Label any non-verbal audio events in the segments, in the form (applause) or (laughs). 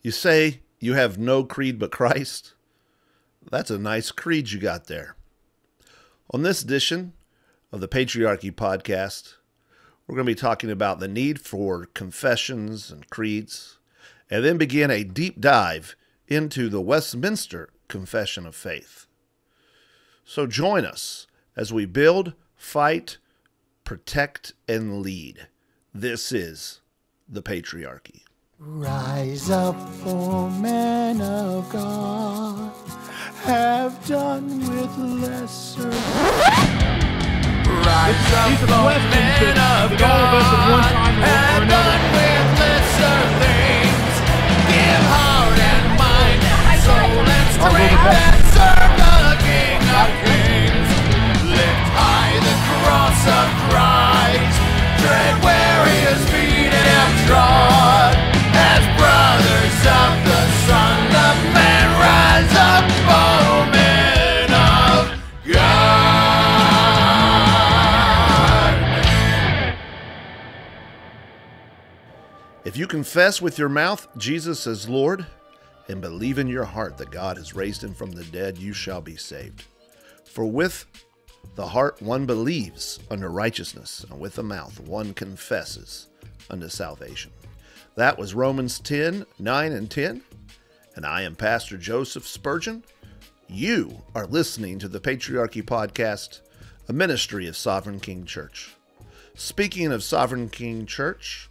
You say you have no creed but Christ? That's a nice creed you got there. On this edition of the Patriarchy Podcast, we're going to be talking about the need for confessions and creeds, and then begin a deep dive into the Westminster Confession of Faith. So join us as we build, fight, protect, and lead. This is the Patriarchy. Rise up, O men of God, have done with lesser. Rise up, These are the O men of that all of us at one God, have done with lesser things. Give heart and mind, soul and strength, and serve the King of Kings. Lift high the cross of Christ, tread where His feet have trod. If you confess with your mouth Jesus as Lord and believe in your heart that God has raised him from the dead, you shall be saved. For with the heart one believes unto righteousness, and with the mouth one confesses unto salvation. That was Romans 10 9 and 10. And I am Pastor Joseph Spurgeon. You are listening to the Patriarchy Podcast, a ministry of Sovereign King Church. Speaking of Sovereign King Church,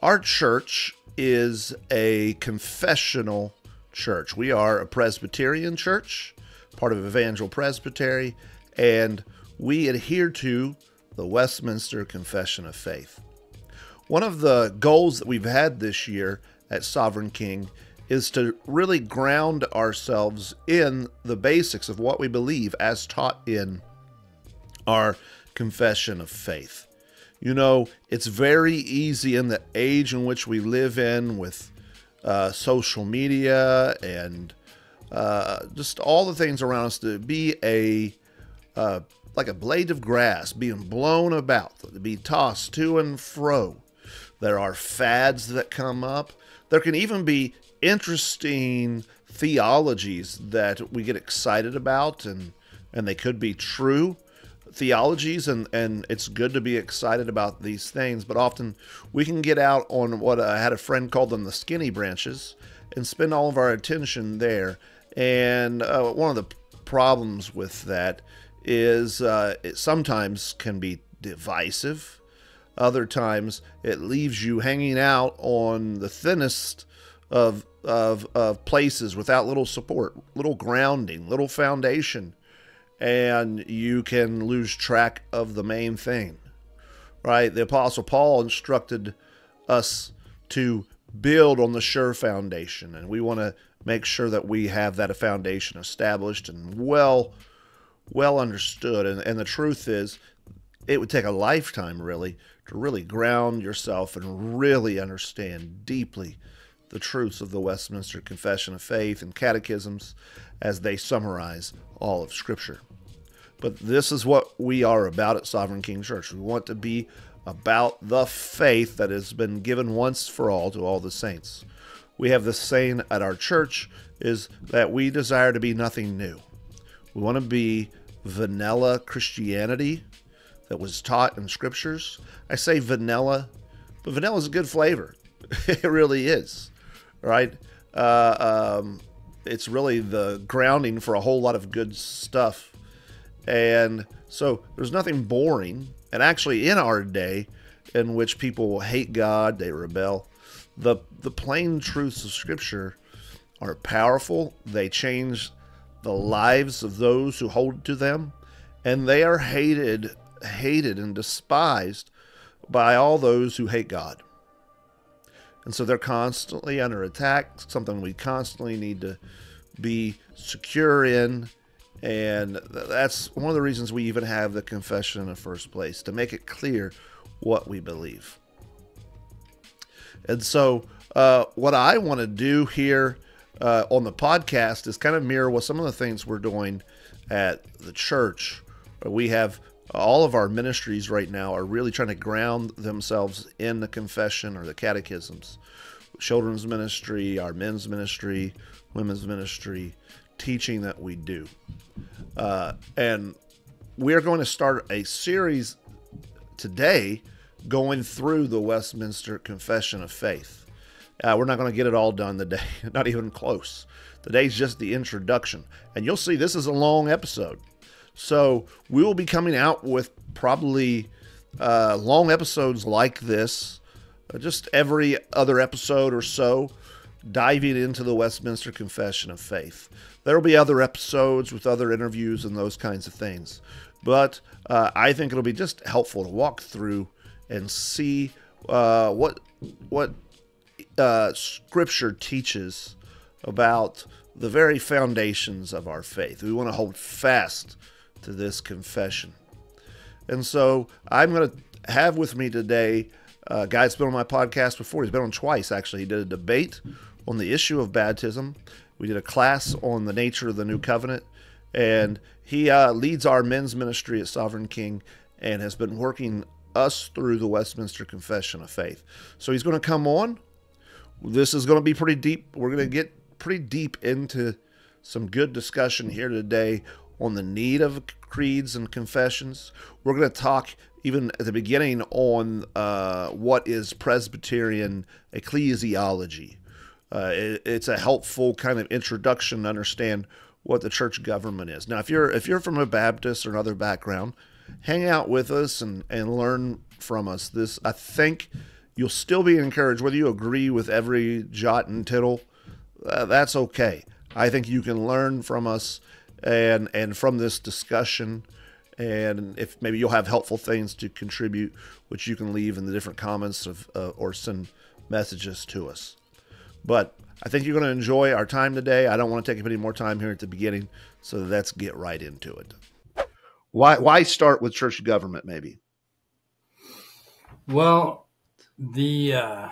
our church is a confessional church. We are a Presbyterian church, part of Evangel Presbytery, and we adhere to the Westminster Confession of Faith. One of the goals that we've had this year at Sovereign King is to really ground ourselves in the basics of what we believe as taught in our confession of faith. You know, it's very easy in the age in which we live in with uh, social media and uh, just all the things around us to be a uh, like a blade of grass being blown about, to be tossed to and fro. There are fads that come up. There can even be interesting theologies that we get excited about and and they could be true theologies and and it's good to be excited about these things but often we can get out on what I had a friend call them the skinny branches and spend all of our attention there and uh, one of the problems with that is uh, it sometimes can be divisive other times it leaves you hanging out on the thinnest of of of places without little support little grounding little foundation and you can lose track of the main thing. Right? The Apostle Paul instructed us to build on the sure foundation, and we want to make sure that we have that foundation established and well well understood. And, and the truth is, it would take a lifetime really to really ground yourself and really understand deeply the truths of the Westminster Confession of Faith and catechisms as they summarize all of Scripture. But this is what we are about at Sovereign King Church. We want to be about the faith that has been given once for all to all the saints. We have this saying at our church is that we desire to be nothing new. We want to be vanilla Christianity that was taught in scriptures. I say vanilla, but vanilla is a good flavor. (laughs) it really is, right? Uh, um, it's really the grounding for a whole lot of good stuff and so there's nothing boring. And actually, in our day, in which people hate God, they rebel, the, the plain truths of Scripture are powerful. They change the lives of those who hold to them, and they are hated, hated and despised by all those who hate God. And so they're constantly under attack, something we constantly need to be secure in and that's one of the reasons we even have the confession in the first place, to make it clear what we believe. And so, uh, what I want to do here uh, on the podcast is kind of mirror what some of the things we're doing at the church. We have all of our ministries right now are really trying to ground themselves in the confession or the catechisms. children's ministry, our men's ministry, women's ministry, teaching that we do. Uh, and we're going to start a series today going through the Westminster Confession of Faith. Uh, we're not going to get it all done today, (laughs) not even close. Today's just the introduction. And you'll see this is a long episode. So we will be coming out with probably uh, long episodes like this, uh, just every other episode or so, diving into the Westminster Confession of Faith. There will be other episodes with other interviews and those kinds of things. But uh, I think it'll be just helpful to walk through and see uh, what what uh, Scripture teaches about the very foundations of our faith. We want to hold fast to this confession. And so I'm going to have with me today a guy that's been on my podcast before. He's been on twice, actually. He did a debate on the issue of baptism. We did a class on the nature of the new covenant. And he uh, leads our men's ministry at Sovereign King and has been working us through the Westminster Confession of Faith. So he's going to come on. This is going to be pretty deep. We're going to get pretty deep into some good discussion here today on the need of creeds and confessions. We're going to talk even at the beginning on uh, what is Presbyterian ecclesiology. Uh, it, it's a helpful kind of introduction to understand what the church government is. Now, if you're if you're from a Baptist or another background, hang out with us and and learn from us. This I think you'll still be encouraged whether you agree with every jot and tittle. Uh, that's okay. I think you can learn from us and and from this discussion and if maybe you'll have helpful things to contribute which you can leave in the different comments of uh, or send messages to us. But i think you're going to enjoy our time today. I don't want to take up any more time here at the beginning so let's get right into it. Why why start with church government maybe? Well the uh,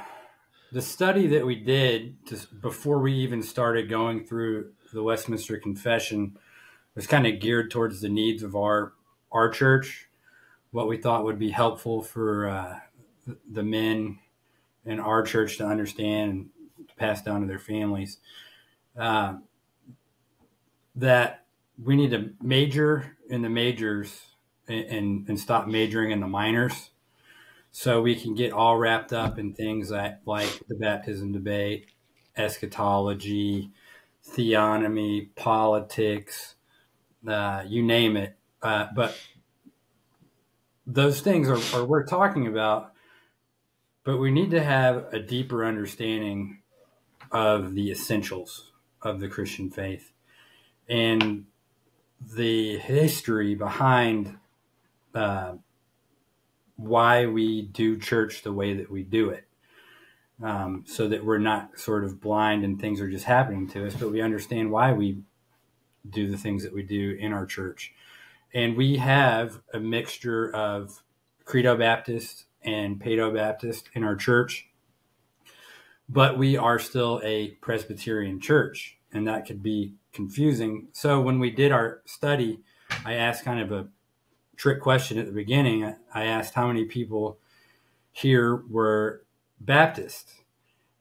the study that we did before we even started going through the westminster confession was kind of geared towards the needs of our our church, what we thought would be helpful for uh, the men in our church to understand and to pass down to their families. Uh, that we need to major in the majors and, and, and stop majoring in the minors so we can get all wrapped up in things like, like the baptism debate, eschatology, theonomy, politics, uh, you name it. Uh, but those things are, are we're talking about, but we need to have a deeper understanding of the essentials of the Christian faith and the history behind uh, why we do church the way that we do it. Um, so that we're not sort of blind and things are just happening to us, but we understand why we do the things that we do in our church. And we have a mixture of Credo Baptist and Paedo Baptist in our church, but we are still a Presbyterian church, and that could be confusing. So when we did our study, I asked kind of a trick question at the beginning. I asked how many people here were Baptist,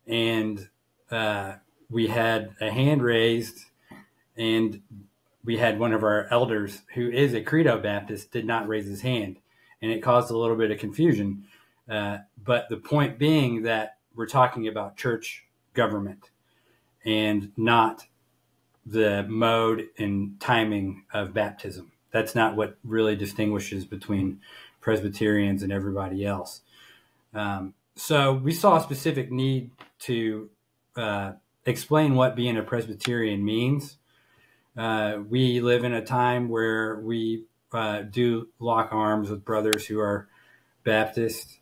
and uh, we had a hand raised and we had one of our elders who is a credo baptist did not raise his hand and it caused a little bit of confusion. Uh, but the point being that we're talking about church government and not the mode and timing of baptism. That's not what really distinguishes between presbyterians and everybody else. Um, so we saw a specific need to uh, explain what being a presbyterian means uh, we live in a time where we uh, do lock arms with brothers who are Baptist.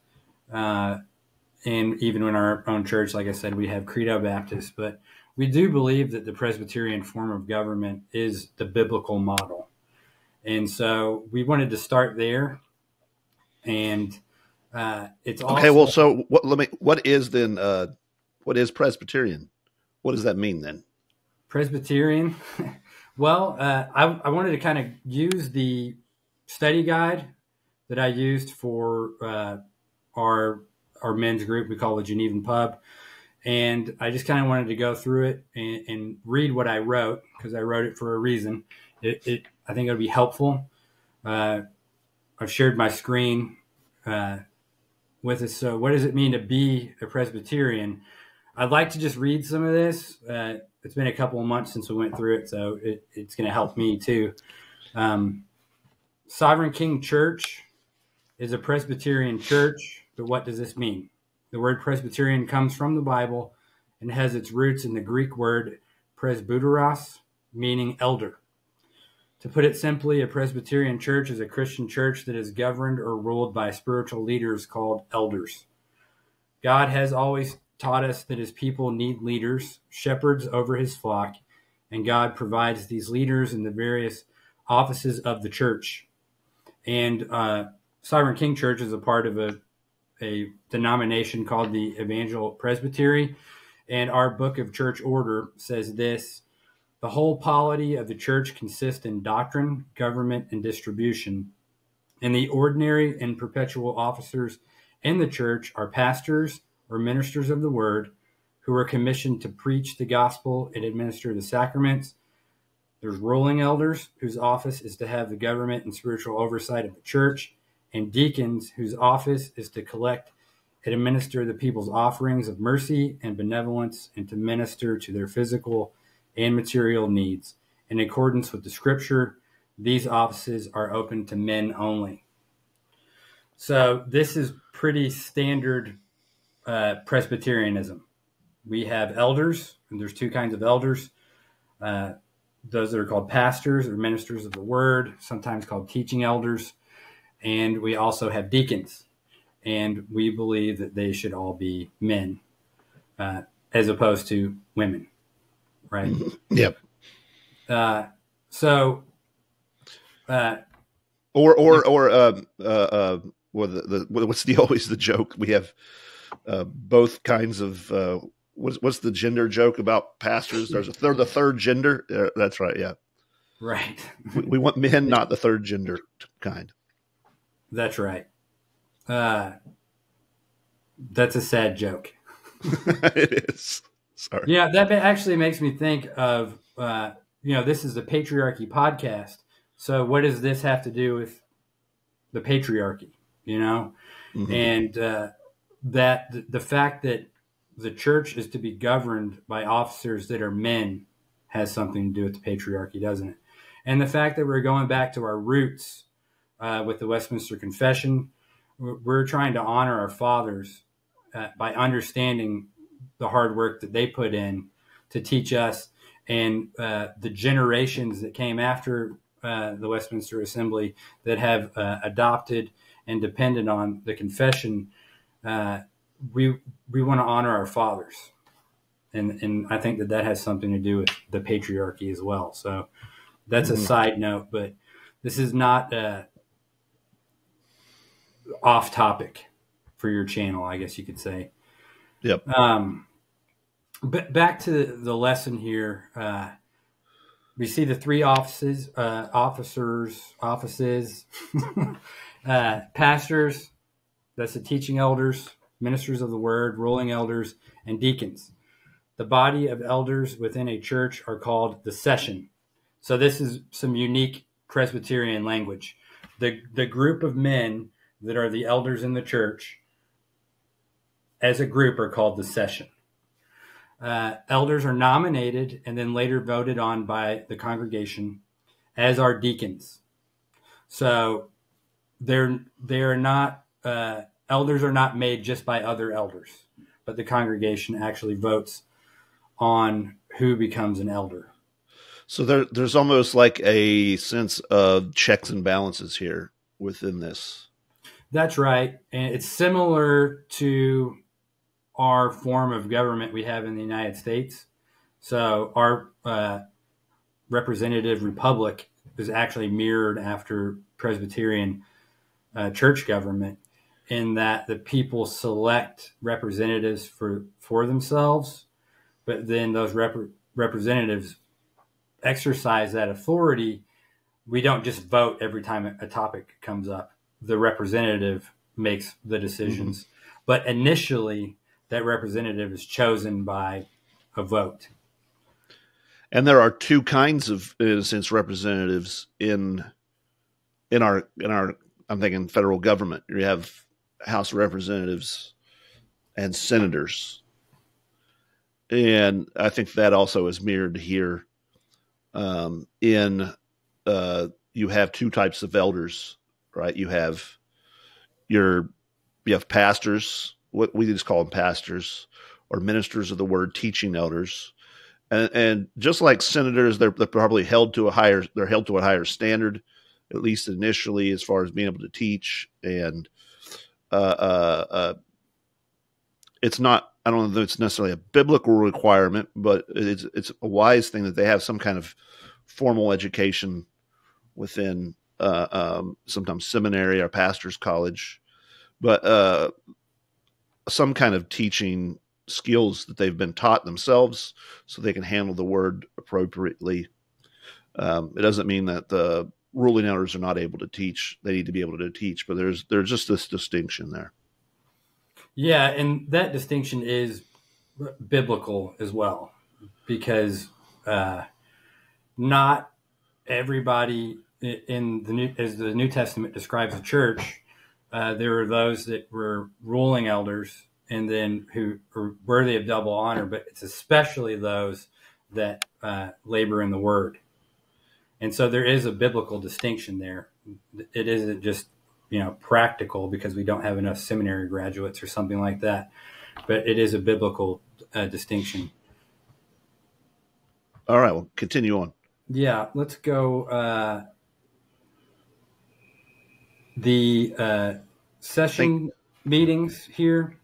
Uh, and even in our own church, like I said, we have Credo Baptist, but we do believe that the Presbyterian form of government is the biblical model. And so we wanted to start there. And uh, it's also, okay. Well, so what? Let me. What is then? Uh, what is Presbyterian? What does that mean then? Presbyterian. (laughs) Well, uh, I, I, wanted to kind of use the study guide that I used for uh, our our men's group. We call it Genevan Pub, and I just kind of wanted to go through it and, and read what I wrote because I wrote it for a reason. It, it I think it'll be helpful. Uh, I've shared my screen uh, with us. So, what does it mean to be a Presbyterian? I'd like to just read some of this. It's been a couple of months since we went through it, so it, it's going to help me too. Um, Sovereign King Church is a Presbyterian church, but what does this mean? The word Presbyterian comes from the Bible and has its roots in the Greek word presbyteros, meaning elder. To put it simply, a Presbyterian church is a Christian church that is governed or ruled by spiritual leaders called elders. God has always taught us that his people need leaders, shepherds over his flock, and God provides these leaders in the various offices of the church. And uh, Sovereign King Church is a part of a, a denomination called the Evangel Presbytery. And our book of church order says this The whole polity of the church consists in doctrine, government, and distribution. And the ordinary and perpetual officers in the church are pastors or ministers of the word who are commissioned to preach the gospel and administer the sacraments. There's ruling elders, whose office is to have the government and spiritual oversight of the church, and deacons, whose office is to collect and administer the people's offerings of mercy and benevolence and to minister to their physical and material needs. In accordance with the scripture, these offices are open to men only. So, this is pretty standard uh, Presbyterianism. We have elders, and there's two kinds of elders. Uh, those that are called pastors or ministers of the word, sometimes called teaching elders. And we also have deacons. And we believe that they should all be men uh, as opposed to women, right? (laughs) Yep. Uh, so, uh, Or or or uh, uh, uh, or the, the what's the (laughs) always the joke we have uh, both kinds of uh, what's what's the gender joke about pastors? There's a third the third gender. Uh, that's right. Yeah, right. we, we want men, not the third gender kind. That's right. Uh, that's a sad joke. (laughs) it is. Sorry. Yeah, that actually makes me think of, uh, you know, this is the patriarchy podcast. So, what does this have to do with the patriarchy? You know, Mhm. and uh, that th- the fact that the church is to be governed by officers that are men has something to do with the patriarchy, doesn't it? And the fact that we're going back to our roots uh, with the Westminster Confession, we're, we're trying to honor our fathers uh, by understanding the hard work that they put in to teach us and uh, the generations that came after uh, the Westminster Assembly that have uh, adopted and depended on the confession. Uh, we we want to honor our fathers, and and I think that that has something to do with the patriarchy as well. So that's a side note, but this is not uh, off topic for your channel, I guess you could say. Yep. Um, but back to the lesson here. Uh, we see the three offices, uh, officers, offices, (laughs) uh, pastors. That's the teaching elders, ministers of the word, ruling elders, and deacons. The body of elders within a church are called the session. So this is some unique Presbyterian language. The the group of men that are the elders in the church, as a group, are called the session. Uh, elders are nominated and then later voted on by the congregation, as are deacons. So they're they're not uh, elders are not made just by other elders, but the congregation actually votes on who becomes an elder. So there, there's almost like a sense of checks and balances here within this. That's right, and it's similar to our form of government we have in the United States. So our uh, representative republic is actually mirrored after Presbyterian uh, church government, in that the people select representatives for for themselves, but then those rep- representatives exercise that authority. We don't just vote every time a topic comes up. The representative makes the decisions. Mm-hmm. But initially, that representative is chosen by a vote. And there are two kinds of, in a sense, representatives in in our in our. I'm thinking federal government. You have House of Representatives and senators, and I think that also is mirrored here. Um, in uh, you have two types of elders, right? You have your you have pastors, what we just call them pastors, or ministers of the word, teaching elders, and, and just like senators, they're, they're probably held to a higher they're held to a higher standard, at least initially, as far as being able to teach and uh, uh, uh, it's not I don't know if it's necessarily a biblical requirement, but it's it's a wise thing that they have some kind of formal education within uh, um, sometimes seminary or pastor's college, but some kind of teaching skills that they've been taught themselves so they can handle the word appropriately. Um, it doesn't mean that the ruling elders are not able to teach; they need to be able to teach, but there's there's just this distinction there. Yeah, and that distinction is biblical as well, because uh, not everybody in the new, as the New Testament describes the church, uh, there were those that were ruling elders, and then who are worthy of double honor. But it's especially those that uh, labor in the Word, and so there is a biblical distinction there. It isn't just you know practical because we don't have enough seminary graduates or something like that but it is a biblical uh, distinction. All right well continue on. Yeah let's go uh, the uh, session meetings here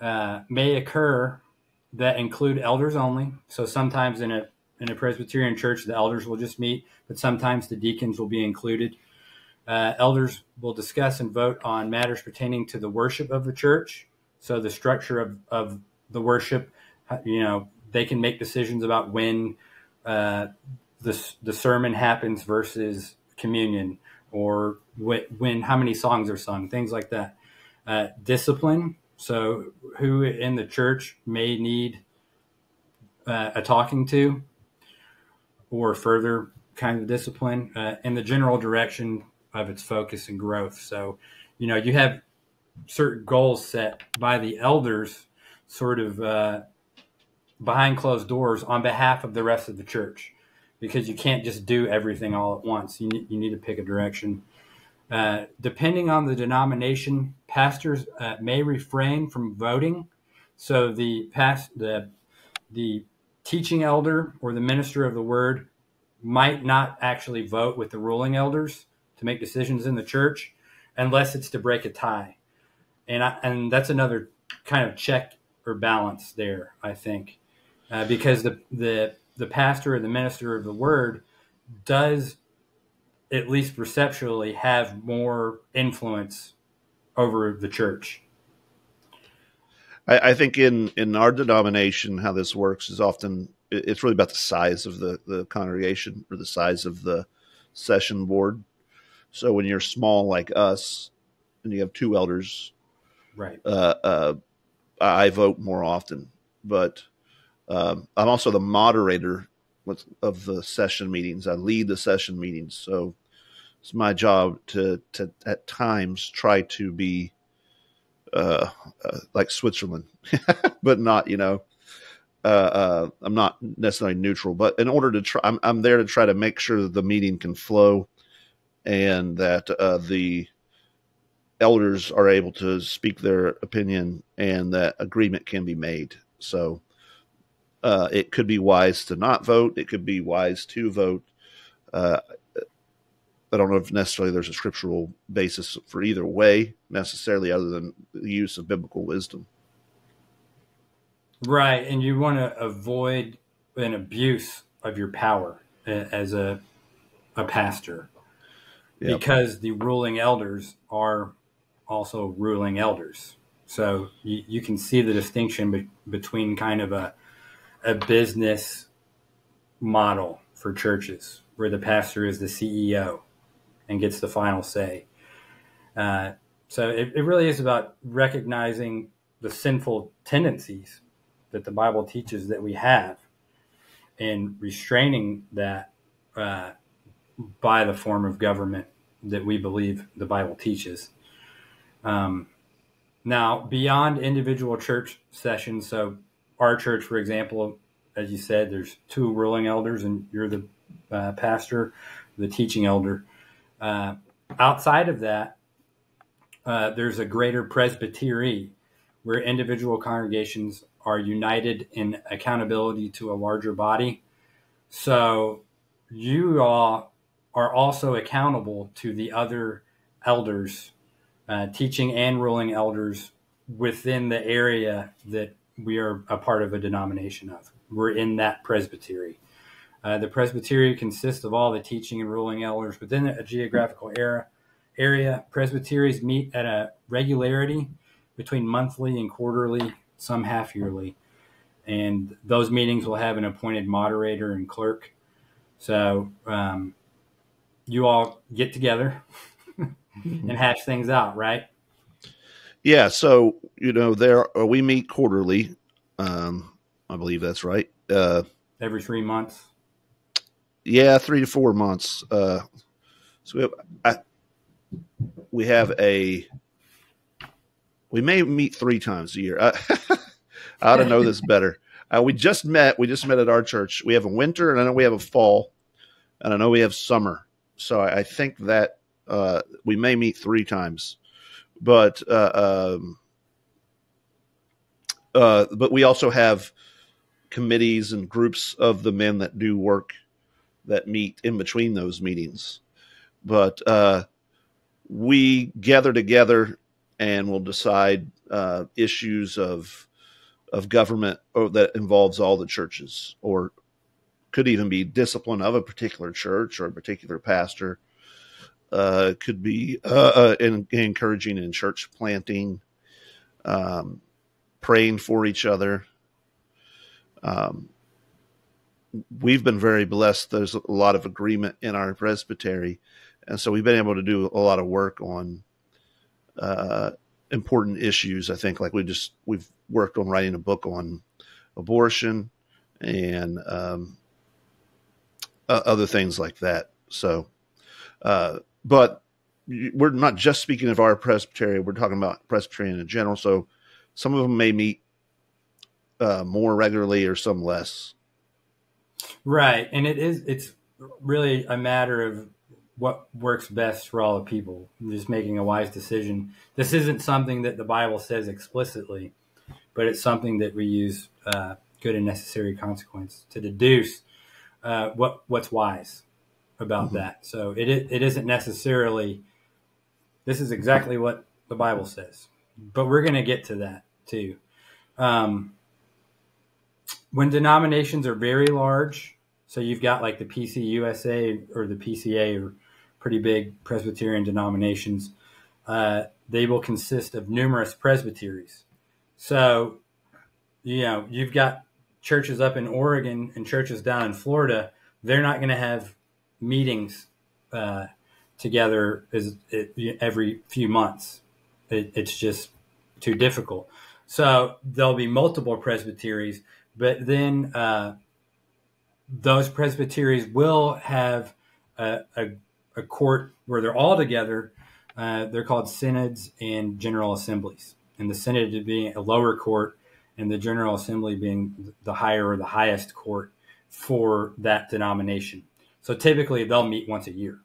uh, may occur that include elders only. So sometimes in a in a presbyterian church the elders will just meet but sometimes the deacons will be included uh, elders will discuss and vote on matters pertaining to the worship of the church. So the structure of, of the worship, you know, they can make decisions about when uh, the, the sermon happens versus communion or wh- when how many songs are sung, things like that. Uh, discipline. So who in the church may need uh, a talking to or further kind of discipline uh, in the general direction of its focus and growth. So, you know, you have certain goals set by the elders, sort of uh, behind closed doors on behalf of the rest of the church, because you can't just do everything all at once. You need, you need to pick a direction. Uh, depending on the denomination, pastors uh, may refrain from voting. So the past the the teaching elder or the minister of the word might not actually vote with the ruling elders to make decisions in the church unless it's to break a tie. And I, and that's another kind of check or balance there, I think, uh, because the the the pastor or the minister of the word does at least perceptually have more influence over the church. I, I, think in in our denomination, how this works is often it's really about the size of the the congregation or the size of the session board. So when you're small like us, and you have two elders, right? Uh, uh, I vote more often, but um, I'm also the moderator of the session meetings. I lead the session meetings, so it's my job to to at times try to be uh, uh like Switzerland, (laughs) but not you know. Uh, uh, I'm not necessarily neutral, but in order to try, I'm, I'm there to try to make sure that the meeting can flow and that uh, the elders are able to speak their opinion and that agreement can be made. So it could be wise to not vote. It could be wise to vote. I don't know if necessarily there's a scriptural basis for either way necessarily, other than the use of biblical wisdom. Right, and you want to avoid an abuse of your power as a a pastor yep. because the ruling elders are also ruling elders. So you, you can see the distinction be, between kind of a, a business model for churches where the pastor is the CEO and gets the final say. Uh, so it, it really is about recognizing the sinful tendencies that the Bible teaches that we have and restraining that uh, by the form of government that we believe the Bible teaches. Um, now, beyond individual church sessions, so our church, for example, as you said, there's two ruling elders, and you're the uh, pastor, the teaching elder. Uh, outside of that, uh, there's a greater presbytery where individual congregations are united in accountability to a larger body. So you all are also accountable to the other elders, uh, teaching and ruling elders within the area that we are a part of a denomination of. We're in that presbytery. Uh, the presbytery consists of all the teaching and ruling elders within a geographical era, area. Presbyteries meet at a regularity between monthly and quarterly, some half yearly. And those meetings will have an appointed moderator and clerk. So um, you all get together (laughs) and hash things out, right? Yeah. So you know, there uh, we meet quarterly. Um, I believe that's right. Uh, Every three months. Yeah, three to four months. Uh, so we have, I, we have a we may meet three times a year. I, (laughs) I ought to know this better. Uh, we just met. We just met at our church. We have a winter, and I know we have a fall, and I know we have summer. So I, I think that uh, we may meet three times, but uh, um, uh, but we also have committees and groups of the men that do work that meet in between those meetings. But uh, we gather together and we'll decide uh, issues of of government or that involves all the churches, or could even be discipline of a particular church or a particular pastor. Uh, could be uh, uh, in, encouraging in church planting, um, praying for each other. Um, we've been very blessed. There's a lot of agreement in our presbytery, and so we've been able to do a lot of work on uh, important issues. I think, like we just we've worked on writing a book on abortion and um, uh, other things like that. So, uh, but we're not just speaking of our presbytery. We're talking about Presbyterian in general. So, some of them may meet uh, more regularly or some less. Right. And it is, it's really a matter of what works best for all the people, just making a wise decision. This isn't something that the Bible says explicitly, but it's something that we use uh, good and necessary consequence to deduce uh, what what's wise about Mm-hmm. that. So it it isn't necessarily this is exactly what the Bible says, but we're going to get to that too. Um, when denominations are very large, so you've got like the PCUSA or the PCA or pretty big Presbyterian denominations, uh, they will consist of numerous presbyteries. So, you know, you've got churches up in Oregon and churches down in Florida. They're not going to have meetings uh, together as it, every few months. It, it's just too difficult. So there'll be multiple presbyteries, but then uh, those presbyteries will have a, a, a court where they're all together. Uh, they're called synods and general assemblies, and the synod being a lower court, and the general assembly being the higher or the highest court for that denomination. So typically, they'll meet once a year,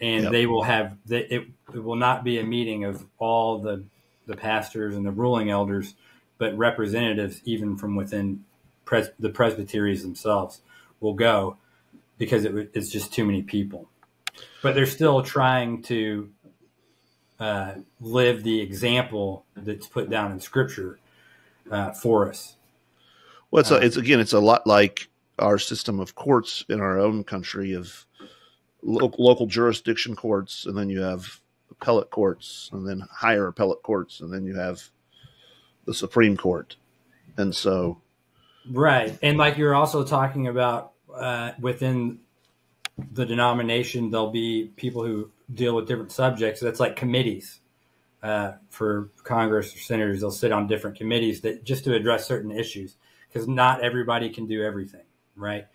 and Yep. they will have the, it. It will not be a meeting of all the the pastors and the ruling elders, but representatives even from within pres- the presbyteries themselves will go because it, w- it's just too many people. But they're still trying to uh, live the example that's put down in Scripture uh, for us. Well, it's, Uh, a, it's again, it's a lot like our system of courts in our own country of lo- local jurisdiction courts, and then you have appellate courts, and then higher appellate courts, and then you have the Supreme Court. And so, Right. And like you're also talking about uh, within the denomination, there'll be people who deal with different subjects. That's like committees. uh, for Congress or senators, they'll sit on different committees that just to address certain issues because not everybody can do everything, right?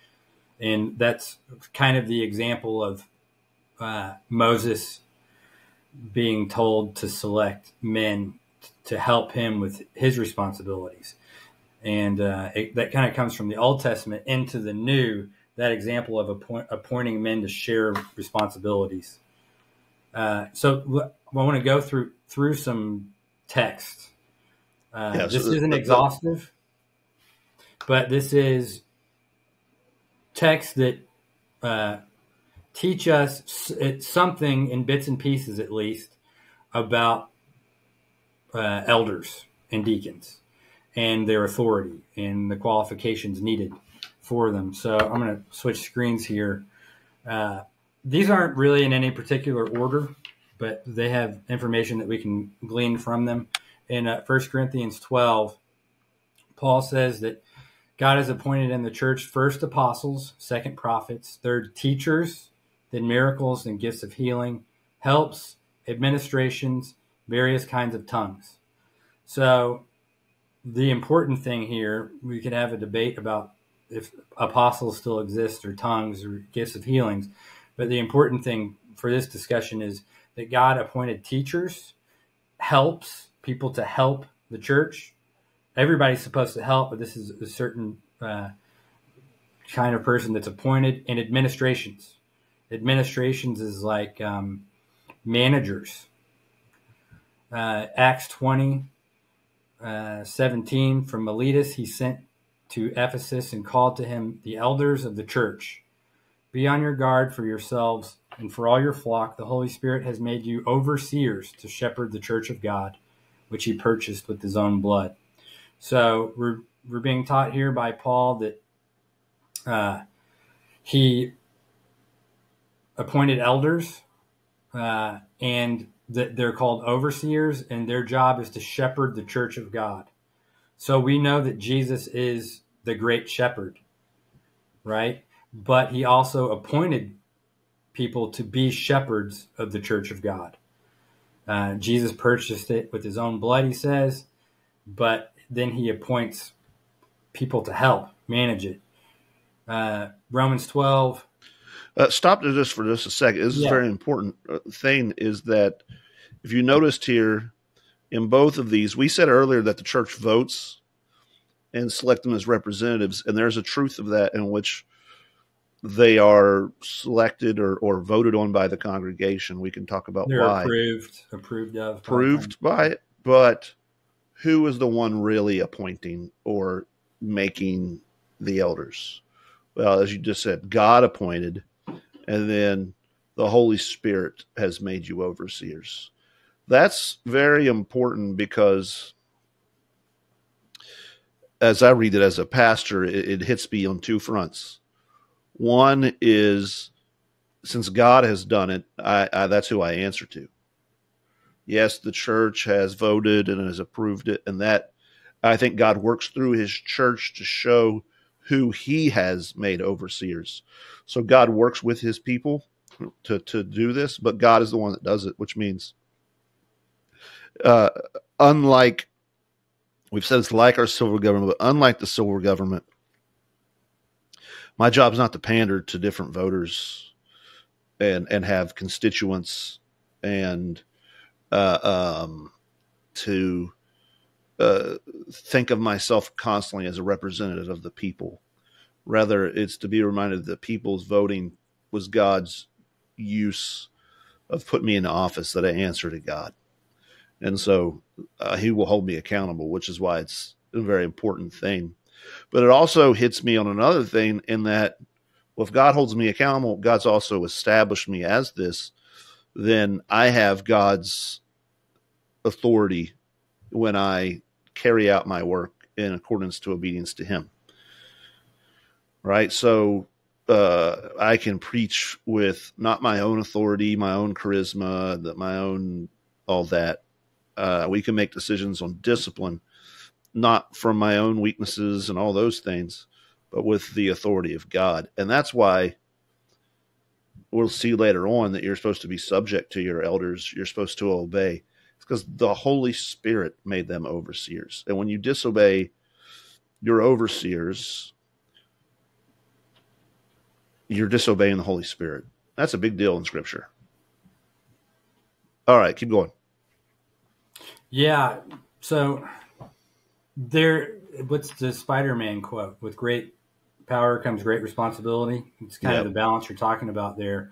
And that's kind of the example of uh, Moses being told to select men to help him with his responsibilities. And uh, it, that kind of comes from the Old Testament into the New, that example of appoint, appointing men to share responsibilities. Uh, so I want to go through through some text. Uh, Yeah, this the- isn't exhaustive, but this is text that uh, teach us something in bits and pieces, at least, about uh, elders and deacons and their authority and the qualifications needed for them. So I'm going to switch screens here. Uh, these aren't really in any particular order, but they have information that we can glean from them. In uh, 1 Corinthians 12, Paul says that God has appointed in the church first apostles, second prophets, third teachers, then miracles and gifts of healing, helps, administrations, various kinds of tongues. So, the important thing here, we could have a debate about if apostles still exist or tongues or gifts of healings, but the important thing for this discussion is that God appointed teachers, helps people to help the church. Everybody's supposed to help, but this is a certain uh, kind of person that's appointed, in administrations. Administrations is like um, managers. Uh, Acts 20, uh, 17, from Miletus, he sent to Ephesus and called to him the elders of the church. Be on your guard for yourselves and for all your flock. The Holy Spirit has made you overseers to shepherd the church of God, which he purchased with his own blood. So we're, we're being taught here by Paul that uh, he appointed elders uh, and that they're called overseers, and their job is to shepherd the church of God. So we know that Jesus is the great shepherd, right? But he also appointed people to be shepherds of the church of God. Uh, Jesus purchased it with his own blood, he says, but then he appoints people to help manage it. Uh, Romans 12, Uh, stop to just for just a second. This is Yeah. a very important uh, thing. Is that if you noticed here in both of these, we said earlier that the church votes and select them as representatives, and there's a truth of that in which they are selected or, or voted on by the congregation. We can talk about they're why approved, approved of. approved by it, but who is the one really appointing or making the elders? Well, as you just said, God appointed, and then the Holy Spirit has made you overseers. That's very important because, as I read it as a pastor, it, it hits me on two fronts. One is since God has done it, I, I that's who I answer to yes, the church has voted and has approved it, and that I think God works through His church to show who He has made overseers. So God works with His people to to do this, but God is the one that does it, which means, uh, unlike we've said, it's like our civil government, but unlike the civil government, my job is not to pander to different voters and and have constituents and uh, um, to uh, think of myself constantly as a representative of the people. Rather, it's to be reminded that people's voting was God's use of putting me in office that I answer to God. And so uh, he will hold me accountable, which is why it's a very important thing. But it also hits me on another thing in that, well, if God holds me accountable, God's also established me as this then I have God's authority when I carry out my work in accordance to obedience to Him. Right? So uh, I can preach with not my own authority, my own charisma, that my own all that. Uh, we can make decisions on discipline, not from my own weaknesses and all those things, but with the authority of God. And that's why we'll see later on that you're supposed to be subject to your elders. You're supposed to obey. It's because the Holy Spirit made them overseers. And when you disobey your overseers, you're disobeying the Holy Spirit. That's a big deal in Scripture. All right, keep going. Yeah. So there, what's the Spider-Man quote? With great power comes great responsibility. It's kind Yep. of the balance you're talking about there.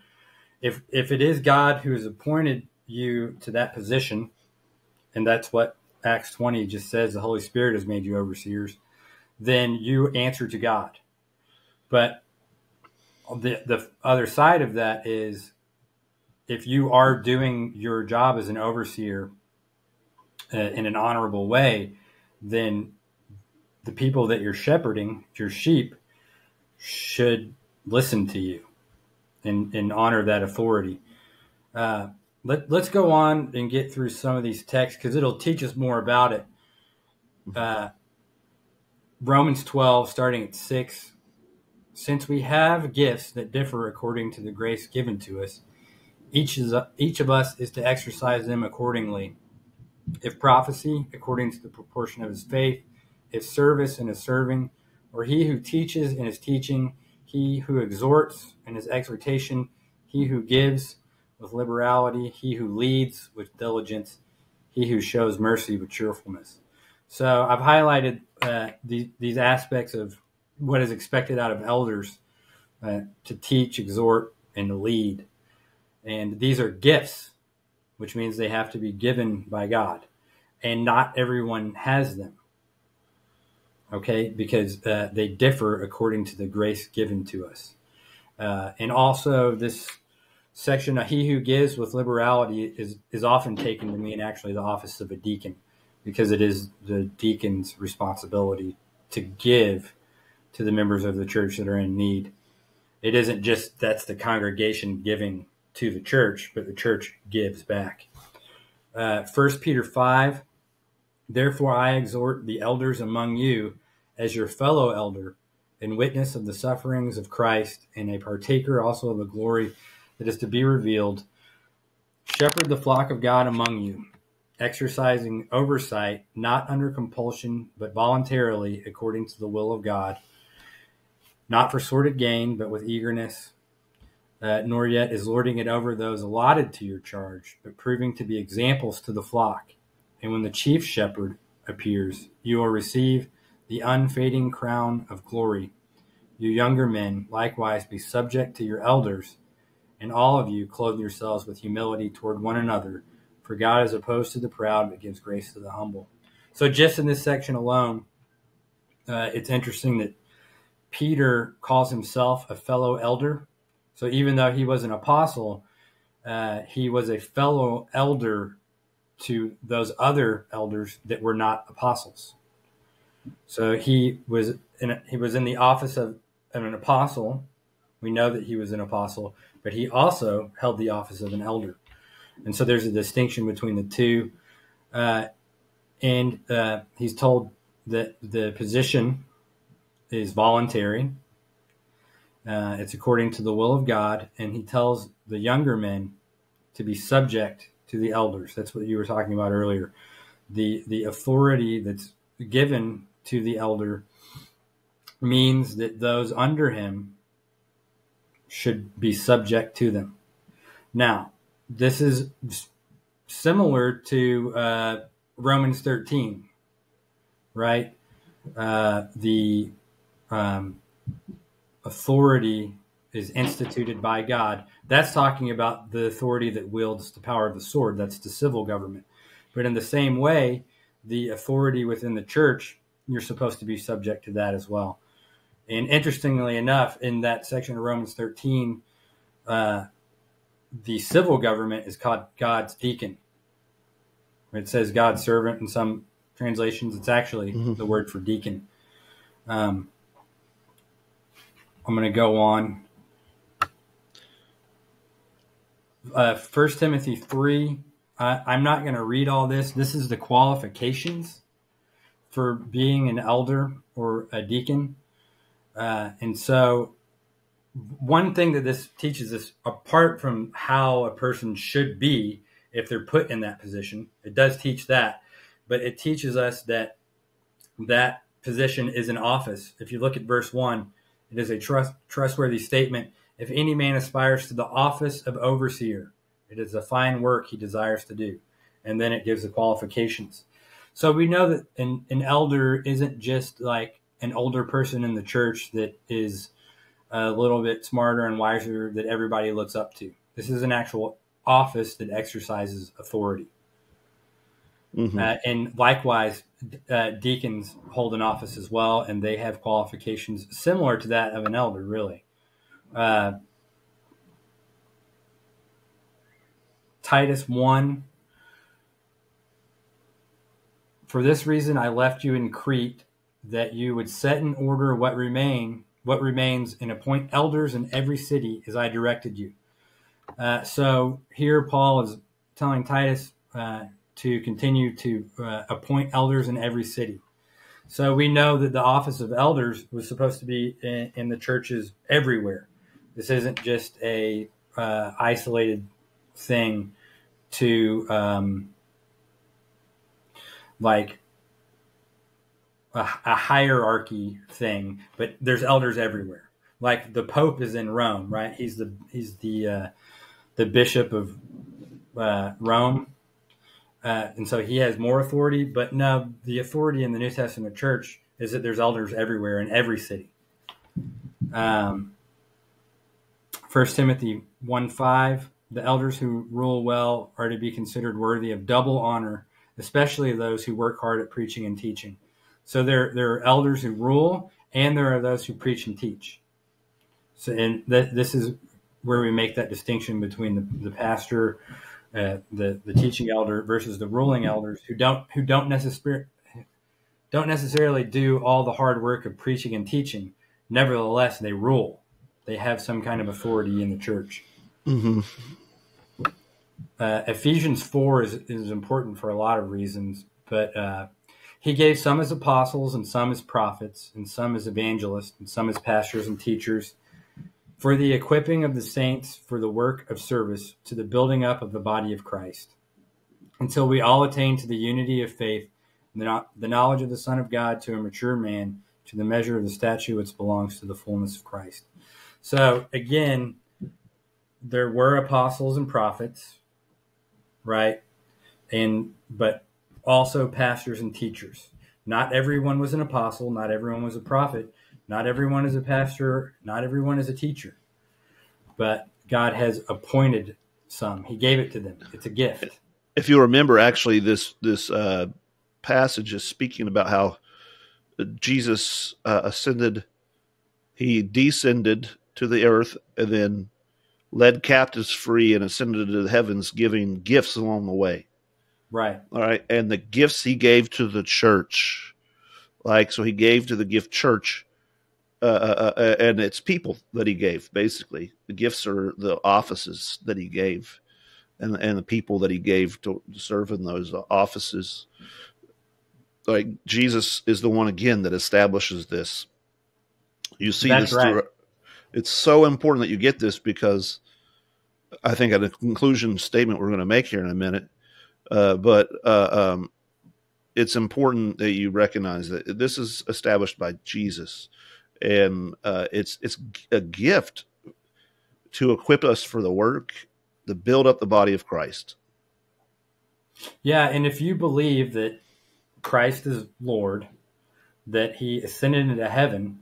If if it is God who has appointed you to that position, and that's what Acts 20 just says, the Holy Spirit has made you overseers, then you answer to God. But the the other side of that is if you are doing your job as an overseer uh, in an honorable way, then the people that you're shepherding, your sheep, should listen to you and, and honor that authority. Uh, let, let's go on and get through some of these texts because it'll teach us more about it. Uh, Romans 12, starting at 6. Since we have gifts that differ according to the grace given to us, each, is, each of us is to exercise them accordingly. If prophecy, according to the proportion of his faith, if service in his serving, or he who teaches in his teaching, he who exhorts in his exhortation, he who gives with liberality, he who leads with diligence, he who shows mercy with cheerfulness. So I've highlighted uh, these, these aspects of what is expected out of elders uh, to teach, exhort, and lead. And these are gifts, which means they have to be given by God. And not everyone has them okay, because uh, they differ according to the grace given to us. Uh, and also, this section, uh, he who gives with liberality, is, is often taken to mean actually the office of a deacon, because it is the deacon's responsibility to give to the members of the church that are in need. It isn't just that's the congregation giving to the church, but the church gives back. Uh, 1 Peter 5 Therefore, I exhort the elders among you as your fellow elder and witness of the sufferings of Christ and a partaker also of the glory that is to be revealed. Shepherd the flock of God among you, exercising oversight, not under compulsion, but voluntarily according to the will of God, not for sordid gain, but with eagerness. Uh, nor yet is lording it over those allotted to your charge, but proving to be examples to the flock. And when the chief shepherd appears, you will receive the unfading crown of glory. You younger men, likewise, be subject to your elders, and all of you clothe yourselves with humility toward one another, for God is opposed to the proud, but gives grace to the humble. So, just in this section alone, uh, it's interesting that Peter calls himself a fellow elder. So, even though he was an apostle, uh, he was a fellow elder to those other elders that were not apostles. So he was in he was in the office of, of an apostle. We know that he was an apostle, but he also held the office of an elder. And so there's a distinction between the two. Uh, and uh, he's told that the position is voluntary. Uh, it's according to the will of God, and he tells the younger men to be subject to the elders. That's what you were talking about earlier. The the authority that's given to the elder means that those under him should be subject to them. Now, this is similar to uh, Romans 13, right? Uh, the um, authority is instituted by God. That's talking about the authority that wields the power of the sword. That's the civil government. But in the same way, the authority within the church, you're supposed to be subject to that as well. And interestingly enough, in that section of Romans 13, uh, the civil government is called God's deacon. It says God's servant in some translations. It's actually Mhm. the word for deacon. Um, I'm going to go on. Uh, 1 Timothy 3. I, I'm not going to read all this. This is the qualifications for being an elder or a deacon. Uh, and so, one thing that this teaches us, apart from how a person should be if they're put in that position. It does teach that, but it teaches us that that position is an office. If you look at verse 1, it is a trust, trustworthy statement. If any man aspires to the office of overseer, it is a fine work he desires to do. And then it gives the qualifications. So we know that an, an elder isn't just like an older person in the church that is a little bit smarter and wiser that everybody looks up to. This is an actual office that exercises authority. Mhm. Uh, and likewise, uh, deacons hold an office as well, and they have qualifications similar to that of an elder, really. Uh, Titus 1 For this reason I left you in Crete, that you would set in order what remain what remains and appoint elders in every city as I directed you. Uh, so here Paul is telling Titus uh, to continue to uh, appoint elders in every city. So we know that the office of elders was supposed to be in, in the churches everywhere. This isn't just a uh, isolated thing to um, like a, a hierarchy thing, but there's elders everywhere. Like the Pope is in Rome, right? He's the he's the uh, the bishop of uh, Rome, uh, and so he has more authority. But no, the authority in the New Testament church is that there's elders everywhere in every city. Um, First Timothy one five: the elders who rule well are to be considered worthy of double honor, especially those who work hard at preaching and teaching. So there there are elders who rule, and there are those who preach and teach. So, and th- this is where we make that distinction between the, the pastor, uh, the the teaching elder versus the ruling elders who don't who don't necessarily don't necessarily do all the hard work of preaching and teaching. Nevertheless, they rule. They have some kind of authority in the church. Mhm. Uh, Ephesians 4 is, is important for a lot of reasons, but uh, he gave some as apostles, and some as prophets, and some as evangelists, and some as pastors and teachers for the equipping of the saints for the work of service to the building up of the body of Christ, until we all attain to the unity of faith the, the knowledge of the Son of God to a mature man, to the measure of the stature which belongs to the fullness of Christ. So, again, there were apostles and prophets, right? And, but also pastors and teachers. Not everyone was an apostle, not everyone was a prophet, not everyone is a pastor, not everyone is a teacher. But God has appointed some. He gave it to them. It's a gift. If you remember, actually, this this uh, passage is speaking about how Jesus uh, ascended, he descended to the earth, and then led captives free and ascended to the heavens, giving gifts along the way. Right. All right. And the gifts he gave to the church, like, so he gave to the gift church uh, uh, uh, and it's people that he gave, basically. The gifts are the offices that he gave and, and the people that he gave to serve in those offices. Like, Jesus is the one, again, that establishes this. You see That's this right. through. It's so important that you get this because I think at a conclusion statement we're going to make here in a minute, uh, but uh, um, it's important that you recognize that this is established by Jesus, and uh, it's it's a gift to equip us for the work, to build up the body of Christ. Yeah. And if you believe that Christ is Lord, that he ascended into heaven,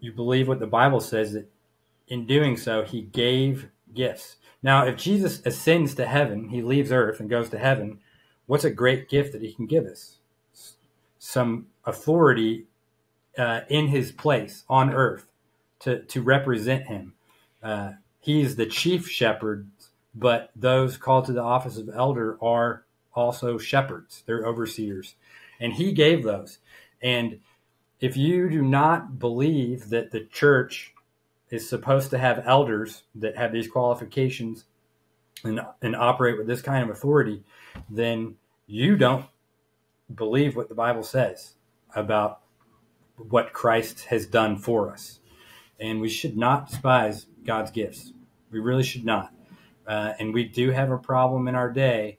you believe what the Bible says that in doing so, he gave gifts. Now, if Jesus ascends to heaven, he leaves earth and goes to heaven, what's a great gift that he can give us? Some authority uh, in his place on earth to, to represent him. Uh, he is the chief shepherd, but those called to the office of elder are also shepherds, they're overseers. And he gave those. And if you do not believe that the church is supposed to have elders that have these qualifications and, and operate with this kind of authority, then you don't believe what the Bible says about what Christ has done for us. And we should not despise God's gifts. We really should not. uh, and we do have a problem in our day,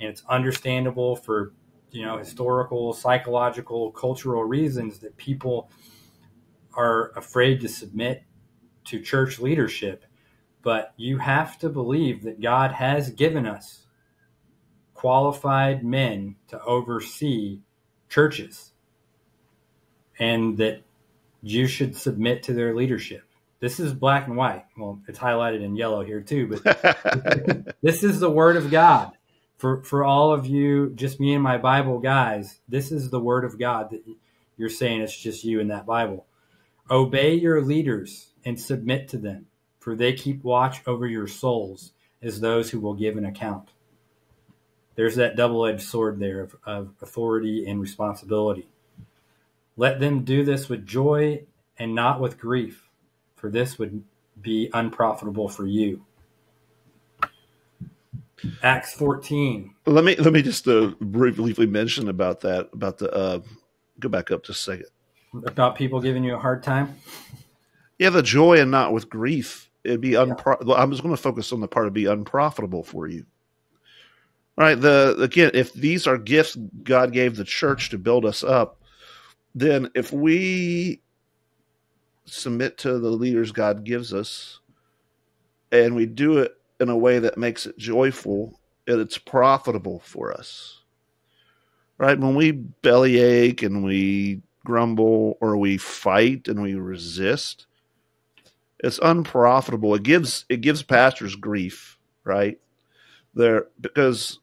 and it's understandable for you know historical, psychological, cultural reasons that people are afraid to submit to church leadership. But you have to believe that God has given us qualified men to oversee churches and that you should submit to their leadership. This is black and white. Well, it's highlighted in yellow here too, but (laughs) this is the word of God. For for all of you, just me and my Bible guys, this is the word of God that you're saying it's just you in that Bible. Obey your leaders and submit to them, for they keep watch over your souls as those who will give an account. There's that double edged sword there of, of authority and responsibility. Let them do this with joy and not with grief, for this would be unprofitable for you. Acts 14. Let me let me just uh, briefly mention about that about the uh, go back up just a second about people giving you a hard time. Yeah, the joy and not with grief. It'd be unpro- yeah. I was going to focus on the part of be unprofitable for you. All right. The again, if these are gifts God gave the church to build us up, then if we submit to the leaders God gives us and we do it in a way that makes it joyful and it's profitable for us. Right? When we bellyache and we grumble or we fight and we resist, it's unprofitable. It gives it gives pastors grief, right? There because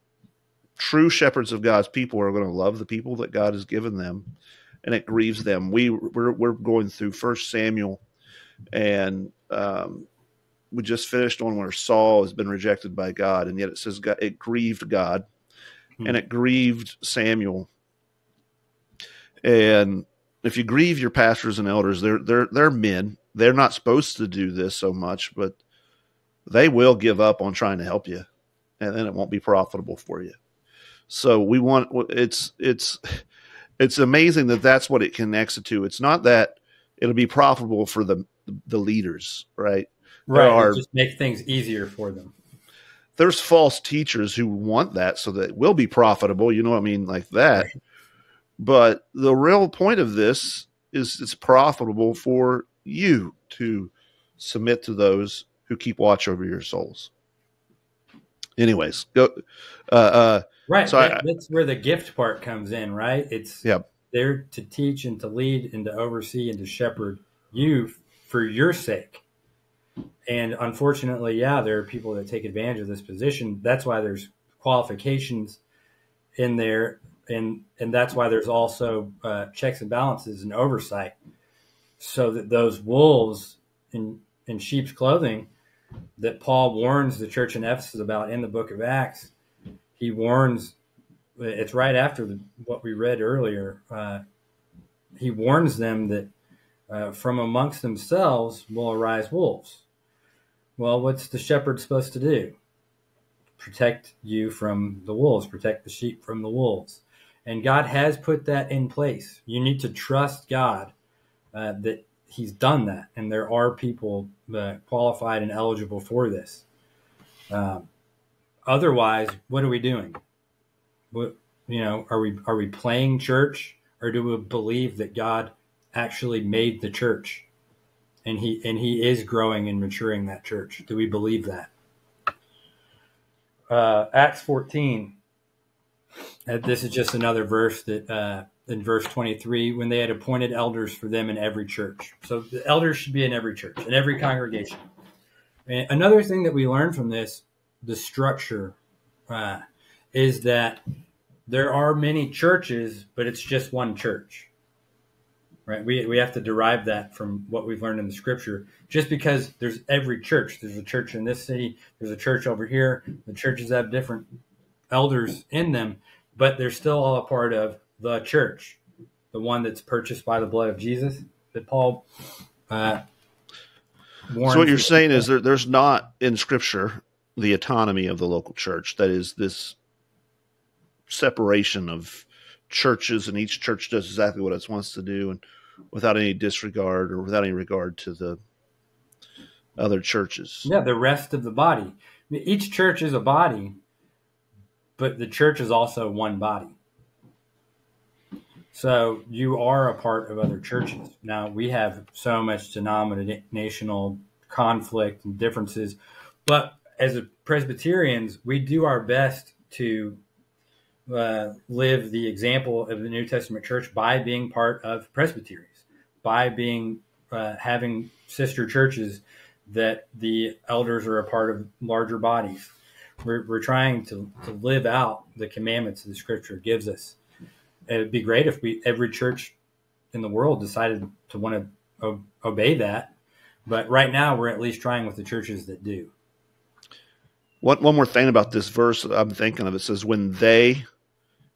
true shepherds of God's people are going to love the people that God has given them and it grieves them. We we're, we're going through First Samuel, and um, we just finished on where Saul has been rejected by God, and yet it says God, it grieved God, hmm. and it grieved Samuel. And if you grieve your pastors and elders, they're they're they're men. They're not supposed to do this so much, but they will give up on trying to help you, and then it won't be profitable for you. So we want it's it's it's amazing that that's what it connects it to. It's not that it'll be profitable for the the leaders, right? Right. Are, just make things easier for them. There's false teachers who want that so that it will be profitable. You know what I mean, like that. Right. But the real point of this is it's profitable for you to submit to those who keep watch over your souls. Anyways, go. Uh, uh, Right. So that, I, that's where the gift part comes in, right? It's yep. there to teach and to lead and to oversee and to shepherd you for your sake. And unfortunately, yeah, there are people that take advantage of this position. That's why there's qualifications in there, and and that's why there's also uh, checks and balances and oversight, so that those wolves in in sheep's clothing that Paul warns the church in Ephesus about in the book of Acts he warns. It's right after the, what we read earlier. Uh, he warns them that uh, from amongst themselves will arise wolves. Well, what's the shepherd supposed to do? Protect you from the wolves, protect the sheep from the wolves. And God has put that in place. You need to trust God uh, that He's done that. And there are people uh, qualified and eligible for this. Um, otherwise, what are we doing? What you know, are we are we playing church, or do we believe that God actually made the church, and he and he is growing and maturing that church? Do we believe that? Uh, Acts fourteen. Uh, this is just another verse that uh, in verse 23 when they had appointed elders for them in every church so the elders should be in every church in every congregation and another thing that we learn from this the structure uh, is that there are many churches, but it's just one church. Right? We, we have to derive that from what we've learned in the scripture. Just because there's every church, there's a church in this city, there's a church over here, the churches have different elders in them, but they're still all a part of the church, the one that's purchased by the blood of Jesus that Paul. Uh, so what you're saying is there, there's not in scripture the autonomy of the local church. That is this separation of churches, and each church does exactly what it wants to do, and without any disregard or without any regard to the other churches. Yeah, the rest of the body. each church is a body, but the church is also one body. So you are a part of other churches. Now we have so much denominational conflict and differences, but as Presbyterians, we do our best to uh, live the example of the New Testament church by being part of presbyteries, by being uh, having sister churches that the elders are a part of larger bodies. We're, we're trying to, to live out the commandments the scripture gives us. It would be great if we every church in the world decided to want to o- obey that. But right now, we're at least trying with the churches that do. One, one more thing about this verse I'm thinking of it says, when they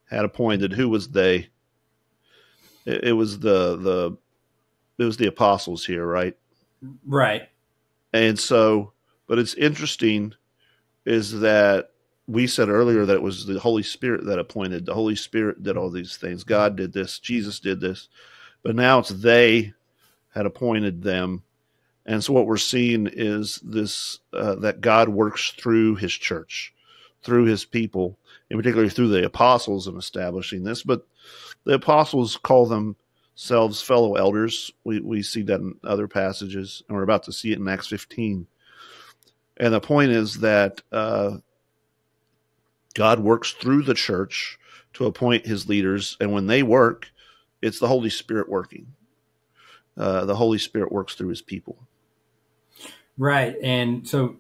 had appointed, who was they? It, it was the, the, it was the apostles here, right? Right. And so, but it's interesting is that we said earlier that it was the Holy Spirit that appointed. The Holy Spirit did all these things. God did this. Jesus did this. But now it's they had appointed them. And so what we're seeing is this uh, that God works through his church, through his people, and particularly through the apostles in establishing this. But the apostles call themselves fellow elders. We, we see that in other passages, and we're about to see it in Acts 15. And the point is that uh, God works through the church to appoint his leaders, and when they work, it's the Holy Spirit working. Uh, the Holy Spirit works through his people. Right. And so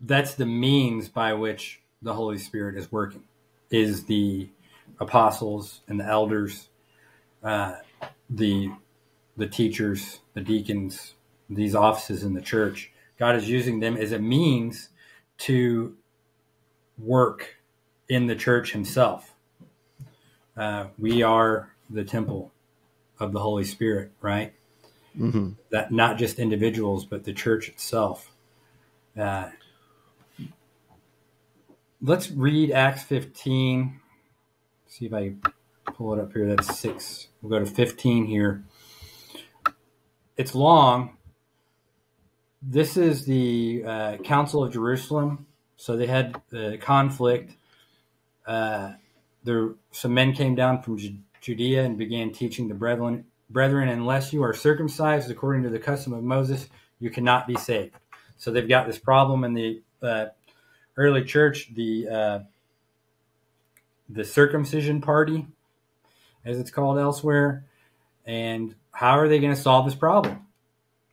that's the means by which the Holy Spirit is working, is the apostles and the elders, uh, the the teachers, the deacons, these offices in the church. God is using them as a means to work in the church Himself. Uh, we are the temple of the Holy Spirit, right? Mm-hmm. That not just individuals, but the church itself. Uh, let's read Acts 15. See if I pull it up here. That's six. We'll go to 15 here. It's long. This is the uh, Council of Jerusalem. So they had the conflict. Uh, there, some men came down from Judea and began teaching the brethren, brethren, unless you are circumcised according to the custom of Moses, you cannot be saved. So they've got this problem in the uh, early church, the uh, the circumcision party, as it's called elsewhere. And how are they going to solve this problem?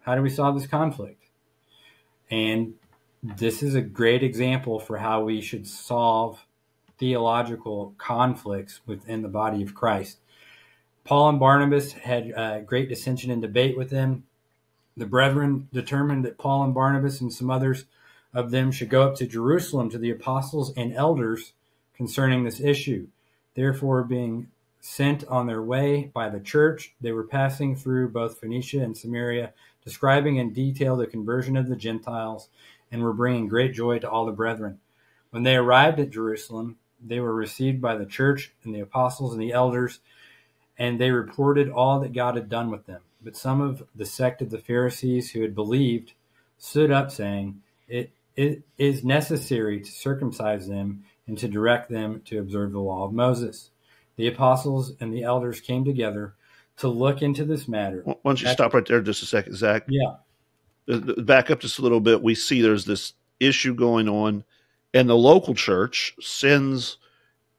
How do we solve this conflict? And this is a great example for how we should solve theological conflicts within the body of Christ. Paul and Barnabas had uh, great dissension and debate with them. The brethren determined that Paul and Barnabas and some others of them should go up to Jerusalem to the apostles and elders concerning this issue. Therefore, being sent on their way by the church, they were passing through both Phoenicia and Samaria, describing in detail the conversion of the Gentiles, and were bringing great joy to all the brethren. When they arrived at Jerusalem, they were received by the church and the apostles and the elders, and they reported all that God had done with them. But some of the sect of the Pharisees who had believed stood up, saying, It, it is necessary to circumcise them and to direct them to observe the law of Moses. The apostles and the elders came together to look into this matter. Why don't you That's- stop right there just a second, Zack? Yeah, Back up just a little bit. We see there's this issue going on, and the local church sends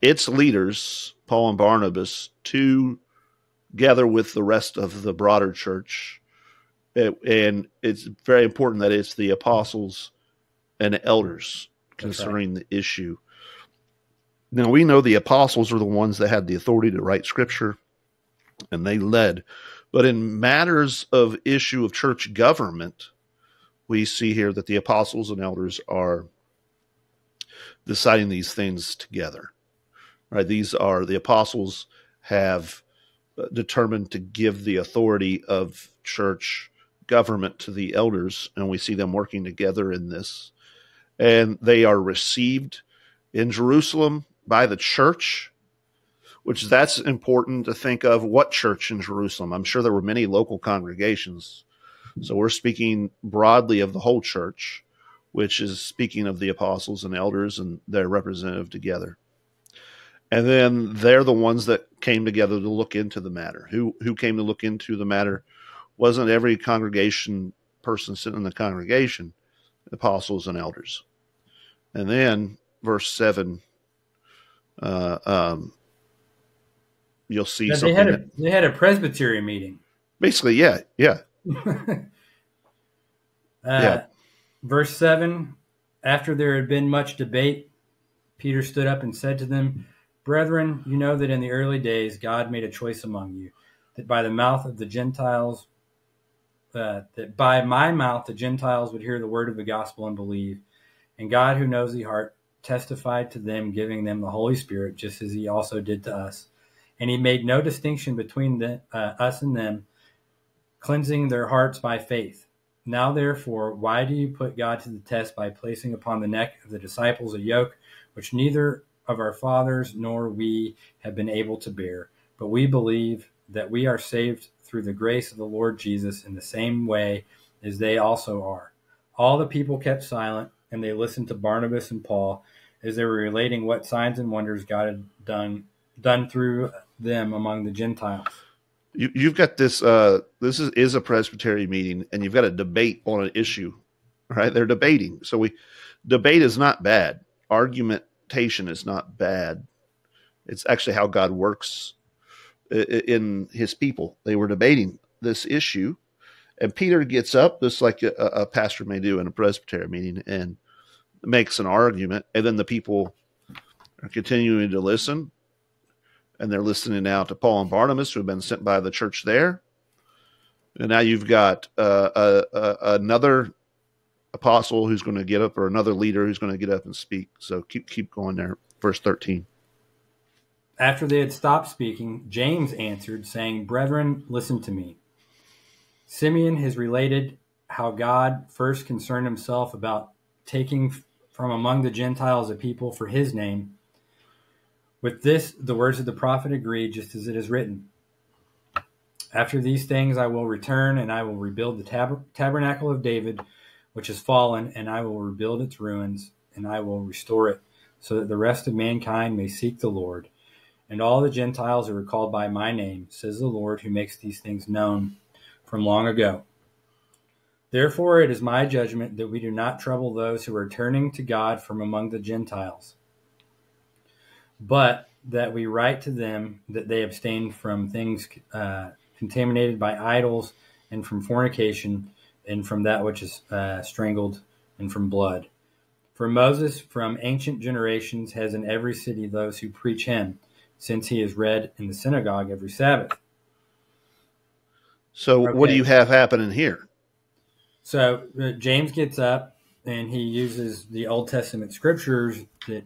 its leaders, Paul and Barnabas, to gather with the rest of the broader church. Uh, And it's very important that it's the apostles and elders That's right. concerning the issue. Now, we know the apostles are the ones that had the authority to write scripture and they led. But in matters of issue of church government, we see here that the apostles and elders are deciding these things together. Right? These are the apostles have determined to give the authority of church government to the elders, and we see them working together in this. And they are received in Jerusalem by the church which that's important to think of what church in Jerusalem. I'm sure there were many local congregations. So we're speaking broadly of the whole church, which is speaking of the apostles and elders and their representative together. And then they're the ones that came together to look into the matter. Who who came to look into the matter wasn't every congregation person sitting in the congregation, apostles and elders. And then verse seven, uh, um, you'll see Now, something. they had a that- they had a presbytery meeting. basically, yeah, yeah, (laughs) Uh, Yeah. Verse 7 After there had been much debate, Peter stood up and said to them, Brethren, you know that in the early days God made a choice among you, that by the mouth of the Gentiles, uh, that by my mouth the Gentiles would hear the word of the gospel and believe. And God, who knows the heart, testified to them, giving them the Holy Spirit, just as he also did to us. And he made no distinction between the, uh, us and them, cleansing their hearts by faith. Now, therefore, why do you put God to the test by placing upon the neck of the disciples a yoke which neither of our fathers nor we have been able to bear? But we believe that we are saved through the grace of the Lord Jesus in the same way as they also are. All the people kept silent, and they listened to Barnabas and Paul as they were relating what signs and wonders God had done done through them among the Gentiles. you, you've got this. Uh, this is is a presbytery meeting, and you've got a debate on an issue, right? They're debating. So we debate is not bad. Argumentation is not bad. It's actually how God works in His people. They were debating this issue, and Peter gets up, just like a, a pastor may do in a presbytery meeting, and makes an argument, and then the people are continuing to listen and they're listening now to Paul and Barnabas, who have been sent by the church there. And now you've got uh, uh, uh, another apostle who's going to get up, or another leader who's going to get up and speak. So keep keep going there. Verse thirteen. After they had stopped speaking, James answered, saying, Brethren, listen to me. Simeon has related how God first concerned himself about taking from among the Gentiles a people for his name. With this, the words of the prophet agree, just as it is written. After these things I will return, and I will rebuild the tab- tabernacle of David, which has fallen, and I will rebuild its ruins, and I will restore it, so that the rest of mankind may seek the Lord. And all the Gentiles are called by my name, says the Lord, who makes these things known from long ago. Therefore, it is my judgment that we do not trouble those who are turning to God from among the Gentiles, but that we write to them that they abstain from things uh, contaminated by idols, and from fornication, and from that which is uh, strangled, and from blood. For Moses, from ancient generations, has in every city those who preach him since he is read in the synagogue every Sabbath. So what do you have happening here? So uh, James gets up and he uses the Old Testament scriptures that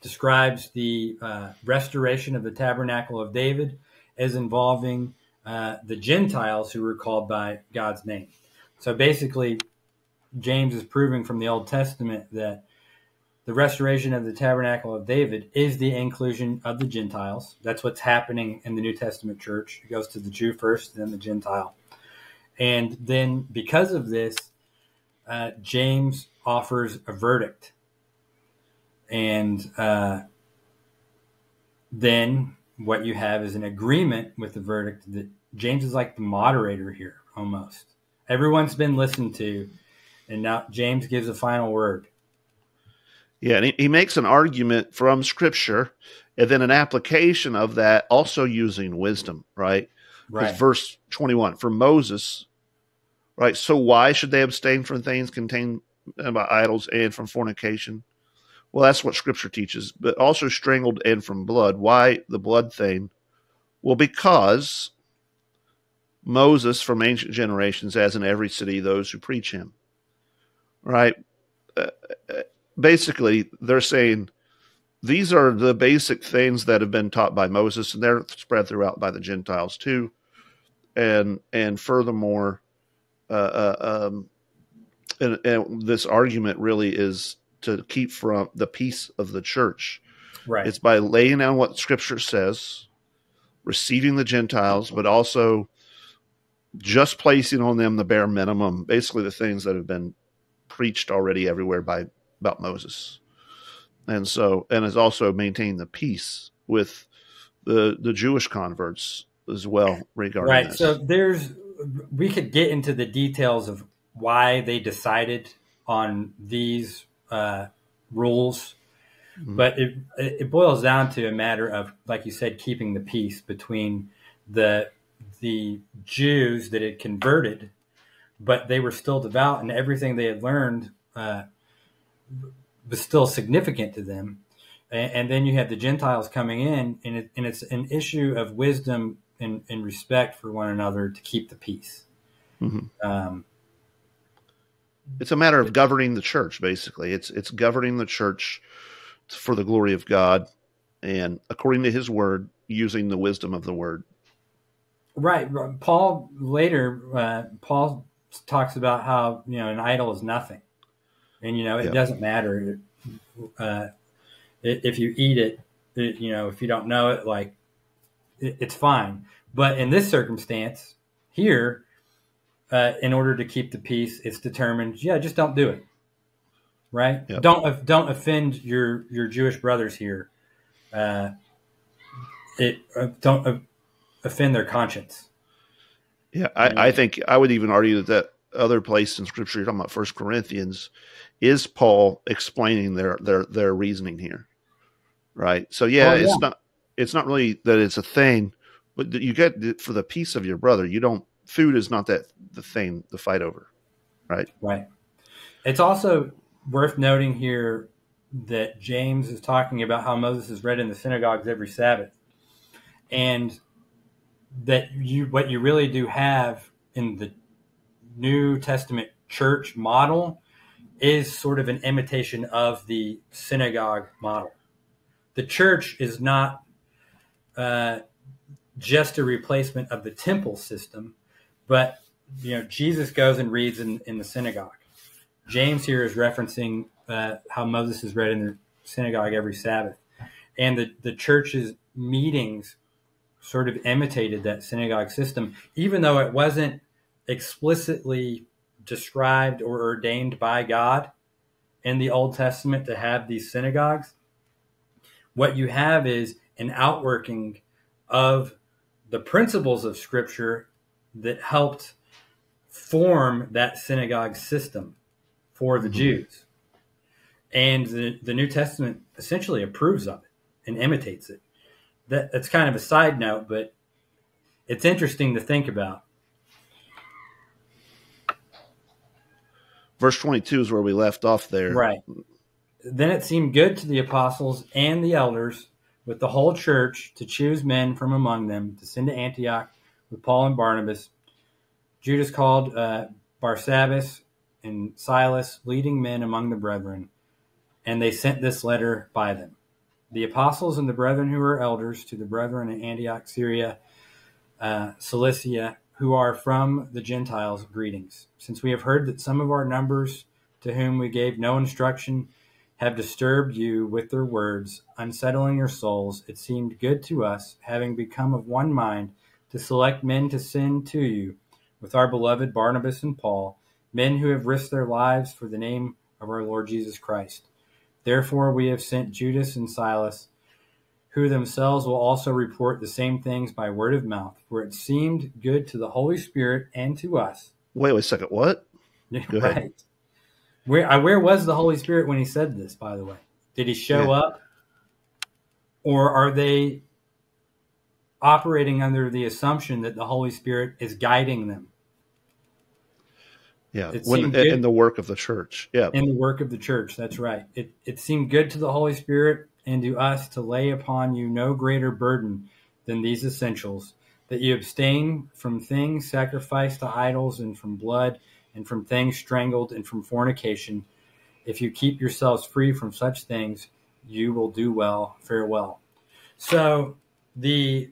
describes the uh, restoration of the tabernacle of David as involving uh, the Gentiles who were called by God's name. So basically, James is proving from the Old Testament that the restoration of the tabernacle of David is the inclusion of the Gentiles. That's what's happening in the New Testament church. It goes to the Jew first, then the Gentile. And then because of this, uh, James offers a verdict. And uh, then what you have is an agreement with the verdict that James is like the moderator here almost. Everyone's been listened to, and now James gives a final word. Yeah, and he, he makes an argument from Scripture, and then an application of that, also using wisdom, right? Right. Verse 21 for Moses, right? So why should they abstain from things contained by idols and from fornication? Well, that's what Scripture teaches, but also strangled and from blood. Why the blood thing? Well, because Moses from ancient generations as in every city those who preach him, right? Uh, uh, basically, they're saying these are the basic things that have been taught by Moses, and they're spread throughout by the Gentiles too. And and furthermore, uh, uh, um, and, and this argument really is to keep from the peace of the church. Right. It's by laying down what Scripture says, receiving the Gentiles, but also just placing on them the bare minimum, basically the things that have been preached already everywhere by about Moses, and so and has also maintained the peace with the the Jewish converts as well regarding right. this. So there's we could get into the details of why they decided on these uh, rules, Mhm. but it it boils down to a matter of, like you said, keeping the peace between the the Jews that had converted, but they were still devout, and everything they had learned uh, was still significant to them. And, and then you had the Gentiles coming in, and, it, and it's an issue of wisdom and, and respect for one another to keep the peace. Mhm. Um, it's a matter of governing the church basically it's it's governing the church for the glory of god and according to his word using the wisdom of the word Right. Paul later, uh, Paul talks about how you know an idol is nothing, and you know it Yeah. doesn't matter uh, if you eat it. it- You know, if you don't know it, like it, it's fine. But in this circumstance here, uh, in order to keep the peace, it's determined. Yeah, just don't do it. Right. Yep. Don't don't offend your your Jewish brothers here. Uh, it uh, don't uh, offend their conscience. yeah I, I think i would even argue that that other place in scripture you're talking about first corinthians is paul explaining their their their reasoning here right so yeah, Oh, yeah. it's not it's not really that it's a thing but you get it for the peace of your brother you don't food is not that the thing to fight over right Right. It's also worth noting here that James is talking about how Moses is read in the synagogues every Sabbath, and that you what you really do have in the New Testament church model is sort of an imitation of the synagogue model. The church is not uh, just a replacement of the temple system, but you know Jesus goes and reads in, in the synagogue. James here is referencing uh, how Moses is read in the synagogue every Sabbath, and the the church's meetings sort of imitated that synagogue system, even though it wasn't explicitly described or ordained by God in the Old Testament to have these synagogues. What you have is an outworking of the principles of Scripture that helped form that synagogue system for the Mhm. Jews. And the, the New Testament essentially approves of it and imitates it. That, that's kind of a side note, but it's interesting to think about. verse 22 is where we left off there Right. Then it seemed good to the apostles and the elders with the whole church to choose men from among them to send to Antioch with Paul and Barnabas. Judas called uh, Barsabbas and Silas, leading men among the brethren, and they sent this letter by them. The apostles and the brethren who are elders to the brethren in Antioch, Syria, uh, Cilicia, who are from the Gentiles, greetings. Since we have heard that some of our numbers to whom we gave no instruction have disturbed you with their words, unsettling your souls, it seemed good to us, having become of one mind, to select men to send to you with our beloved Barnabas and Paul, men who have risked their lives for the name of our Lord Jesus Christ. Therefore, we have sent Judas and Silas, who themselves will also report the same things by word of mouth, for it seemed good to the Holy Spirit and to us. wait wait a second what Go ahead. right. Where uh, where was the Holy Spirit when he said this? By the way, did he show Yeah. up, or are they operating under the assumption that the Holy Spirit is guiding them yeah It when, seemed in the work of the church yeah in the work of the church? That's right. It it seemed good to the Holy Spirit and to us to lay upon you no greater burden than these essentials, that you abstain from things sacrificed to idols and from blood and from things strangled and from fornication. If you keep yourselves free from such things, you will do well. Farewell. So the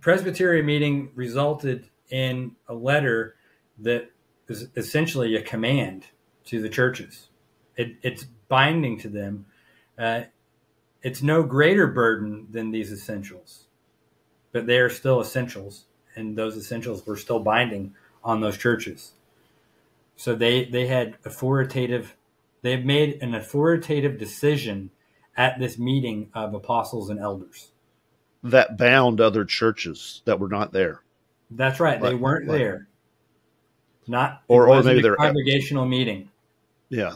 Presbyterian meeting resulted in a letter that is essentially a command to the churches. It, it's binding to them. Uh, it's no greater burden than these essentials, but they are still essentials, and those essentials were still binding on those churches. So they they had authoritative. They made an authoritative decision at this meeting of apostles and elders. That bound other churches that were not there. That's right. they weren't like- there. Not Or- or maybe a they're- congregational meeting. Yeah.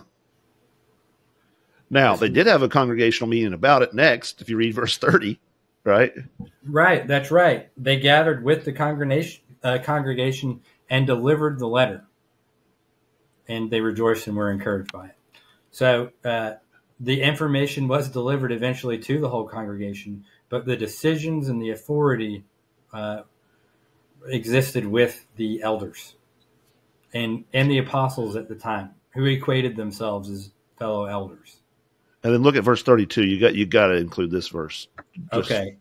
Now, they did have a congregational meeting about it next, if you read verse 30, right? Right. That's right. They gathered with the congregation, uh, congregation and delivered the letter, and they rejoiced and were encouraged by it. So uh, the information was delivered eventually to the whole congregation, but the decisions and the authority uh, existed with the elders and and the apostles at the time, who equated themselves as fellow elders. And then look at verse 32. You got you got to include this verse. Just- Okay.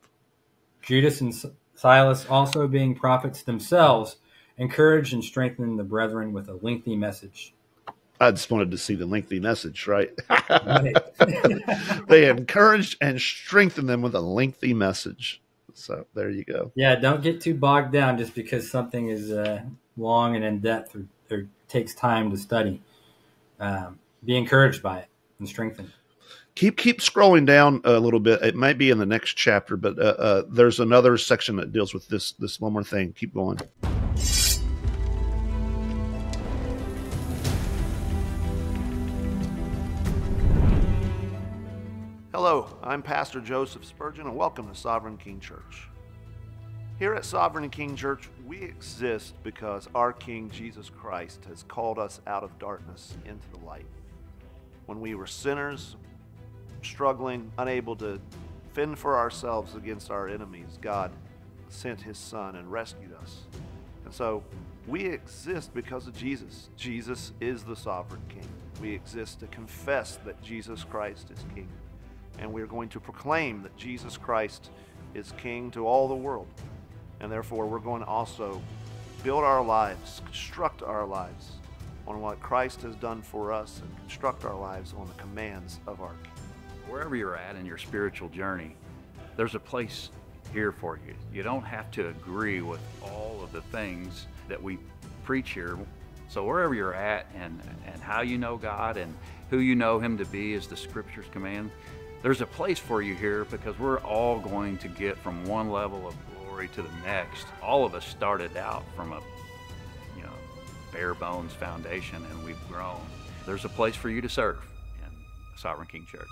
Judas and Silas, also being prophets themselves, encouraged and strengthened the brethren with a lengthy message. I just wanted to see the lengthy message, right? Right. (laughs) they encouraged and strengthened them with a lengthy message. So there you go. yeah, don't get too bogged down just because something is uh, long and in depth or, or takes time to study. Um, be encouraged by it and strengthened. Keep keep scrolling down a little bit. It might be in the next chapter, but uh, uh, there's another section that deals with this this one more thing. Keep going. Hello, I'm Pastor Joseph Spurgeon, and welcome to Sovereign King Church. Here at Sovereign King Church, we exist because our King Jesus Christ has called us out of darkness into the light. When we were sinners, struggling, unable to fend for ourselves against our enemies, God sent his son and rescued us. And so we exist because of Jesus. Jesus is the sovereign king. We exist to confess that Jesus Christ is king. And we're going to proclaim that Jesus Christ is king to all the world. And therefore, we're going to also build our lives, construct our lives on what Christ has done for us, and construct our lives on the commands of our king. wherever you're at in your spiritual journey, there's a place here for you. You don't have to agree with all of the things that we preach here. So wherever you're at and, and how you know God and who you know him to be as the scriptures command, there's a place for you here because we're all going to get from one level of glory to the next. All of us started out from a you know bare bones foundation and we've grown. There's a place for you to serve in Sovereign King Church.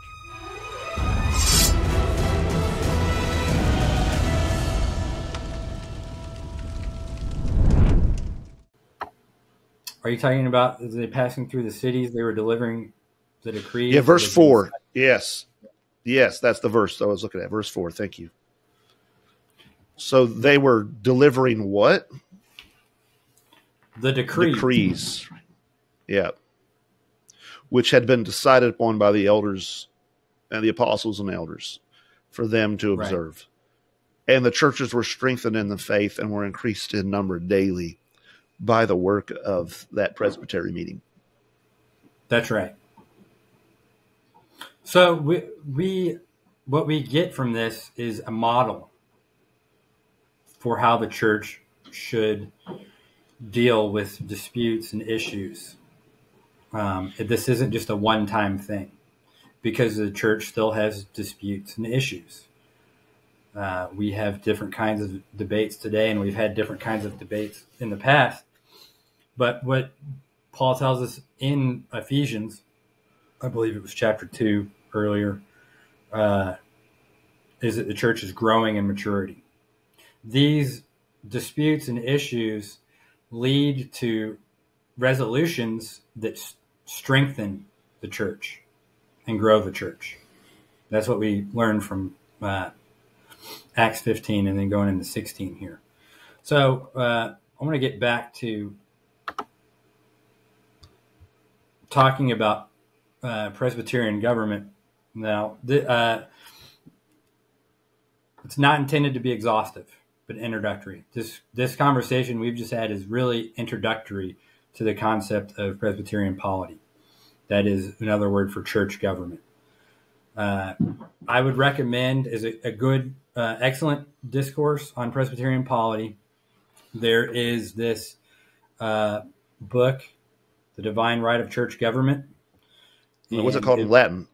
Are you talking about as they passing through the cities, they were delivering the decree? Yeah, verse 4. Yes. Yes, that's the verse I was looking at. Verse 4. Thank you. So they were delivering what? The decree. Decrees. Yeah. Which had been decided upon by the elders and the apostles and elders for them to Right. observe. And the churches were strengthened in the faith and were increased in number daily by the work of that presbytery meeting. That's right. So we we what we get from this is a model for how the church should deal with disputes and issues. Um, this isn't just a one-time thing because the church still has disputes and issues. Uh, we have different kinds of debates today, and we've had different kinds of debates in the past. But what Paul tells us in Ephesians, I believe it was chapter two earlier, uh, is that the church is growing in maturity. These disputes and issues lead to resolutions that strengthen the church and grow the church. That's what we learn from uh, Acts 15 and then going into 16 here. So uh, I want to get back to talking about uh, Presbyterian government. Now, th- uh, it's not intended to be exhaustive, but introductory. This this conversation we've just had is really introductory to the concept of Presbyterian polity. That is another word for church government. Uh, I would recommend as a, a good, uh, excellent discourse on Presbyterian polity. There is this uh, book the divine right of church government. What's it called in Latin?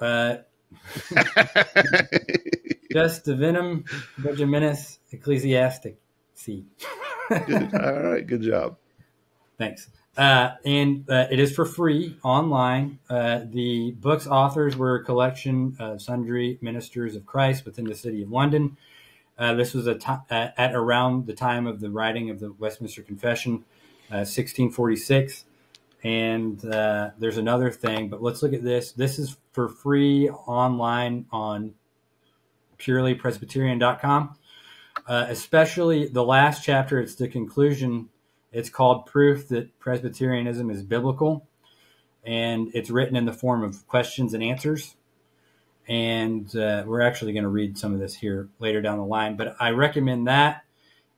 (laughs) Jus divinum regiminis ecclesiastici. See. Good. All right, good job. Thanks. Uh, and uh, it is for free online. Uh, the book's authors were a collection of sundry ministers of Christ within the city of London. Uh, this was a ti- uh, at around the time of the writing of the Westminster Confession, uh, 1646. And uh, there's another thing, but let's look at this. This is for free online on purelypresbyterian.com. Uh, especially the last chapter, it's the conclusion it's called Proof That Presbyterianism is Biblical. And it's written in the form of questions and answers. And uh, we're actually going to read some of this here later down the line. But I recommend that.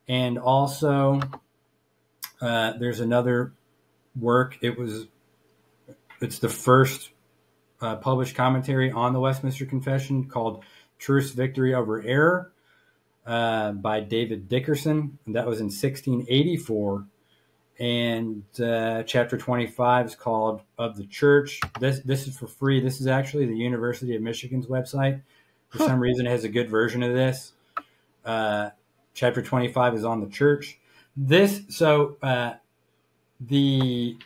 And also, uh, there's another work. It was, it's the first uh, published commentary on the Westminster Confession called Truth's Victory Over Error uh, by David Dickson. And that was in 1684 and uh, chapter 25 is called of the church. This this is for free. This is actually the university of michigan's website. For some reason it has a good version of this. Uh, chapter 25 is on the church. This so uh, the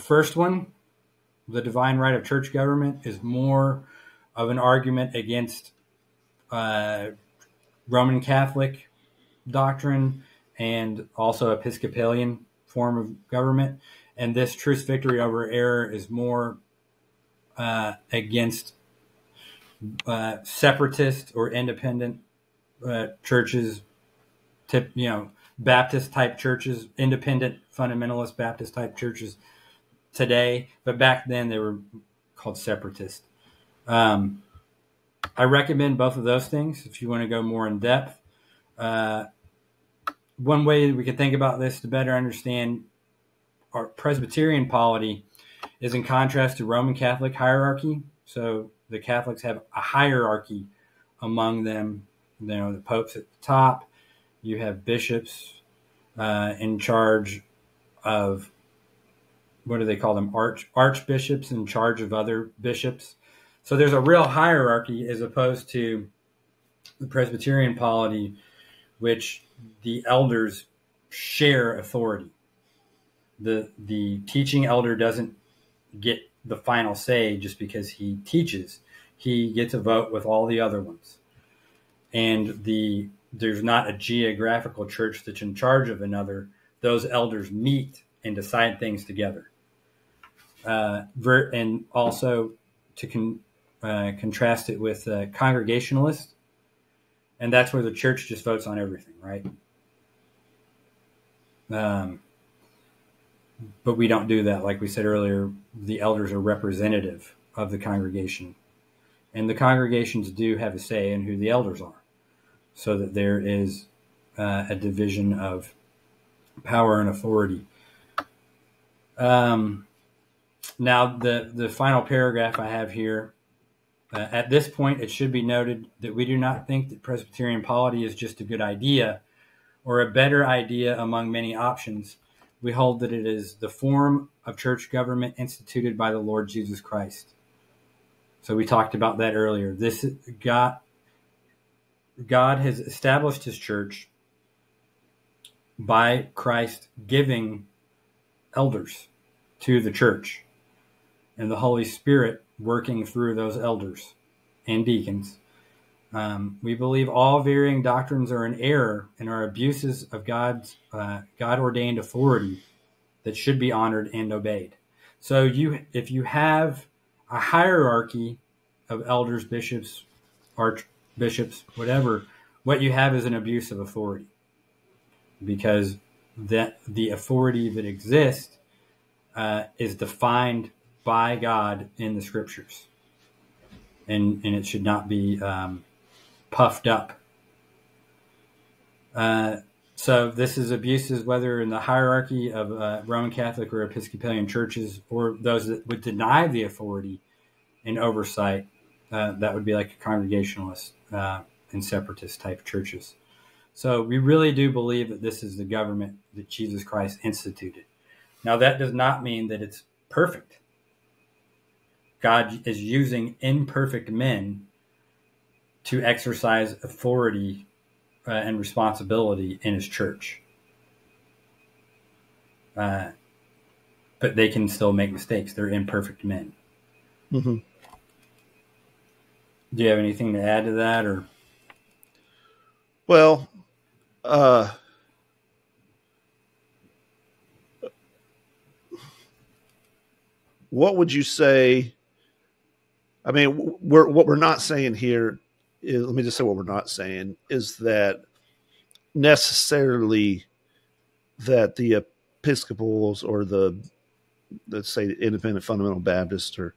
first one the divine right of church government is more of an argument against uh, roman catholic doctrine and also Episcopalian form of government. And this truth victory over error is more uh, against uh, separatist or independent uh, churches, you know, Baptist type churches, independent fundamentalist Baptist type churches today. But back then they were called separatist. Um, I recommend both of those things if you want to go more in depth. Uh, one way we can think about this to better understand our Presbyterian polity is in contrast to Roman Catholic hierarchy. So the Catholics have a hierarchy among them. You know, the Pope's at the top. You have bishops uh, in charge of what do they call them? Arch archbishops in charge of other bishops. So there's a real hierarchy as opposed to the Presbyterian polity, which the elders share authority. The the teaching elder doesn't get the final say just because he teaches. He gets a vote with all the other ones. And the there's not a geographical church that's in charge of another. Those elders meet and decide things together. Uh, and also to con- uh, contrast it with congregationalist, and that's where the church just votes on everything, right? Um, but we don't do that. Like we said earlier, the elders are representative of the congregation, and the congregations do have a say in who the elders are, so that there is uh, a division of power and authority. Um, now, the the final paragraph I have here. Uh, at this point, it should be noted that we do not think that Presbyterian polity is just a good idea or a better idea among many options. We hold that it is the form of church government instituted by the Lord Jesus Christ. So we talked about that earlier. This God God has established his church by Christ giving elders to the church and the Holy Spirit working through those elders and deacons. Um, we believe all varying doctrines are in error and are abuses of God's uh, God ordained authority that should be honored and obeyed. So you, if you have a hierarchy of elders, bishops, archbishops, whatever, what you have is an abuse of authority because that the authority that exists uh, is defined by God in the scriptures, and and it should not be um, puffed up. Uh, so this is abuses whether in the hierarchy of uh, Roman Catholic or Episcopalian churches, or those that would deny the authority and oversight. Uh, that would be like a congregationalist uh, and separatist type churches. So we really do believe that this is the government that Jesus Christ instituted. Now, that does not mean that it's perfect. God is using imperfect men to exercise authority uh, and responsibility in his church. Uh, but they can still make mistakes. They're imperfect men. Mm-hmm. Do you have anything to add to that, or Well, uh, what would you say? I mean, we're what we're not saying here is let me just say what we're not saying is that necessarily that the Episcopals or the let's say the Independent Fundamental Baptist or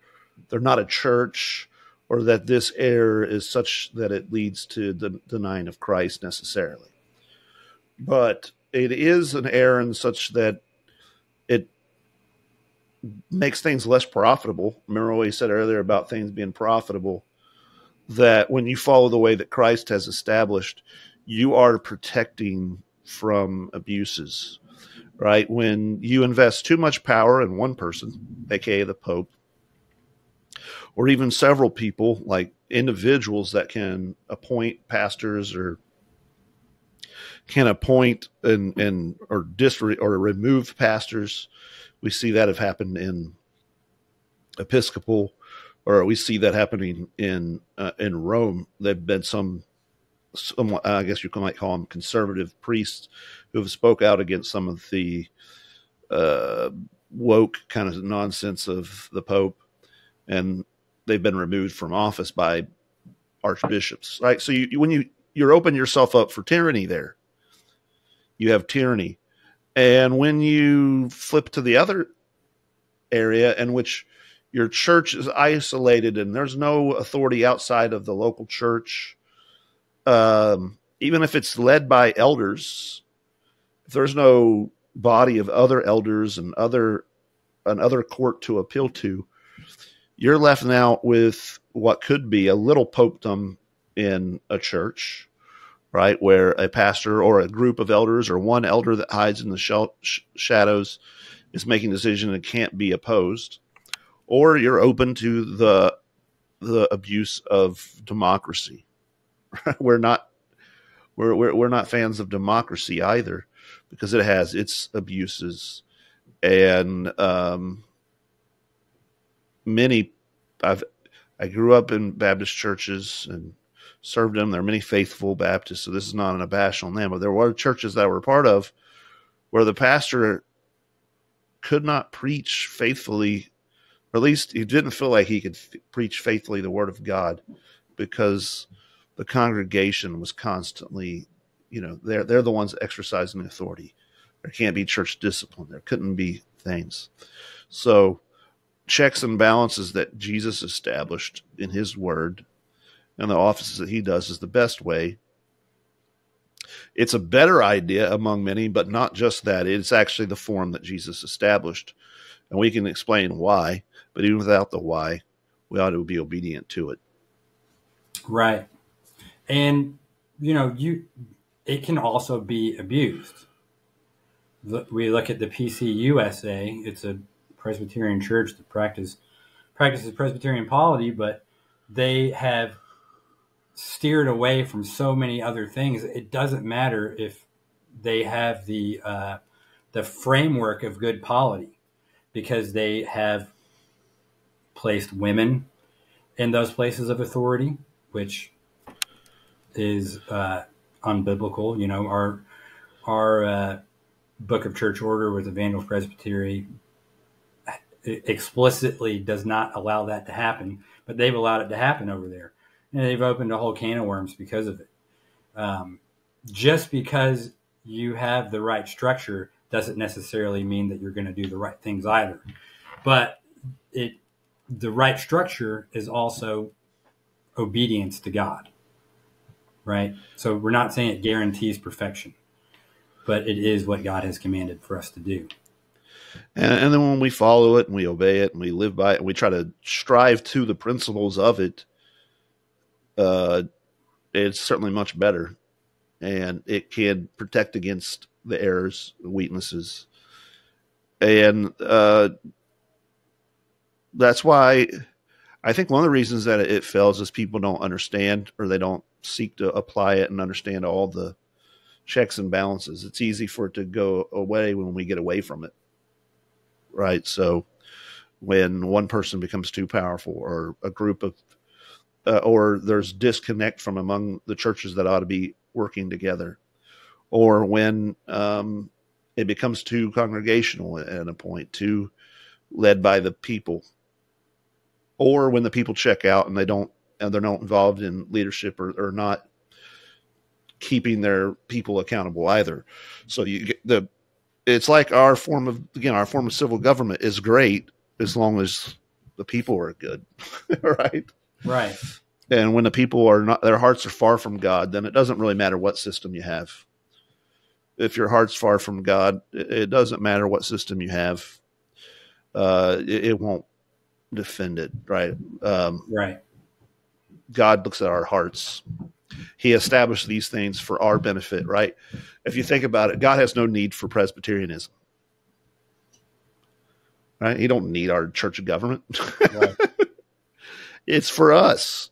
they're not a church or that this error is such that it leads to the denying of Christ necessarily. But it is an error in such that it makes things less profitable. Remember what he said earlier about things being profitable? That when you follow the way that Christ has established, you are protecting from abuses, right? When you invest too much power in one person, aka the Pope, or even several people, like individuals that can appoint pastors or can appoint and and or dis or remove pastors. We see that have happened in Episcopal, or we see that happening in uh, in Rome. There've been some, some I guess you might call them conservative priests who have spoke out against some of the uh, woke kind of nonsense of the Pope, and they've been removed from office by archbishops. Right, so you when you you're open yourself up for tyranny there you have tyranny. And when you flip to the other area in which your church is isolated and there's no authority outside of the local church, um, even if it's led by elders, if there's no body of other elders and other another court to appeal to, you're left now with what could be a little popedom in a church right? Where a pastor or a group of elders or one elder that hides in the sh- shadows is making a decision and can't be opposed, or you're open to the the abuse of democracy. (laughs) we're not we're, we're we're not fans of democracy either because it has its abuses and um, many I've I grew up in Baptist churches and served them. There are many faithful Baptists, so this is not an abash on them. But there were churches that were part of where the pastor could not preach faithfully, or at least he didn't feel like he could preach faithfully the word of God because the congregation was constantly, you know, they're they're the ones exercising the authority. There can't be church discipline. There couldn't be things. So checks and balances that Jesus established in his word and the offices that he does is the best way. It's a better idea among many, but not just that. It's actually the form that Jesus established. And we can explain why, but even without the why, we ought to be obedient to it. Right. And, you know, you it can also be abused. We look at the PCUSA, it's a Presbyterian church that practice, practices Presbyterian polity, but they have steered away from so many other things. It doesn't matter if they have the uh, the framework of good polity because they have placed women in those places of authority, which is uh, unbiblical. You know, our our uh, book of church order with the Evangel Presbytery explicitly does not allow that to happen, but they've allowed it to happen over there and they've opened a whole can of worms because of it. Um, just because you have the right structure doesn't necessarily mean that you're going to do the right things either. But it the right structure is also obedience to God. Right? So we're not saying it guarantees perfection, but it is what God has commanded for us to do. And, and then when we follow it and we obey it and we live by it and we try to strive to the principles of it, uh, it's certainly much better, and it can protect against the errors, weaknesses, and uh, that's why I think one of the reasons that it fails is people don't understand or they don't seek to apply it and understand all the checks and balances. It's easy for it to go away when we get away from it, right? So when one person becomes too powerful or a group of uh, or there's disconnect from among the churches that ought to be working together. Or when um, it becomes too congregational at a point too led by the people. Or when the people check out and they don't and they're not involved in leadership or, or not keeping their people accountable either. So you get the it's like our form of again our form of civil government is great as long as the people are good, (laughs) right? Right. And when the people are not, their hearts are far from God, then it doesn't really matter what system you have. If your heart's far from God, it, doesn't matter what system you have. Uh, it, it, won't defend it, right? Um, right. God looks at our hearts. He established these things for our benefit, right? If you think about it, God has no need for Presbyterianism right? He don't need our church of government. Right. (laughs) it's for us.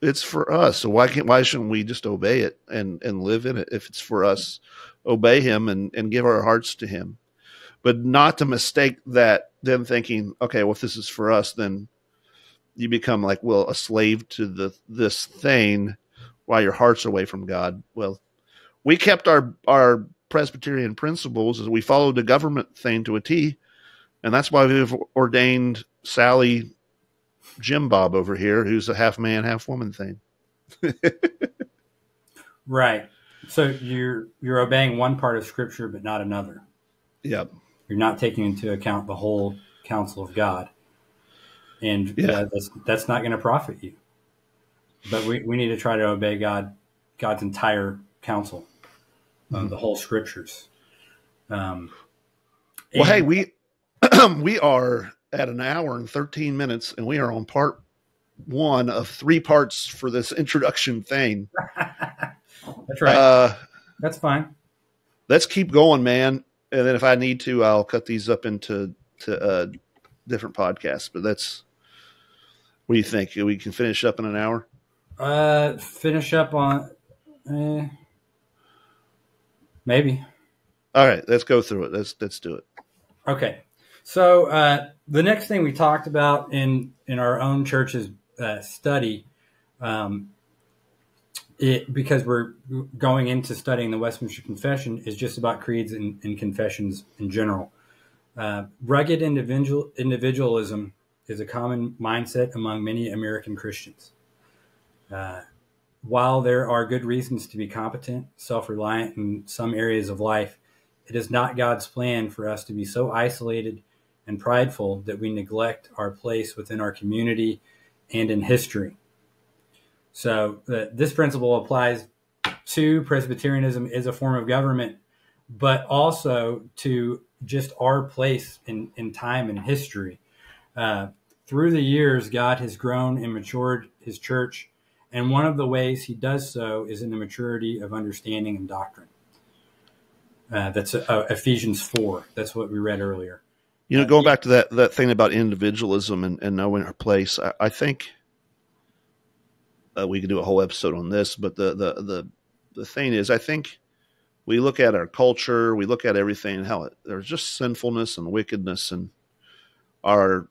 It's for us. So why can't why shouldn't we just obey it and and live in it if it's for us? Obey him and and give our hearts to him. But not to mistake that then thinking, okay, well if this is for us, then you become like, well, a slave to the this thing while your heart's away from God. Well, we kept our our Presbyterian principles as we followed the government thing to a T and that's why we've ordained Sally Jim Bob over here, who's a half man, half woman thing. (laughs) right. So you're you're obeying one part of Scripture, but not another. Yep. You're not taking into account the whole counsel of God, and yeah. uh, that's that's not going to profit you. But we, we need to try to obey God, God's entire counsel, mm-hmm. the whole Scriptures. Um, well, hey, we (clears throat) we are at an hour and 13 minutes, and we are on part one of three parts for this introduction thing. (laughs) That's right. Uh, That's fine. Let's keep going, man. And then if I need to, I'll cut these up into to uh, different podcasts. But that's what do you think? We can finish up in an hour. Uh, finish up on eh, maybe. All right, let's go through it. Let's let's do it. Okay. So uh, the next thing we talked about in in our own church's uh, study, um, it because we're going into studying the Westminster Confession is just about creeds and, and confessions in general. Uh, rugged individual individualism is a common mindset among many American Christians. Uh, while there are good reasons to be competent, self reliant in some areas of life, it is not God's plan for us to be so isolated and prideful that we neglect our place within our community and in history. So, uh, this principle applies to Presbyterianism as a form of government, but also to just our place in, in time and history. Uh, through the years, God has grown and matured his church, and one of the ways he does so is in the maturity of understanding and doctrine. Uh, that's uh, Ephesians 4. That's what we read earlier. You know, going back to that that thing about individualism and, and knowing our place, I, I think uh, we could do a whole episode on this. But the the the the thing is, I think we look at our culture, we look at everything, and how it, there's just sinfulness and wickedness, and our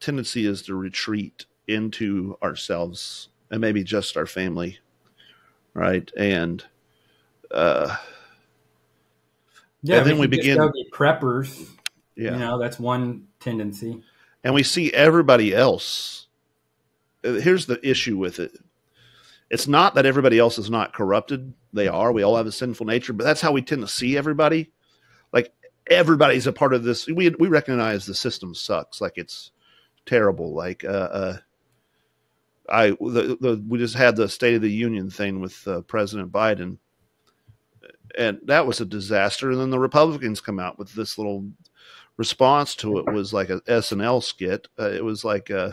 tendency is to retreat into ourselves and maybe just our family, right? And uh, yeah, and then we, we begin preppers yeah. You know, that's one tendency. And we see everybody else. Uh, here's the issue with it it's not that everybody else is not corrupted. They are. We all have a sinful nature, but that's how we tend to see everybody. Like everybody's a part of this. We we recognize the system sucks. Like it's terrible. Like uh, uh I the, the we just had the State of the Union thing with uh, President Biden, and that was a disaster. And then the Republicans come out with this little response to it was like a SNL skit. Uh, it was like uh,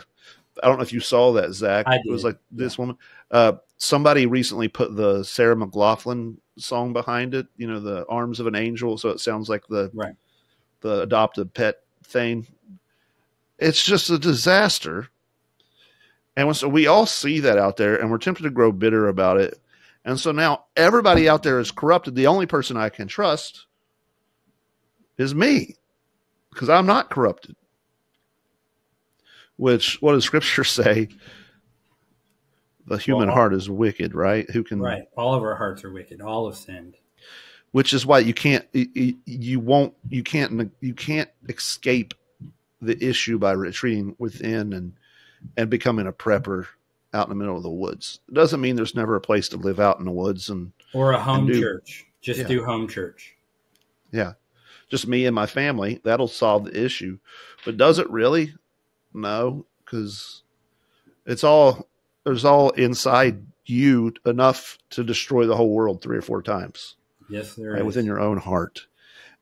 I don't know if you saw that, Zack. It was like this woman. Uh, somebody recently put the Sarah McLachlan song behind it. You know, the Arms of an Angel. So it sounds like the right. the adopted pet thing. It's just a disaster. And so we all see that out there and we're tempted to grow bitter about it. And so now everybody out there is corrupted. The only person I can trust is me because I'm not corrupted. Which, what does scripture (laughs) say? The human Well, heart is wicked, right? Who can, Right. All of our hearts are wicked. All have sinned. which is why you can't, you- won't, you can't, you can't escape the issue by retreating within and, and becoming a prepper out in the middle of the woods. It doesn't mean there's never a place to live out in the woods and, Or a home do- church. Just Yeah. do home church. Yeah. Just me and my family. That'll solve the issue. But does it really? No, because it's all there's all inside you enough to destroy the whole world three or four times Yes, there right, is. within your own heart.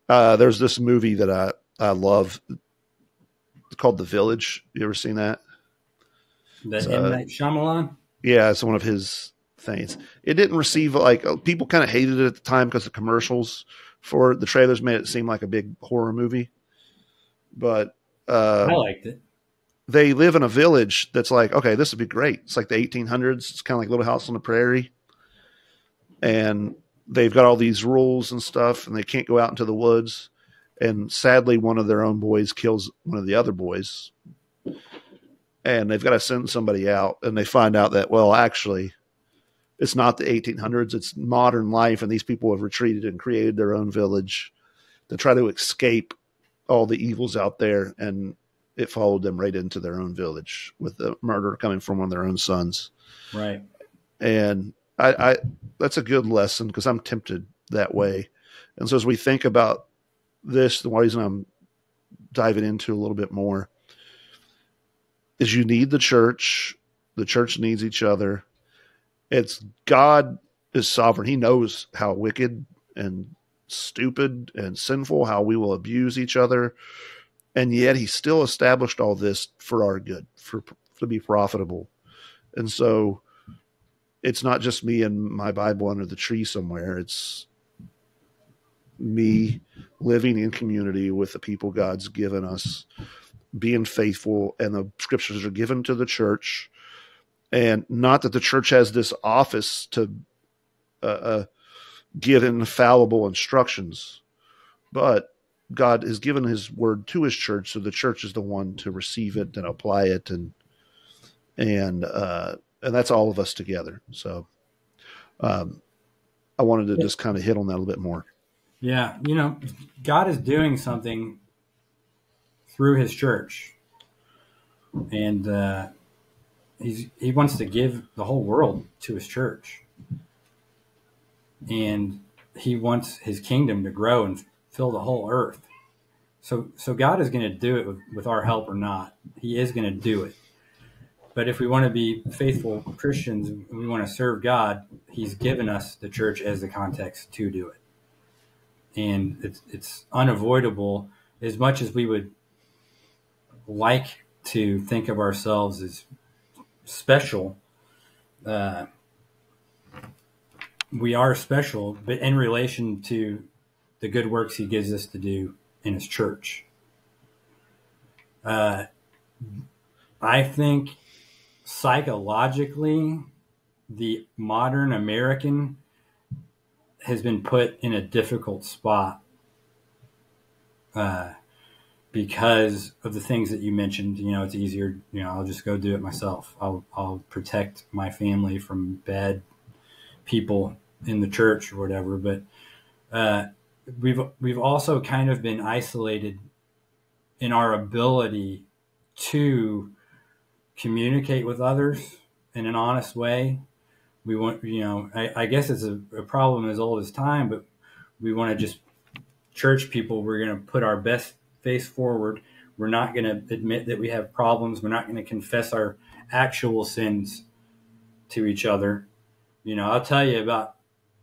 Uh, there's this movie that I, I love. It's called The Village. You ever seen that? That uh, M. Night Shyamalan? Yeah, it's one of his things. It didn't receive like uh, people kind of hated it at the time because the commercials for the trailers made it seem like a big horror movie. But uh, I liked it. they live in a village that's like, okay, this would be great. It's like the 1800s. It's kind of like Little House on the Prairie, and they've got all these rules and stuff, and they can't go out into the woods. And sadly, one of their own boys kills one of the other boys, and they've got to send somebody out. And they find out that well, actually, it's not the 1800s; it's modern life, and these people have retreated and created their own village to try to escape all the evils out there and it followed them right into their own village with the murder coming from one of their own sons. Right. And I, I that's a good lesson because I'm tempted that way. And so as we think about this, the reason I'm diving into a little bit more is you need the church. The church needs each other. It's God is sovereign. He knows how wicked and stupid and sinful, how we will abuse each other. And yet he still established all this for our good, for to be profitable. And so it's not just me and my Bible under the tree somewhere. It's me living in community with the people God's given us, being faithful, and the scriptures are given to the church. And not that the church has this office to uh, uh, give infallible instructions, but God has given His word to His church, so the church is the one to receive it and apply it, and and uh, and that's all of us together. So, um, I wanted to just kind of hit on that a little bit more. Yeah. You know, God is doing something through his church. And uh, he's, he wants to give the whole world to his church. And he wants his kingdom to grow and fill the whole earth. So, so God is going to do it with, with our help or not. He is going to do it. But if we want to be faithful Christians and we want to serve God, He's given us the church as the context to do it. And it's, it's unavoidable as much as we would like to think of ourselves as special. Uh, we are special, but in relation to the good works He gives us to do in His church. Uh, I think psychologically, the modern American has been put in a difficult spot uh, because of the things that you mentioned. You know, it's easier. You know, I'll just go do it myself. I'll I'll protect my family from bad people in the church or whatever. But uh, we've we've also kind of been isolated in our ability to communicate with others in an honest way. We want, you know, I, I guess it's a, a problem as old as time, but we want to just church people. We're going to put our best face forward. We're not going to admit that we have problems. We're not going to confess our actual sins to each other. You know, I'll tell you about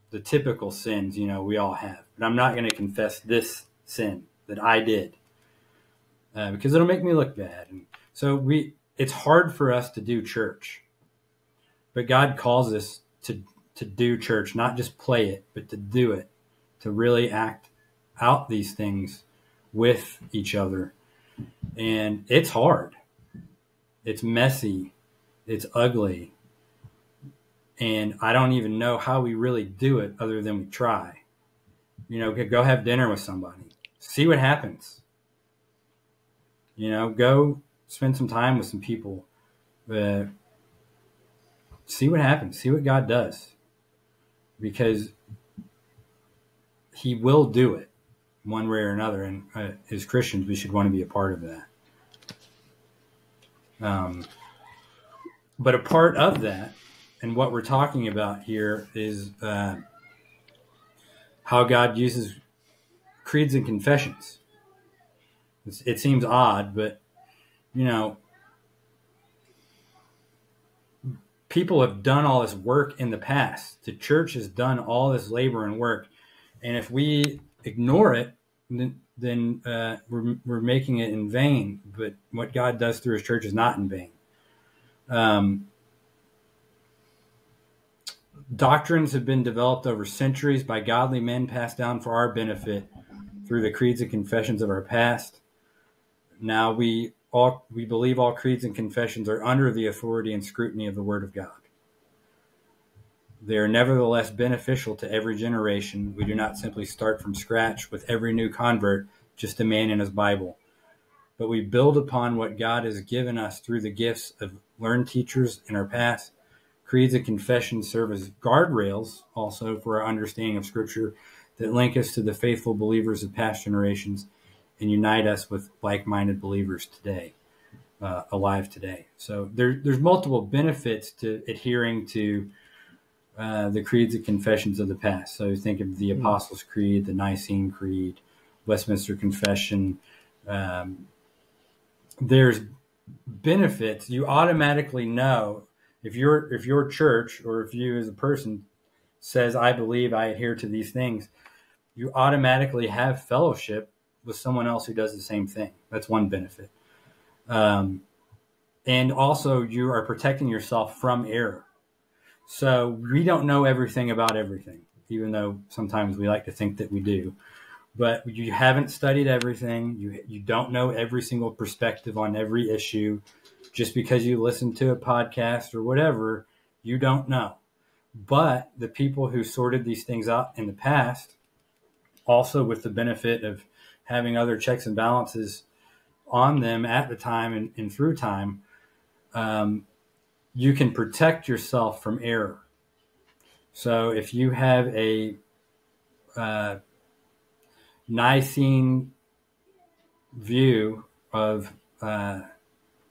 the typical sins, you know, we all have, but I'm not going to confess this sin that I did uh, because it'll make me look bad. And so we, it's hard for us to do church, but God calls us to to do church, not just play it, but to do it, to really act out these things with each other. And it's hard. It's messy. It's ugly. And I don't even know how we really do it other than we try. You know, go have dinner with somebody, see what happens. You know, go spend some time with some people. Uh, see what happens. See what God does. Because He will do it one way or another. And uh, as Christians, we should want to be a part of that. Um, but a part of that, and what we're talking about here, is uh, how God uses creeds and confessions. It's, it seems odd, but you know, people have done all this work in the past. The church has done all this labor and work, and if we ignore it, then, uh, we're, we're making it in vain. But what God does through His church is not in vain. Um, doctrines have been developed over centuries by godly men passed down for our benefit through the creeds and confessions of our past. Now we all we believe all creeds and confessions are under the authority and scrutiny of the Word of God. They are nevertheless beneficial to every generation. We do not simply start from scratch with every new convert, just a man and his Bible. But we build upon what God has given us through the gifts of learned teachers in our past. Creeds and confessions serve as guardrails also for our understanding of Scripture that link us to the faithful believers of past generations and unite us with like minded believers today, uh, alive today. So there, there's multiple benefits to adhering to uh, the creeds and confessions of the past. So think of the hmm. Apostles' Creed, the Nicene Creed, Westminster Confession. Um, there's benefits. You automatically know if your if your church or if you as a person says, "I believe, I adhere to these things," you automatically have fellowship with someone else who does the same thing. That's one benefit. Um, and also, you are protecting yourself from error. So we don't know everything about everything, even though sometimes we like to think that we do. But you haven't studied everything. You you don't know every single perspective on every issue. Just because you listen to a podcast or whatever, you don't know. But the people who sorted these things out in the past, also with the benefit of having other checks and balances on them at the time and, and through time, um, you can protect yourself from error. So if you have a uh, Nicene view of uh,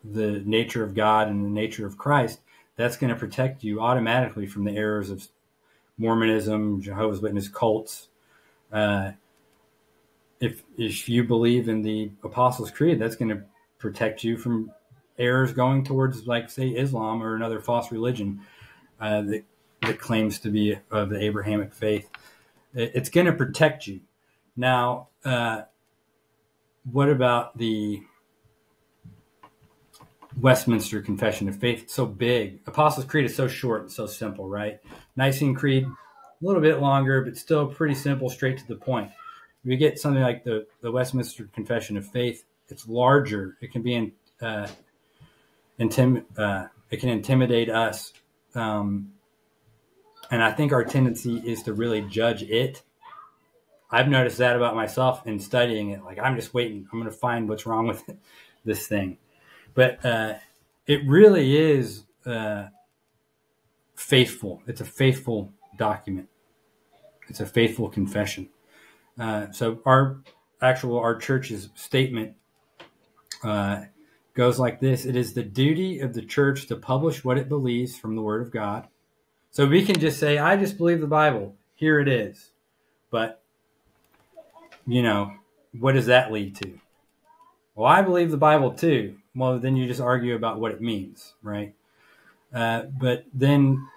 the nature of God and the nature of Christ, that's going to protect you automatically from the errors of Mormonism, Jehovah's Witness cults. Uh, if if you believe in the Apostles' Creed, that's going to protect you from errors going towards, like, say, Islam or another false religion uh, that, that claims to be of the Abrahamic faith. It's going to protect you. Now, uh, what about the Westminster Confession of Faith? It's so big. Apostles' Creed is so short and so simple, right? Nicene Creed, a little bit longer, but still pretty simple, straight to the point. We get something like the, the Westminster Confession of Faith. It's larger. It can be in, uh, intim- uh, it can intimidate us. Um, and I think our tendency is to really judge it. I've noticed that about myself in studying it. Like I'm just waiting. I'm going to find what's wrong with (laughs) this thing, but uh, it really is uh, faithful. It's a faithful document. It's a faithful confession. Uh, so our actual our church's statement uh, goes like this It is the duty of the church to publish what it believes from the Word of God. So we can just say, I just believe the Bible. Here it is. But, you know, what does that lead to? Well, I believe the Bible too. Well, then you just argue about what it means, right? Uh, but then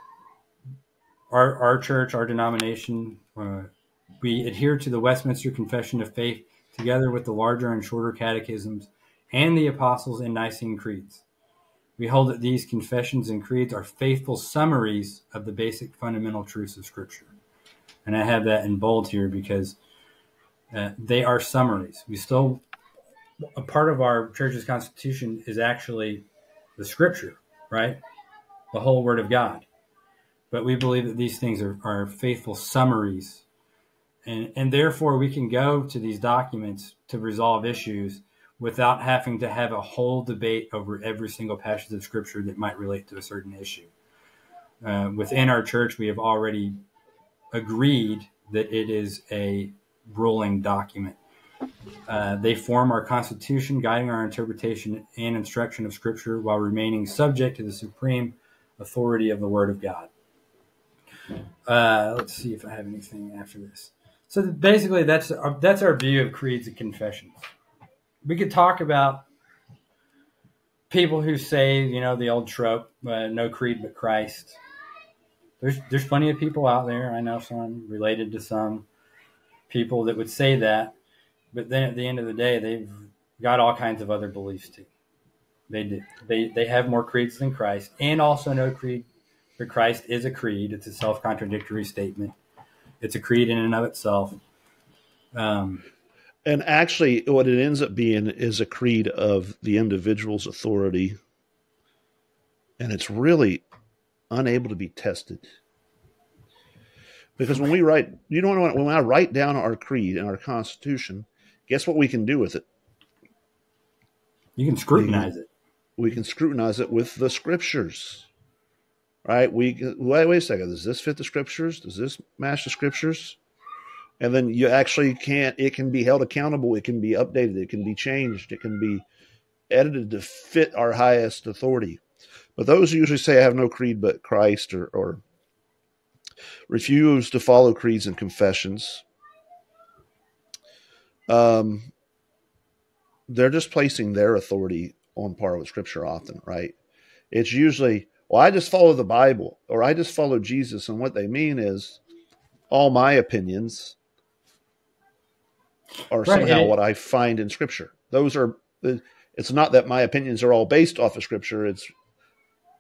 our, our church, our denomination, uh, we adhere to the Westminster Confession of Faith together with the larger and shorter catechisms and the apostles and Nicene creeds. We hold that these confessions and creeds are faithful summaries of the basic fundamental truths of Scripture. And I have that in bold here because Uh, they are summaries. We still, a part of our church's constitution is actually the scripture, right? The whole word of God. But we believe that these things are, are faithful summaries. And, and therefore, we can go to these documents to resolve issues without having to have a whole debate over every single passage of scripture that might relate to a certain issue. Uh, within our church, we have already agreed that it is a ruling document. Uh, they form our constitution, guiding our interpretation and instruction of Scripture while remaining subject to the supreme authority of the Word of God. Uh, let's see if I have anything after this. So basically, that's our, that's our view of creeds and confessions. We could talk about people who say, you know, the old trope, uh, "No creed but Christ." There's there's plenty of people out there. I know some related to some people that would say that, but then at the end of the day, they've got all kinds of other beliefs too. They do. They they have more creeds than Christ, and also no creed. But Christ is a creed. It's a self-contradictory statement. It's a creed in and of itself. Um, and actually, what it ends up being is a creed of the individual's authority, and it's really unable to be tested. Because when we write, you know, when I write down our creed and our Constitution, guess what we can do with it? You can scrutinize we, it. We can scrutinize it with the scriptures, right? We wait, wait a second. Does this fit the scriptures? Does this match the scriptures? And then you actually can't. It can be held accountable. It can be updated. It can be changed. It can be edited to fit our highest authority. But those who usually say I have no creed but Christ or, or refuse to follow creeds and confessions. Um, they're just placing their authority on par with Scripture often, right? It's usually, well, I just follow the Bible or I just follow Jesus. And what they mean is all my opinions are right. somehow what I find in Scripture. Those are, it's not that my opinions are all based off of Scripture. It's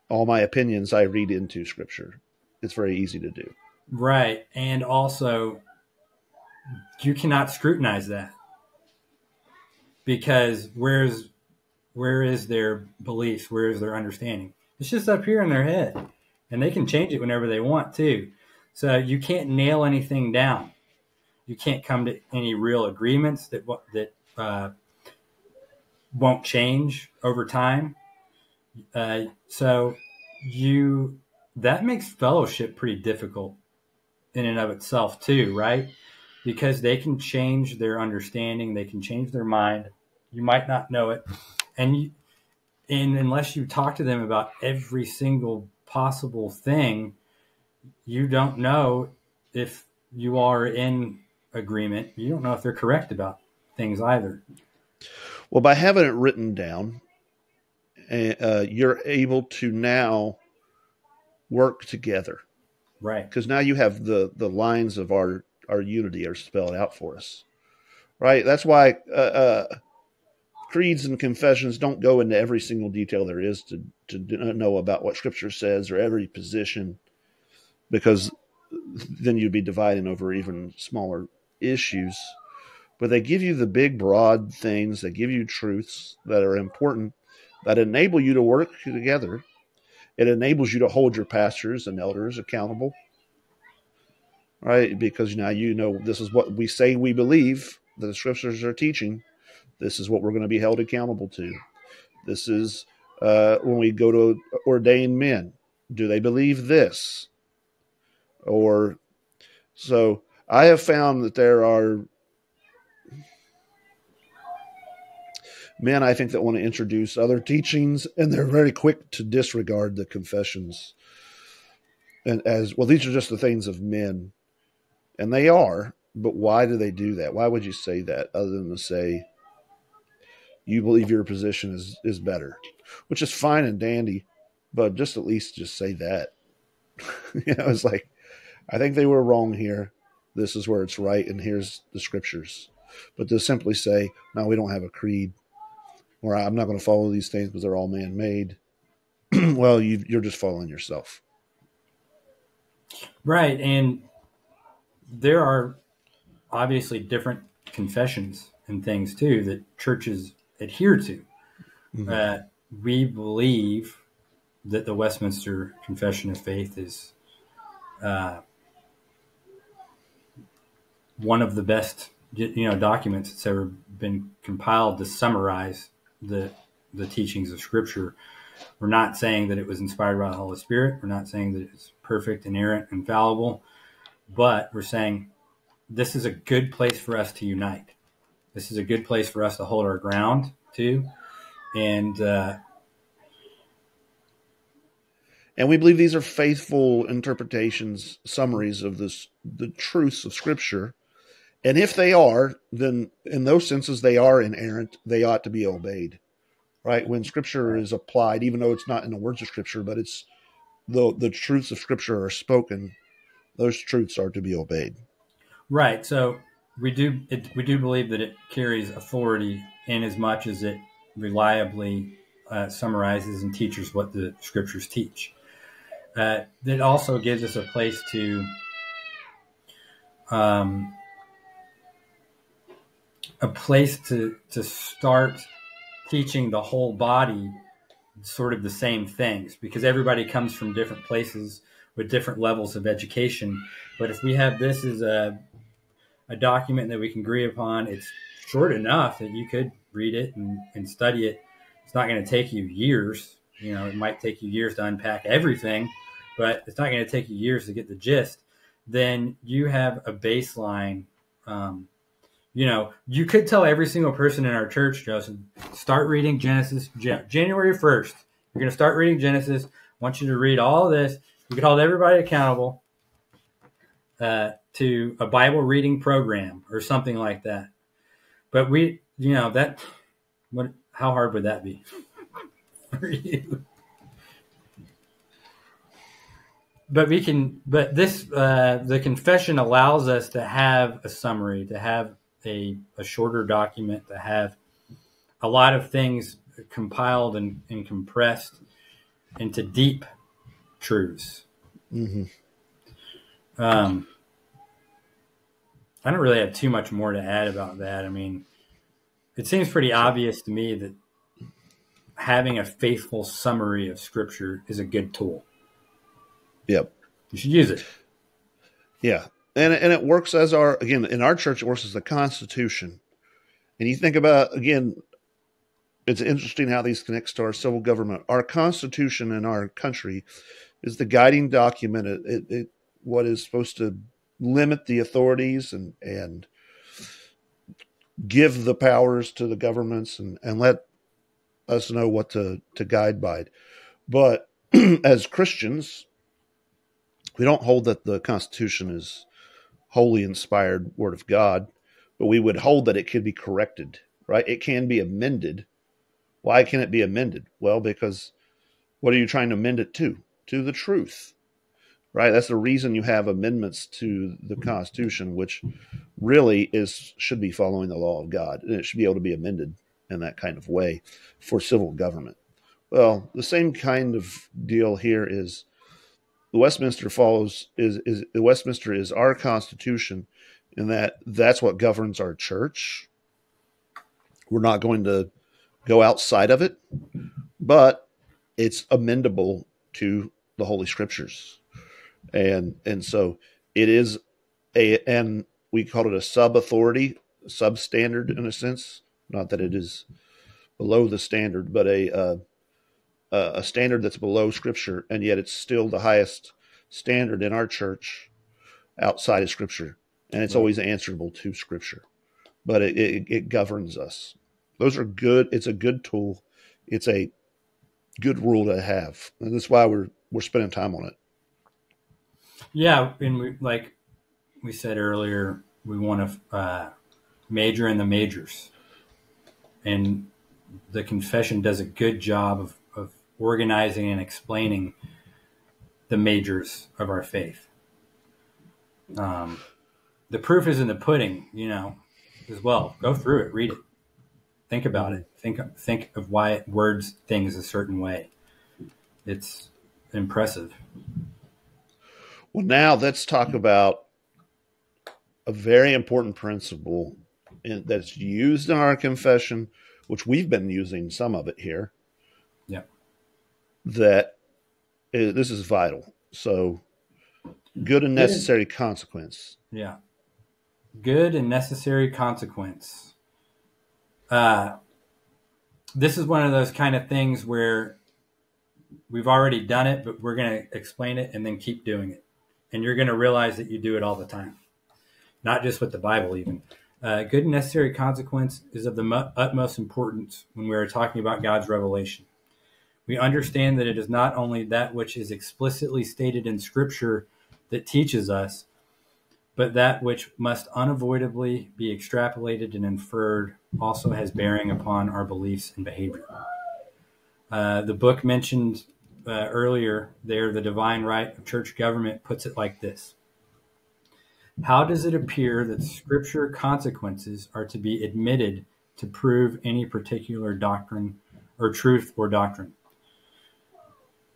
all my opinions I read into Scripture. It's very easy to do. Right. And also, you cannot scrutinize that because where's where is their beliefs? Where is their understanding? It's just up here in their head, and they can change it whenever they want to. So you can't nail anything down. You can't come to any real agreements that that uh, won't change over time. Uh, so you that makes fellowship pretty difficult in and of itself too, right? Because they can change their understanding, they can change their mind. You might not know it, and you, and unless you talk to them about every single possible thing, you don't know if you are in agreement. You don't know if they're correct about things either. Well, by having it written down, uh, you're able to now work together right because now you have the the lines of our our unity are spelled out for us right that's why uh, uh, creeds and confessions don't go into every single detail there is to to know about what scripture says or every position because then you'd be dividing over even smaller issues but they give you the big broad things they give you truths that are important that enable you to work together it enables you to hold your pastors and elders accountable, right? Because now you know this is what we say we believe that the scriptures are teaching. This is what we're going to be held accountable to. This is uh, when we go to ordain men. Do they believe this? Or so I have found that there are men, I think, that want to introduce other teachings, and they're very quick to disregard the confessions. And as well, these are just the things of men, and they are. But why do they do that? Why would you say that other than to say you believe your position is is better, which is fine and dandy, but just at least just say that. (laughs) you know, it's like I think they were wrong here. This is where it's right, and here's the scriptures. But to simply say, no, we don't have a creed or I'm not going to follow these things because they're all man made. (clears throat) well, you, you're just following yourself. Right. And there are obviously different confessions and things too that churches adhere to. Uh, we believe that the Westminster Confession of Faith is uh, one of the best you know documents that's ever been compiled to summarize the the teachings of Scripture. We're not saying that it was inspired by the Holy Spirit. We're not saying that it's perfect, inerrant, infallible, but we're saying this is a good place for us to unite. This is a good place for us to hold our ground to, and uh, And we believe these are faithful interpretations, summaries of this, the truths of Scripture. And if they are, then in those senses, they are inerrant. They ought to be obeyed, right? When Scripture is applied, even though it's not in the words of Scripture, but it's the the truths of Scripture are spoken, those truths are to be obeyed. Right. So we do it, we do believe that it carries authority in as much as it reliably uh, summarizes and teaches what the scriptures teach. Uh, it also gives us a place to um, a place to to start teaching the whole body sort of the same things because everybody comes from different places with different levels of education. But if we have this as a a document that we can agree upon. It's short enough that you could read it and, and study it. It's not going to take you years. You know, it might take you years to unpack everything, but it's not going to take you years to get the gist. Then you have a baseline. Um, you know, you could tell every single person in our church, Joseph, start reading Genesis January 1st. You're going to start reading Genesis. I want you to read all this. You could hold everybody accountable. Uh, to a Bible reading program or something like that. But we, you know, that what? How hard would that be (laughs) for you? But we can. But this, uh, the confession allows us to have a summary, to have a a shorter document, to have a lot of things compiled and, and compressed into deep truths. Mm-hmm. Um, I don't really have too much more to add about that. I mean, it seems pretty obvious to me that having a faithful summary of scripture is a good tool. Yep. You should use it. Yeah. And and it works as our again in our church it works as the constitution. And you think about again it's interesting how these connects to our civil government. Our constitution in our country is the guiding document. It, it, it what is supposed to limit the authorities and and give the powers to the governments and, and let us know what to, to guide by. But (clears throat) as Christians, we don't hold that the Constitution is wholly inspired word of God, but we would hold that it could be corrected, right? It can be amended. Why can it be amended? Well, because what are you trying to amend it to? To the truth right? That's the reason you have amendments to the Constitution, which really is should be following the law of God, and it should be able to be amended in that kind of way for civil government. Well, the same kind of deal here is the Westminster follows is is the Westminster is our Constitution, in that that's what governs our church. We're not going to go outside of it, but it's amendable to the Holy Scriptures and and so it is a and we call it a sub authority substandard in a sense not that it is below the standard but a uh, a standard that's below scripture and yet it's still the highest standard in our church outside of scripture. And it's right. always answerable to scripture. But it, it, it governs us. Those are good it's a good tool. It's a good rule to have. And that's why we're we're spending time on it. Yeah, and we, like we said earlier, we want to uh, major in the majors, and the confession does a good job of, of organizing and explaining the majors of our faith. Um, the proof is in the pudding, you know, as well. Go through it, read it, think about it, think think of why it words things a certain way. It's impressive. Well, now let's talk about a very important principle in, that's used in our confession, which we've been using some of it here. That this is vital. So, good and necessary consequence. Yeah. Good and necessary consequence. Uh, this is one of those kind of things where we've already done it, but we're going to explain it and then keep doing it. And you're going to realize that you do it all the time, not just with the Bible, even. Uh, good and necessary consequence is of the mu- utmost importance when we are talking about God's revelation. We understand that it is not only that which is explicitly stated in Scripture that teaches us, but that which must unavoidably be extrapolated and inferred also has bearing upon our beliefs and behavior. Uh, the book mentioned uh, earlier there, The Divine Right of Church Government, puts it like this How does it appear that Scripture consequences are to be admitted to prove any particular doctrine or truth or doctrine?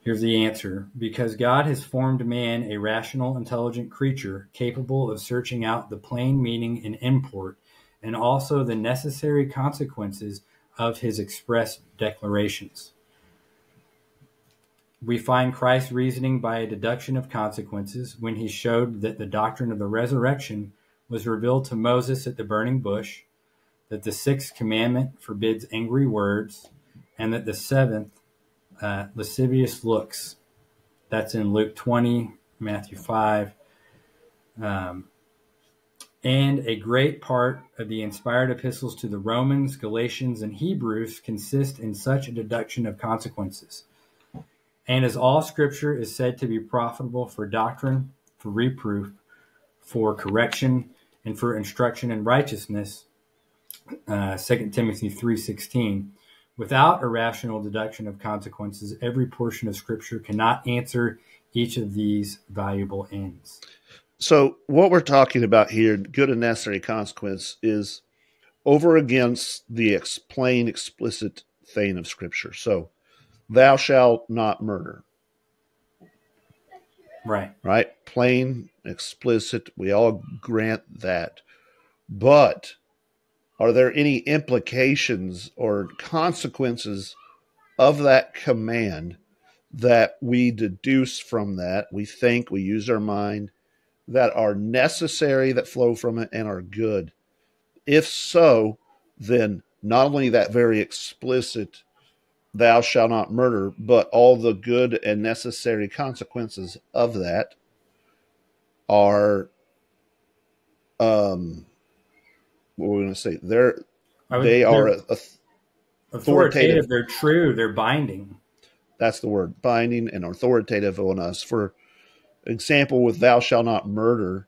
Here's the answer because God has formed man a rational, intelligent creature capable of searching out the plain meaning and import and also the necessary consequences of his express declarations. We find Christ reasoning by a deduction of consequences when he showed that the doctrine of the resurrection was revealed to Moses at the burning bush, that the sixth commandment forbids angry words, and that the seventh uh, lascivious looks. That's in Luke 20, Matthew 5. Um, and a great part of the inspired epistles to the Romans, Galatians, and Hebrews consist in such a deduction of consequences. And as all scripture is said to be profitable for doctrine, for reproof, for correction, and for instruction in righteousness, uh, 2 Timothy 3.16, Without a rational deduction of consequences, every portion of Scripture cannot answer each of these valuable ends. So, what we're talking about here, good and necessary consequence, is over against the ex- plain, explicit thing of Scripture. So, thou shalt not murder. Right. Right? Plain, explicit. We all grant that. But are there any implications or consequences of that command that we deduce from that? We think, we use our mind that are necessary that flow from it and are good. If so, then not only that very explicit thou shalt not murder, but all the good and necessary consequences of that are um what we're going to say they're would- they are they're a, a, authoritative. They're true. They're binding. that's the word binding and authoritative on us for example with thou shalt not murder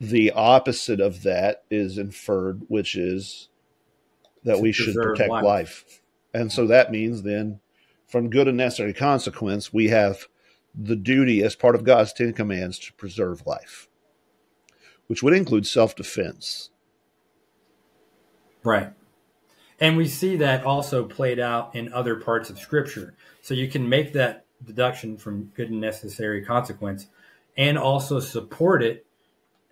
the opposite of that is inferred which is that To we should protect life. life. and so that means then from good and necessary consequence we have the duty as part of god's ten commands to preserve life which would include self-defense Right. And we see that also played out in other parts of Scripture. So you can make that deduction from good and necessary consequence and also support it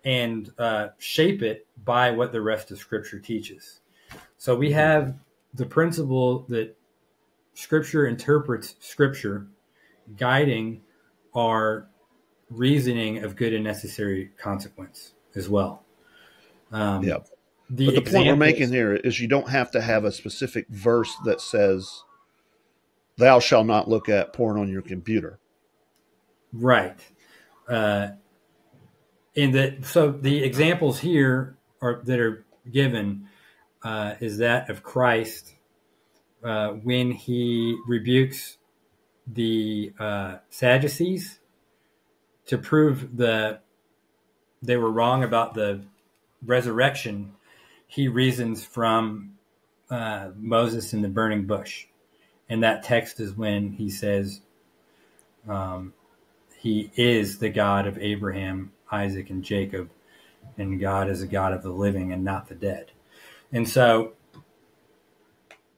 and uh, shape it by what the rest of Scripture teaches. So we have the principle that Scripture interprets Scripture, guiding our reasoning of good and necessary consequence as well. Um, Yep. The But the point we're making here is you don't have to have a specific verse that says, "Thou shalt not look at porn on your computer." Right. Uh, and that so the examples here are that are given uh, is that of Christ uh, when he rebukes the uh, Sadducees to prove that they were wrong about the resurrection. He reasons from uh, Moses in the burning bush, and that text is when he says. Um, he is the God of Abraham, Isaac, and Jacob, and God is a God of the living and not the dead. And so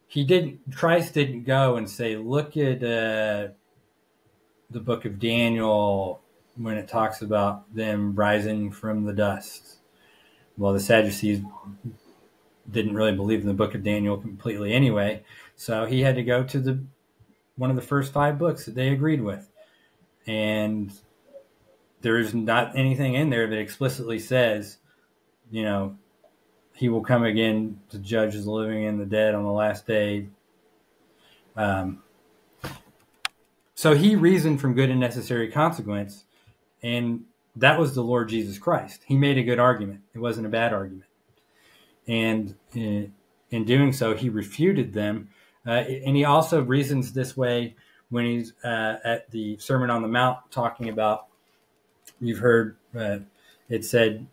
he didn't, Christ didn't go and say, look at uh, the book of Daniel when it talks about them rising from the dust. Well, the Sadducees didn't really believe in the book of Daniel completely anyway. So he had to go to the one of the first five books that they agreed with. And there's not anything in there that explicitly says, you know, he will come again to judge the living and the dead on the last day. Um, so he reasoned from good and necessary consequence, and that was the Lord Jesus Christ. He made a good argument. It wasn't a bad argument. And in, in doing so, he refuted them. Uh, and he also reasons this way when he's uh, at the Sermon on the Mount talking about, you've heard uh, it said,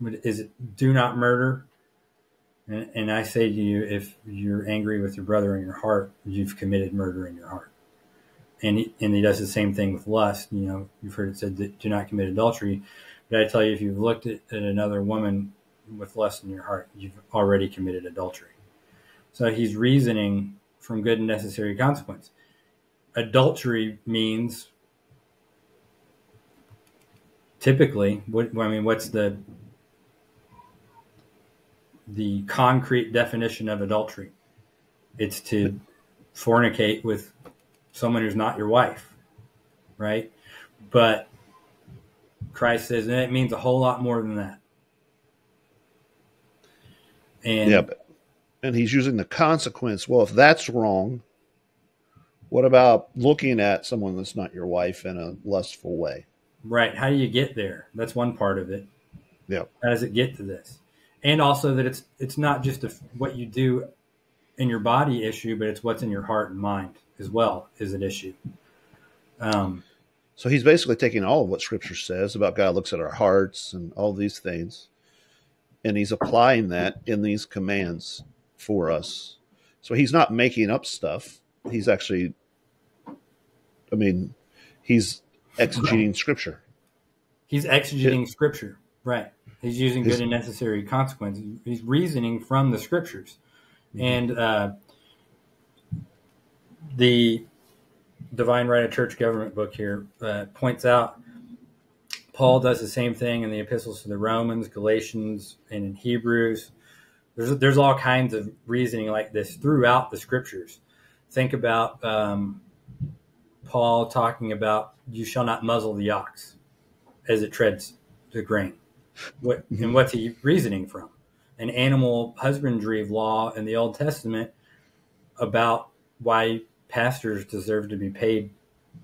is it do not murder? And, and I say to you, if you're angry with your brother in your heart, you've committed murder in your heart and he, and he does the same thing with lust. You know, you've heard it said that do not commit adultery, but I tell you, if you've looked at, at another woman with lust in your heart, you've already committed adultery. So he's reasoning from good and necessary consequence. Adultery means typically what I mean. What's the the concrete definition of adultery? It's to fornicate with someone who's not your wife, right? But Christ says and it means a whole lot more than that. And yeah, but, and he's using the consequence. Well, if that's wrong, what about looking at someone that's not your wife in a lustful way? Right. How do you get there? That's one part of it. Yeah. How does it get to this? And also that it's it's not just a, what you do in your body issue, but it's what's in your heart and mind as well is an issue. Um, so he's basically taking all of what Scripture says about God looks at our hearts and all these things, and he's applying that in these commands for us. So he's not making up stuff. He's actually, I mean, he's exegeting Scripture. He's exegeting it, Scripture, right? He's using good and necessary consequences. He's reasoning from the Scriptures, mm-hmm. and uh, the Divine Right of Church Government book here uh, points out Paul does the same thing in the epistles to the Romans, Galatians, and in Hebrews. There's there's all kinds of reasoning like this throughout the scriptures. Think about um, Paul talking about you shall not muzzle the ox as it treads the grain. What and what's he reasoning from? An animal husbandry law in the Old Testament about why pastors deserve to be paid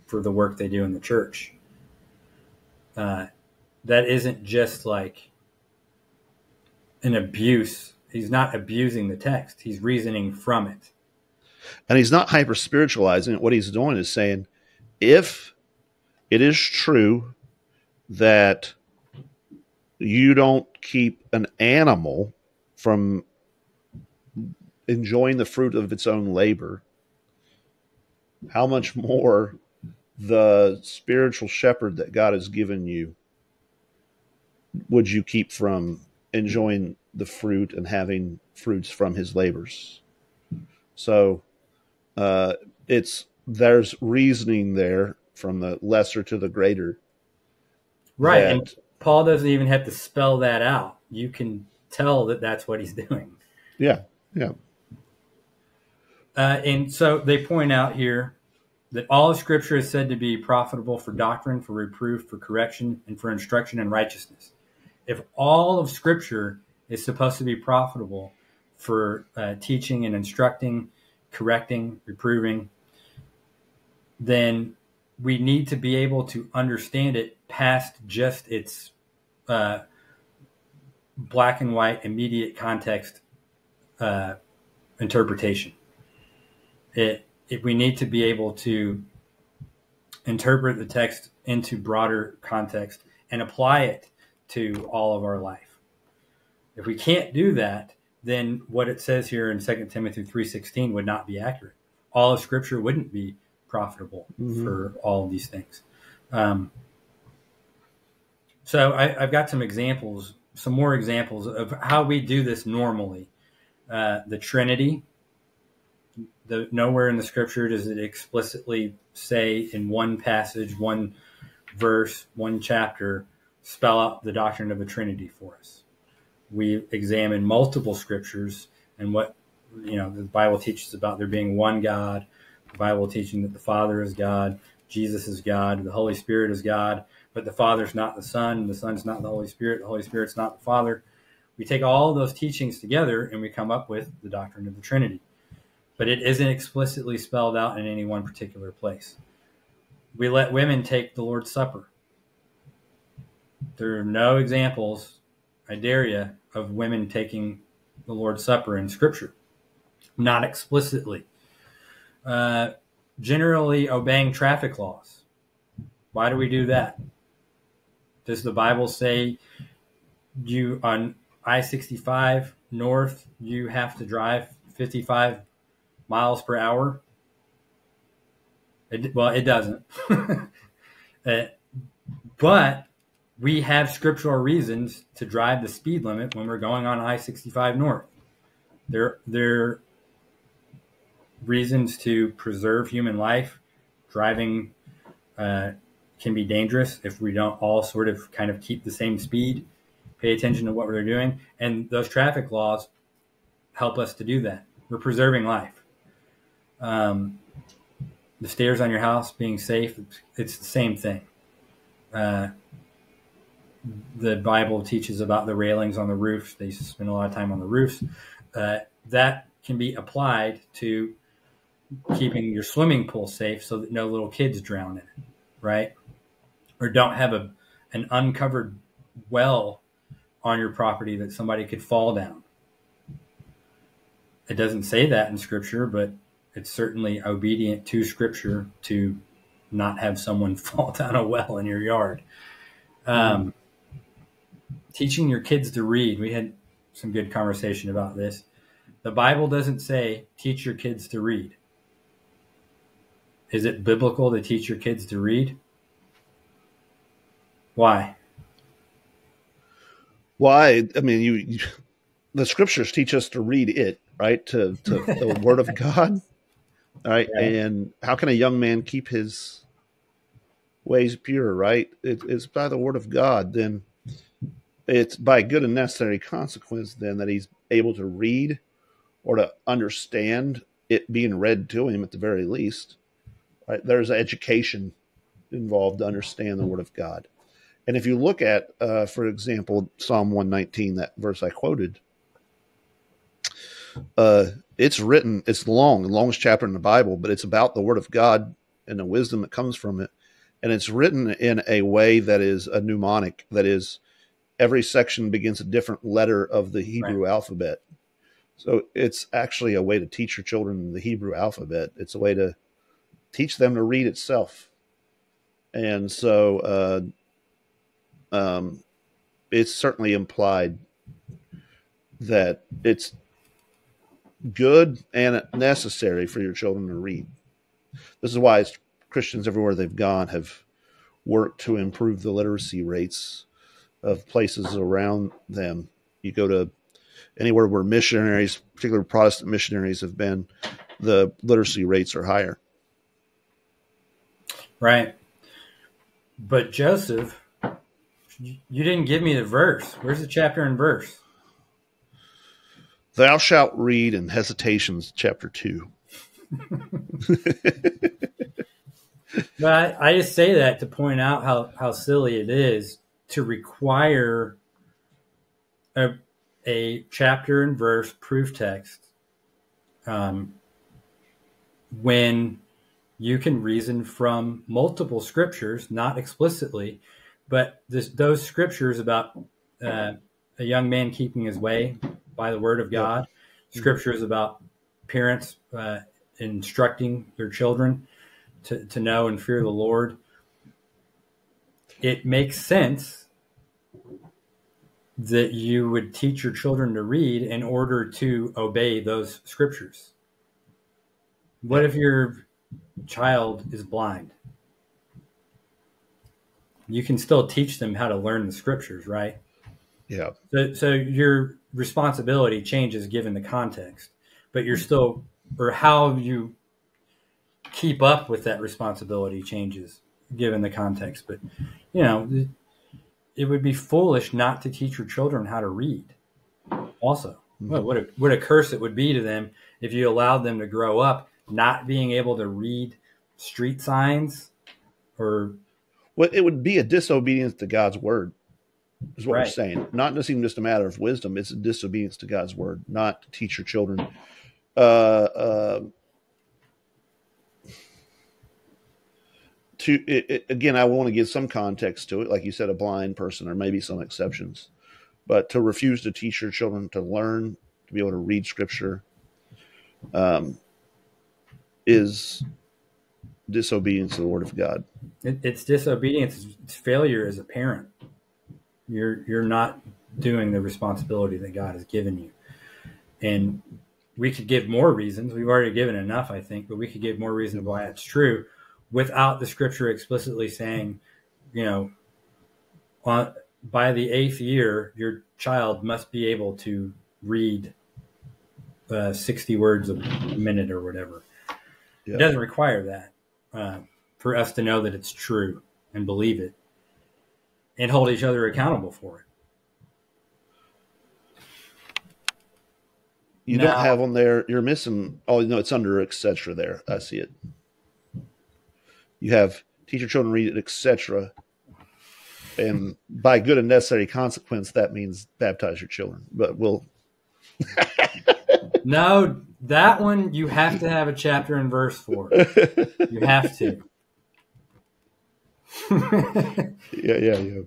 for the work they do in the church. Uh, that isn't just like an abuse. He's not abusing the text. He's reasoning from it. And he's not hyper spiritualizing it. What he's doing is saying, if it is true that you don't keep an animal from enjoying the fruit of its own labor, how much more the spiritual shepherd that God has given you would you keep from enjoying the fruit and having fruits from his labors? So uh, it's there's reasoning there from the lesser to the greater. Right. That, and Paul doesn't even have to spell that out. You can tell that that's what he's (laughs) doing. Yeah. Yeah. Uh, and so they point out here that all of Scripture is said to be profitable for doctrine, for reproof, for correction, and for instruction in righteousness. If all of Scripture is supposed to be profitable for uh, teaching and instructing, correcting, reproving, then we need to be able to understand it past just its uh, black and white immediate context uh, interpretation it, it we need to be able to interpret the text into broader context and apply it to all of our life. If we can't do that, then what it says here in 2 Timothy 3:16 would not be accurate. All of scripture wouldn't be profitable mm-hmm. for all of these things. Um, so I, have got some examples, some more examples of how we do this normally. Uh, the Trinity, the nowhere in the scripture does it explicitly say in one passage, one verse, one chapter, spell out the doctrine of the Trinity for us. we examine multiple scriptures and what you know the Bible teaches about there being one God, the Bible teaching that the Father is God, Jesus is God, the Holy Spirit is God, but the Father's not the Son, the Son's not the Holy Spirit, the Holy Spirit's not the Father. We take all those teachings together and we come up with the doctrine of the Trinity. But it isn't explicitly spelled out in any one particular place. We let women take the Lord's Supper. There are no examples, I dare you, of women taking the Lord's Supper in Scripture. Not explicitly. Uh, generally obeying traffic laws. Why do we do that? Does the Bible say you on I 65 north, you have to drive 55 miles per hour? It, well, it doesn't. (laughs) uh, but we have scriptural reasons to drive the speed limit when we're going on I 65 north. There, there reasons to preserve human life. Driving uh, can be dangerous if we don't all sort of kind of keep the same speed, pay attention to what we're doing. And those traffic laws help us to do that. We're preserving life. Um, the stairs on your house being safe, it's the same thing. Uh, the Bible teaches about the railings on the roofs. They spend a lot of time on the roofs. Uh, that can be applied to keeping your swimming pool safe so that no little kids drown in it, right? Or don't have a an uncovered well on your property that somebody could fall down. It doesn't say that in scripture, but it's certainly obedient to scripture to not have someone (laughs) fall down a well in your yard. Um, teaching your kids to read. We had some good conversation about this. The Bible doesn't say teach your kids to read. Is it biblical to teach your kids to read? Why? Why? I mean, you, you the scriptures teach us to read it, right? To, to the word of God. All right. Yeah. And how can a young man keep his ways pure, right? It, it's by the word of God. Then it's by good and necessary consequence, then, that he's able to read or to understand it being read to him at the very least. Right? There's education involved to understand the Word of God. And if you look at, uh, for example, Psalm 119, that verse I quoted, uh, it's written, it's long, the longest chapter in the Bible, but it's about the Word of God and the wisdom that comes from it. And it's written in a way that is a mnemonic, that is, every section begins a different letter of the Hebrew right. alphabet. So it's actually a way to teach your children the Hebrew alphabet. It's a way to teach them to read itself. And so uh, um, it's certainly implied that it's good and necessary for your children to read. This is why Christians everywhere they've gone have worked to improve the literacy rates of places around them. You go to anywhere where missionaries, particularly Protestant missionaries, have been, the literacy rates are higher. Right. But Joseph, you didn't give me the verse. Where's the chapter and verse? Thou shalt read in Hesitations chapter 2. (laughs) but I, I, just say that to point out how, how silly it is to require a, a chapter and verse proof text um, when you can reason from multiple scriptures, not explicitly, but this, those scriptures about uh, a young man keeping his way by the word of God, yeah. scriptures about parents uh, instructing their children to, to know and fear the Lord. It makes sense that you would teach your children to read in order to obey those scriptures. What if your child is blind? You can still teach them how to learn the scriptures, right? Yeah. So, so your responsibility changes given the context, but you're still, or how you keep up with that responsibility changes given the context. But, you know, it would be foolish not to teach your children how to read. Also, mm-hmm. well, what a what a curse it would be to them if you allowed them to grow up not being able to read street signs or Well, it would be a disobedience to God's word, is what we're saying. Not just even just a matter of wisdom; it's a disobedience to God's word, not to teach your children. Uh, uh, to it, it, again, I want to give some context to it, like you said, a blind person, or maybe some exceptions, but to refuse to teach your children to learn to be able to read Scripture, um, is disobedience to the Word of God. it, it's disobedience. It's failure as a parent. You're you're not doing the responsibility that God has given you, and we could give more reasons. We've already given enough, I think, but we could give more reasons why it's true, without the Scripture explicitly saying, you know, on by the eighth year, your child must be able to read uh, sixty words a minute or whatever. Yeah. It doesn't require that uh, for us to know that it's true and believe it and hold each other accountable for it. You No. don't have on there. You're missing. Oh no, it's under etc. There, I see it. You have teach your children read it, etc. And by good and necessary consequence, that means baptize your children. But we'll. (laughs) No, that one you have to have a chapter and verse for. You have to. (laughs) Yeah, yeah, yeah.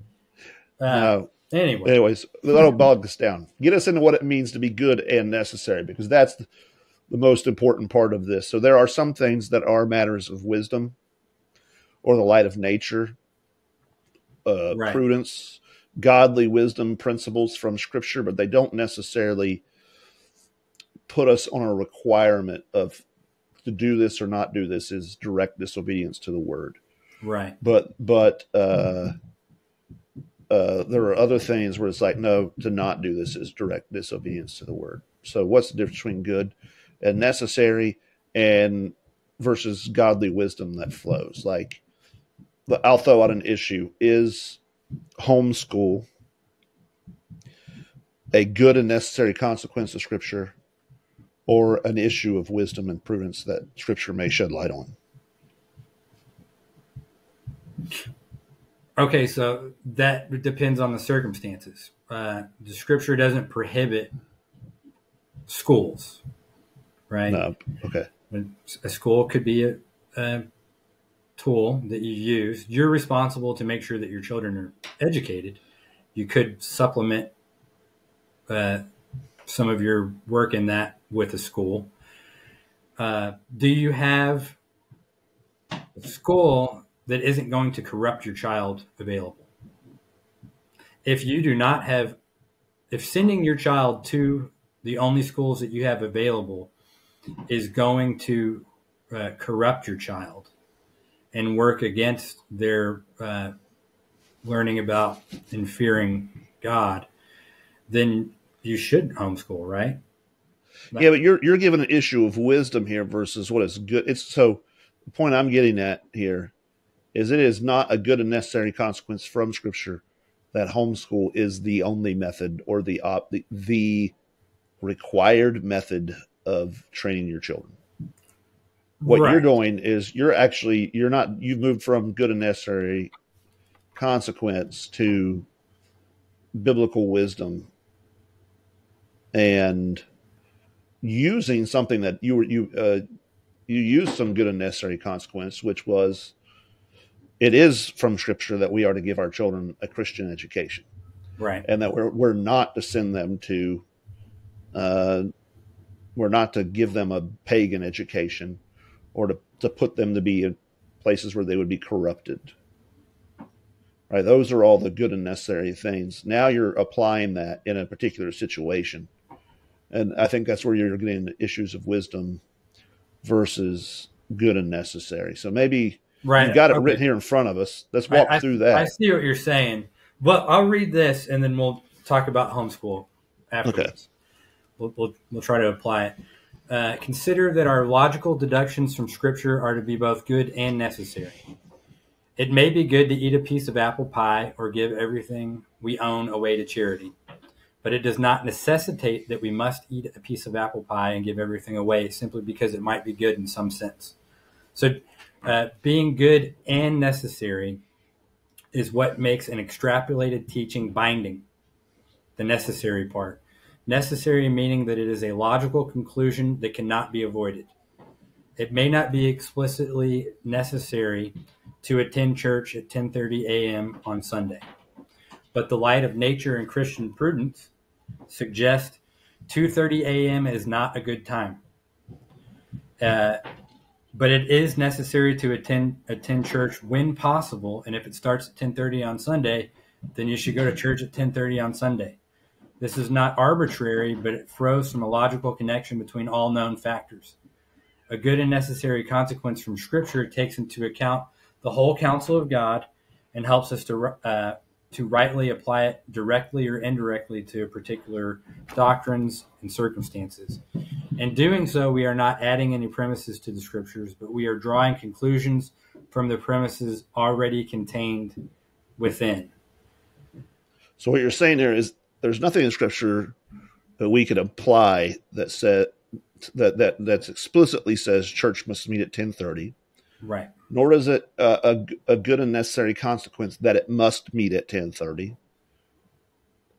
Uh, No. anyway, Anyways, that'll bog us down. Get us into what it means to be good and necessary, because that's the, the most important part of this. So there are some things that are matters of wisdom, or the light of nature, uh, Right. prudence, godly wisdom principles from Scripture, but they don't necessarily put us on a requirement of to do this or not do this is direct disobedience to the word right. but but uh, uh, there are other things where it's like no to not do this is direct disobedience to the word. So what's the difference between good and necessary and versus godly wisdom that flows? Like i'll throw out an issue. Is homeschool a good and necessary consequence of scripture or an issue of wisdom and prudence that scripture may shed light on Okay, so that depends on the circumstances. Uh, the scripture doesn't prohibit schools, right? no okay A school could be a, a tool that you use. You're responsible to make sure that your children are educated. You could supplement uh, some of your work in that with a school. Uh, do you have a school that isn't going to corrupt your child available? If you do not have, if sending your child to the only schools that you have available is going to uh, corrupt your child and work against their uh, learning about and fearing God, then you should homeschool, right? Yeah, but you're you're given an issue of wisdom here versus what is good. It's so the point I'm getting at here is it is not a good and necessary consequence from Scripture that homeschool is the only method or the op the, the required method of training your children. What you're doing is you're actually you're not you've moved from good and necessary consequence to biblical wisdom and using something that you were you uh, you used some good and necessary consequence, which was it is from Scripture that we are to give our children a Christian education, Right. and that we're we're not to send them to, uh, we're not to give them a pagan education, or to to put them to be in places where they would be corrupted. Right, those are all the good and necessary things. Now you're applying that in a particular situation and I think that's where you're getting into issues of wisdom versus good and necessary. So maybe Right. you've got it Okay. written here in front of us. Let's walk I, through that. I see what you're saying. But I'll read this and then we'll talk about homeschool afterwards. We'll, we'll, we'll try to apply it. Uh, consider that our logical deductions from Scripture are to be both good and necessary. It may be good to eat a piece of apple pie or give everything we own away to charity. but it does not necessitate that we must eat a piece of apple pie and give everything away simply because it might be good in some sense. So, uh, being good and necessary is what makes an extrapolated teaching binding, the necessary part. Necessary meaning that it is a logical conclusion that cannot be avoided. It may not be explicitly necessary to attend church at 10:30 a.m. on Sunday, but the light of nature and Christian prudence suggest 2:30 a.m. is not a good time. Uh, but it is necessary to attend attend church when possible, and if it starts at 10:30 on Sunday, then you should go to church at 10:30 on Sunday. This is not arbitrary, but it flows from a logical connection between all known factors. A good and necessary consequence from Scripture takes into account the whole counsel of God and helps us to uh, to rightly apply it directly or indirectly to particular doctrines and circumstances. In doing so, we are not adding any premises to the Scriptures, but we are drawing conclusions from the premises already contained within. So what you're saying there is there's nothing in Scripture that we could apply that said that that that's explicitly says church must meet at 10:30. Right. Nor is it a, a, a good and necessary consequence that it must meet at 10:30.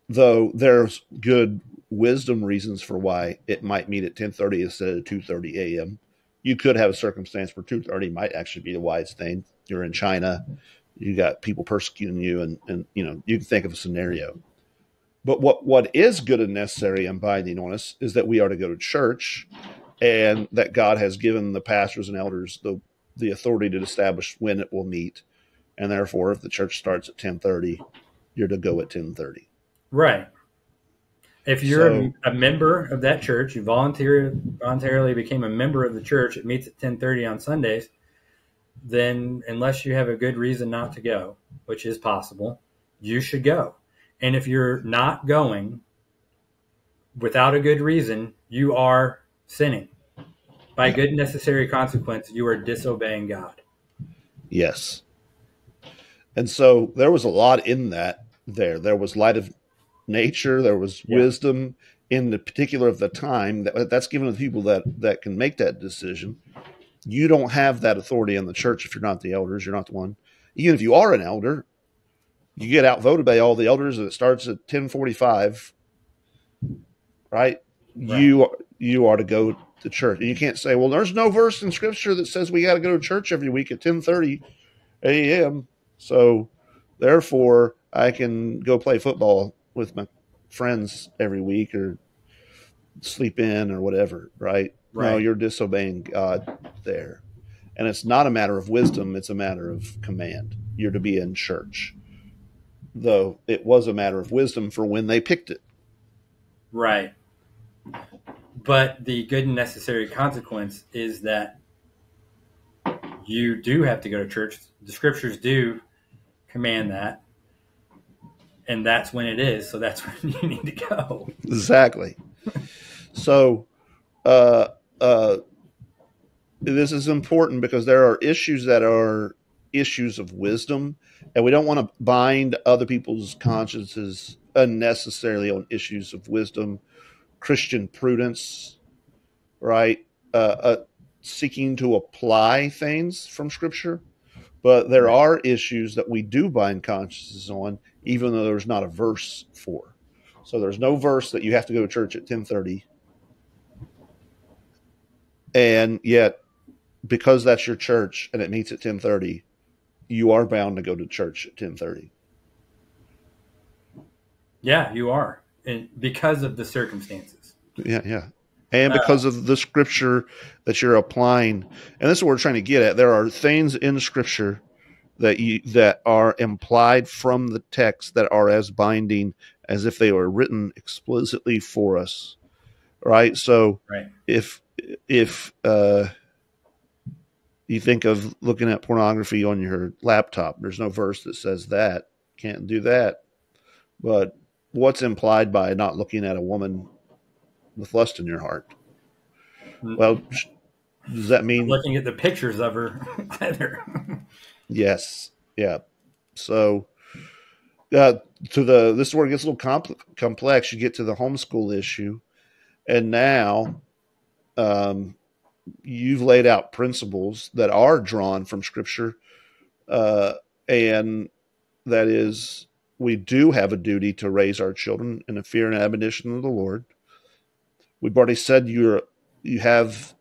Though there's good wisdom reasons for why it might meet at 10:30 instead of 2:30 a.m. You could have a circumstance where 2:30 might actually be the wise thing. You're in China, you got people persecuting you, and and you know you can think of a scenario. But what what is good and necessary and binding on us is that we are to go to church, and that God has given the pastors and elders the the authority to establish when it will meet, and therefore, if the church starts at 10:30, you're to go at 10:30. Right. If you're So- a, a member of that church, you volunteer, voluntarily became a member of the church. It meets at ten thirty on Sundays. Then, unless you have a good reason not to go, which is possible, you should go. And if you're not going without a good reason, you are sinning. By good necessary consequence, you are disobeying God. Yes. And so there was a lot in that there. There was light of nature, there was Yeah. wisdom in the particular of the time that that's given to the people that that can make that decision. You don't have that authority in the church if you're not the elders, you're not the one. Even if you are an elder, you get outvoted by all the elders and it starts at 1045, right? Right. You you are to go to church. And you can't say, well, there's no verse in scripture that says we got to go to church every week at 1030 a.m. So therefore, I can go play football with my friends every week or sleep in or whatever, right? No, Right. you're disobeying God there. And it's not a matter of wisdom, it's a matter of command. You're to be in church. Though it was a matter of wisdom for when they picked it. Right. But the good and necessary consequence is that you do have to go to church. The scriptures do command that. And that's when it is. So that's (laughs) when you need to go. Exactly. so, uh, uh, this is important because there are issues that are issues of wisdom, and we don't want to bind other people's consciences unnecessarily on issues of wisdom, Christian prudence, right? Uh, uh, seeking to apply things from Scripture. But there are issues that we do bind consciences on, even though there's not a verse for. So there's no verse that you have to go to church at 10:30. And yet because that's your church and it meets at 10:30, you are bound to go to church at 10:30. Yeah, you are. And because of the circumstances. Yeah, yeah. And because of the scripture that you're applying, and this is what we're trying to get at. There are things in scripture that you that are implied from the text that are as binding as if they were written explicitly for us. Right? So Right. if if uh, you think of looking at pornography on your laptop, there's no verse that says that can't do that. But what's implied by not looking at a woman with lust in your heart? Well, does that mean Looking at the pictures of her (laughs) either. Yes? Yeah. So uh, to the this is where it gets a little compl- complex. You get to the homeschool issue, and now um, you've laid out principles that are drawn from Scripture, uh, and that is we do have a duty to raise our children in the fear and admonition of the Lord. We've already said you're you have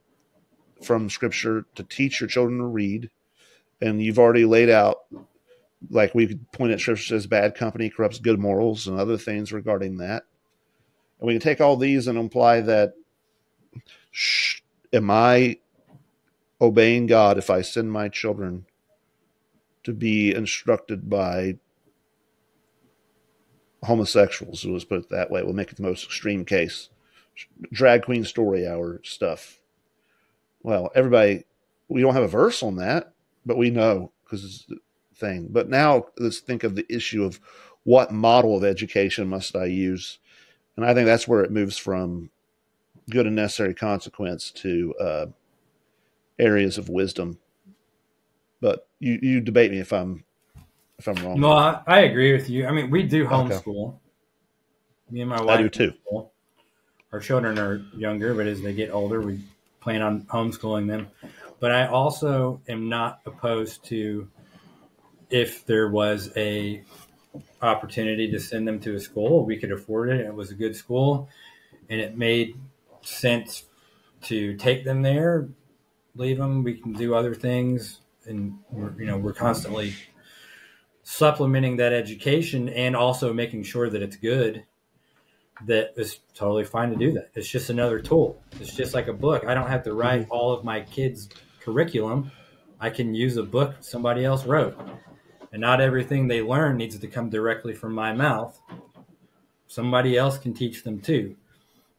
from Scripture to teach your children to read, and you've already laid out like we could point at scripture says bad company corrupts good morals and other things regarding that. And we can take all these and imply that sh- am I obeying God if I send my children to be instructed by homosexuals? Let's put it that way. We'll make it the most extreme case. Drag queen story hour stuff. Well, everybody, we don't have a verse on that, but we know because it's the thing. But now let's think of the issue of what model of education must I use? And I think that's where it moves from good and necessary consequence to uh, areas of wisdom. But you, you debate me if I'm if I'm wrong. No, I, I agree with you. I mean, we do homeschool. Me and my wife I do too. homeschool. Our children are younger, but as they get older, we plan on homeschooling them. But I also am not opposed to if there was a opportunity to send them to a school, we could afford it. And it was a good school, and it made sense to take them there, leave them. We can do other things, and we're, you know we're constantly supplementing that education and also making sure that it's good. That is totally fine to do that. It's just another tool. It's just like a book. I don't have to write mm-hmm. all of my kids' curriculum. I can use a book somebody else wrote and not everything they learn needs to come directly from my mouth. Somebody else can teach them too.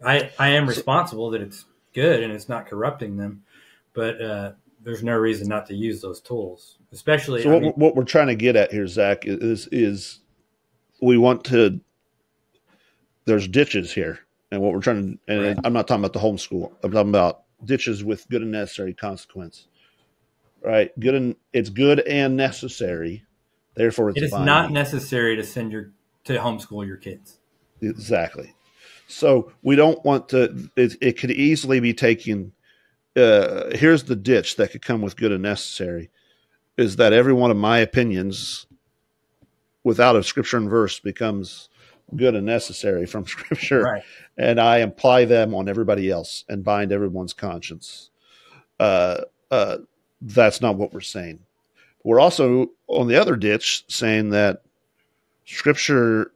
I, I am responsible that it's good and it's not corrupting them, but uh, there's no reason not to use those tools, especially. So I what, mean, what we're trying to get at here, Zack, is is we want to. There's ditches here, and what we're trying to. And Right. I'm not talking about the homeschool. I'm talking about ditches with good and necessary consequence. Right, good and it's good and necessary. Therefore, it's it is not necessary to send your to homeschool your kids. Exactly. So we don't want to. It, it could easily be taken. Uh, here's the ditch that could come with good and necessary, is that every one of my opinions, without a scripture and verse, becomes good and necessary from (laughs) scripture, Right. and I apply them on everybody else and bind everyone's conscience. Uh, uh, that's not what we're saying. We're also on the other ditch saying that scripture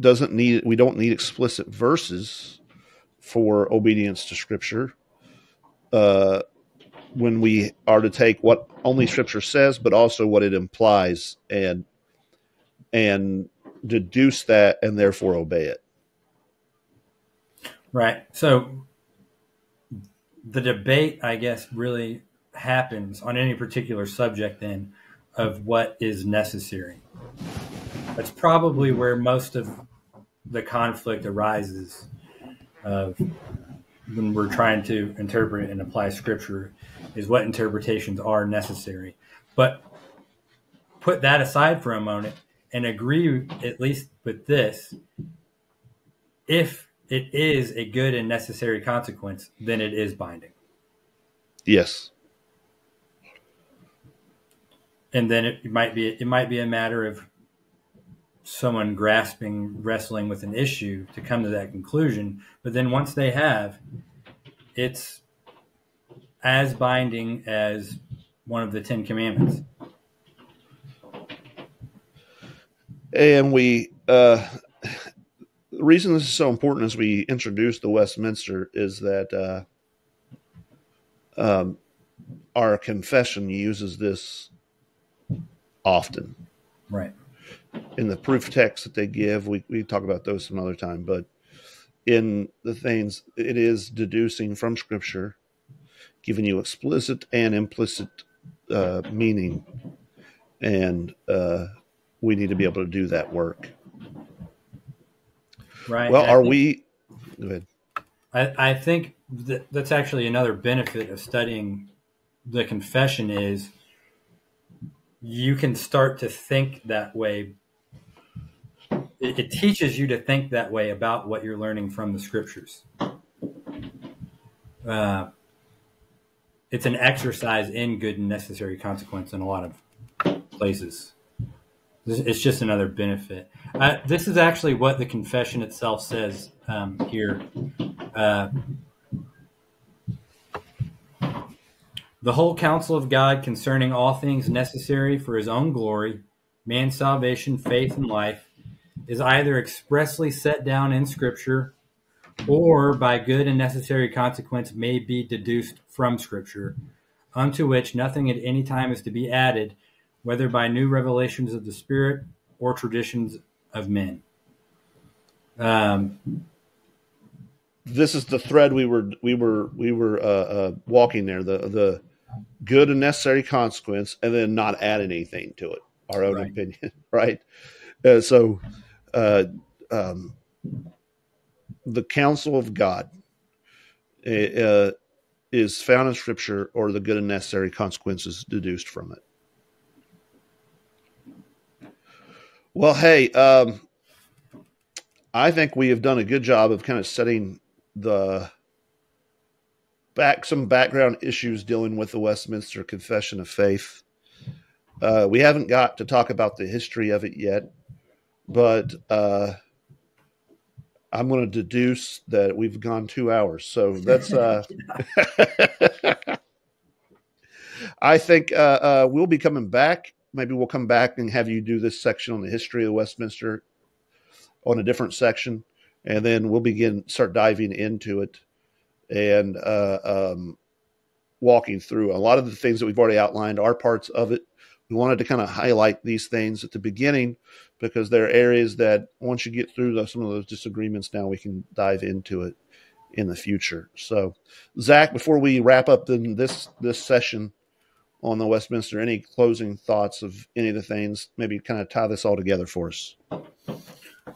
doesn't need we don't need explicit verses for obedience to scripture uh, when we are to take what only scripture says but also what it implies and and deduce that and therefore obey it Right. So the debate, I guess, really happens on any particular subject then of what is necessary. That's probably where most of the conflict arises of when we're trying to interpret and apply scripture is what interpretations are necessary. But put that aside for a moment and agree at least with this if it is a good and necessary consequence, then it is binding. yes And then it might be it might be a matter of someone grasping, wrestling with an issue to come to that conclusion. But then once they have, it's as binding as one of the Ten Commandments. And we uh the reason this is so important as we introduce the westminster is that uh um our confession uses this often Right. in the proof text that they give. We we talk about those some other time, but in the things it is deducing from Scripture, giving you explicit and implicit uh, meaning, and uh, we need to be able to do that work. Right. Well, I are think- we? Go ahead. I, I think that that's actually another benefit of studying the confession is you can start to think that way it, it teaches you to think that way about what you're learning from the scriptures. Uh, it's an exercise in good and necessary consequence in a lot of places. It's just another benefit. Uh, this is actually what the confession itself says um, here. Uh, the whole counsel of God concerning all things necessary for his own glory, man's salvation, faith, and life is either expressly set down in Scripture or by good and necessary consequence may be deduced from Scripture, unto which nothing at any time is to be added, whether by new revelations of the Spirit or traditions of men. Um, this is the thread we were we were we were uh, uh, walking there the the good and necessary consequence and then not add anything to it our own Right. opinion (laughs) right uh, so uh, um, the counsel of god uh, is found in scripture or the good and necessary consequences deduced from it well hey um, i think we have done a good job of kind of setting the back some background issues dealing with the Westminster Confession of Faith. Uh, we haven't got to talk about the history of it yet, but uh, I'm going to deduce that we've gone two hours. So that's. Uh, (laughs) I think uh, uh, we'll be coming back. Maybe we'll come back and have you do this section on the history of Westminster on a different section, and then we'll begin start diving into it and uh, um, walking through a lot of the things that we've already outlined are parts of it. We wanted to kind of highlight these things at the beginning because there are areas that once you get through those, some of those disagreements, now we can dive into it in the future. So, Zack, before we wrap up the, this this session on the Westminster, any closing thoughts of any of the things? Maybe kind of tie this all together for us.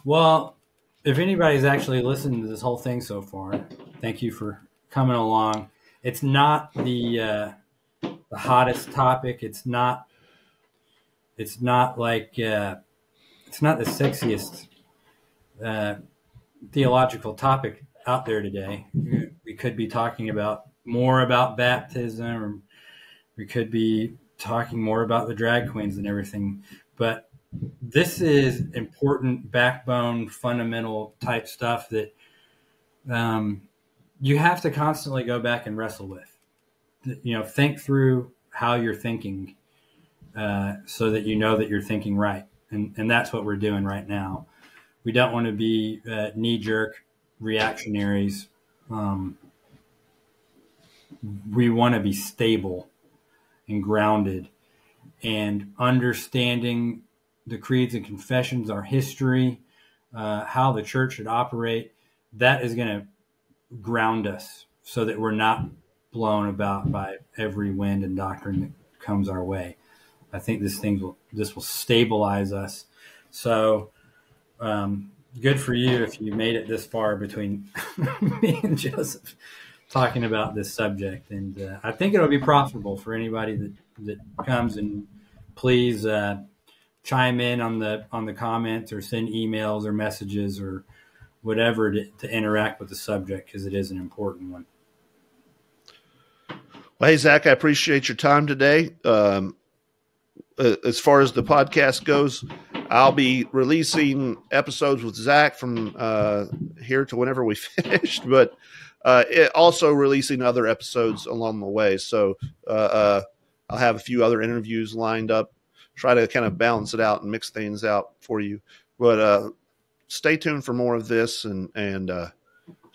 Well, if anybody's actually listened to this whole thing so far, thank you for coming along. It's not the uh, the hottest topic. It's not. It's not like uh, it's not the sexiest uh, theological topic out there today. We could be talking about more about baptism, we could be talking more about the drag queens and everything. But this is important backbone fundamental type stuff that um, you have to constantly go back and wrestle with. You know think through how you're thinking uh, so that you know that you're thinking right. And, and that's what we're doing right now. We don't want to be uh, knee-jerk reactionaries. Um, we want to be stable and grounded and understanding the creeds and confessions, our history, uh, how the church should operate, that is going to ground us so that we're not blown about by every wind and doctrine that comes our way. I think this thing will this will stabilize us. So um, good for you if you made it this far between (laughs) me and Joseph talking about this subject, and uh, I think it'll be profitable for anybody that that comes and please uh, chime in on the on the comments or send emails or messages or whatever to, to interact with the subject because it is an important one. Well, hey, Zack, I appreciate your time today. Um, as far as the podcast goes, I'll be releasing episodes with Zack from uh, here to whenever we (laughs) finished, but uh, it, also releasing other episodes along the way. So uh, uh, I'll have a few other interviews lined up, try to kind of balance it out and mix things out for you. But uh, stay tuned for more of this, and and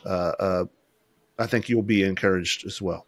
I think you'll be encouraged as well.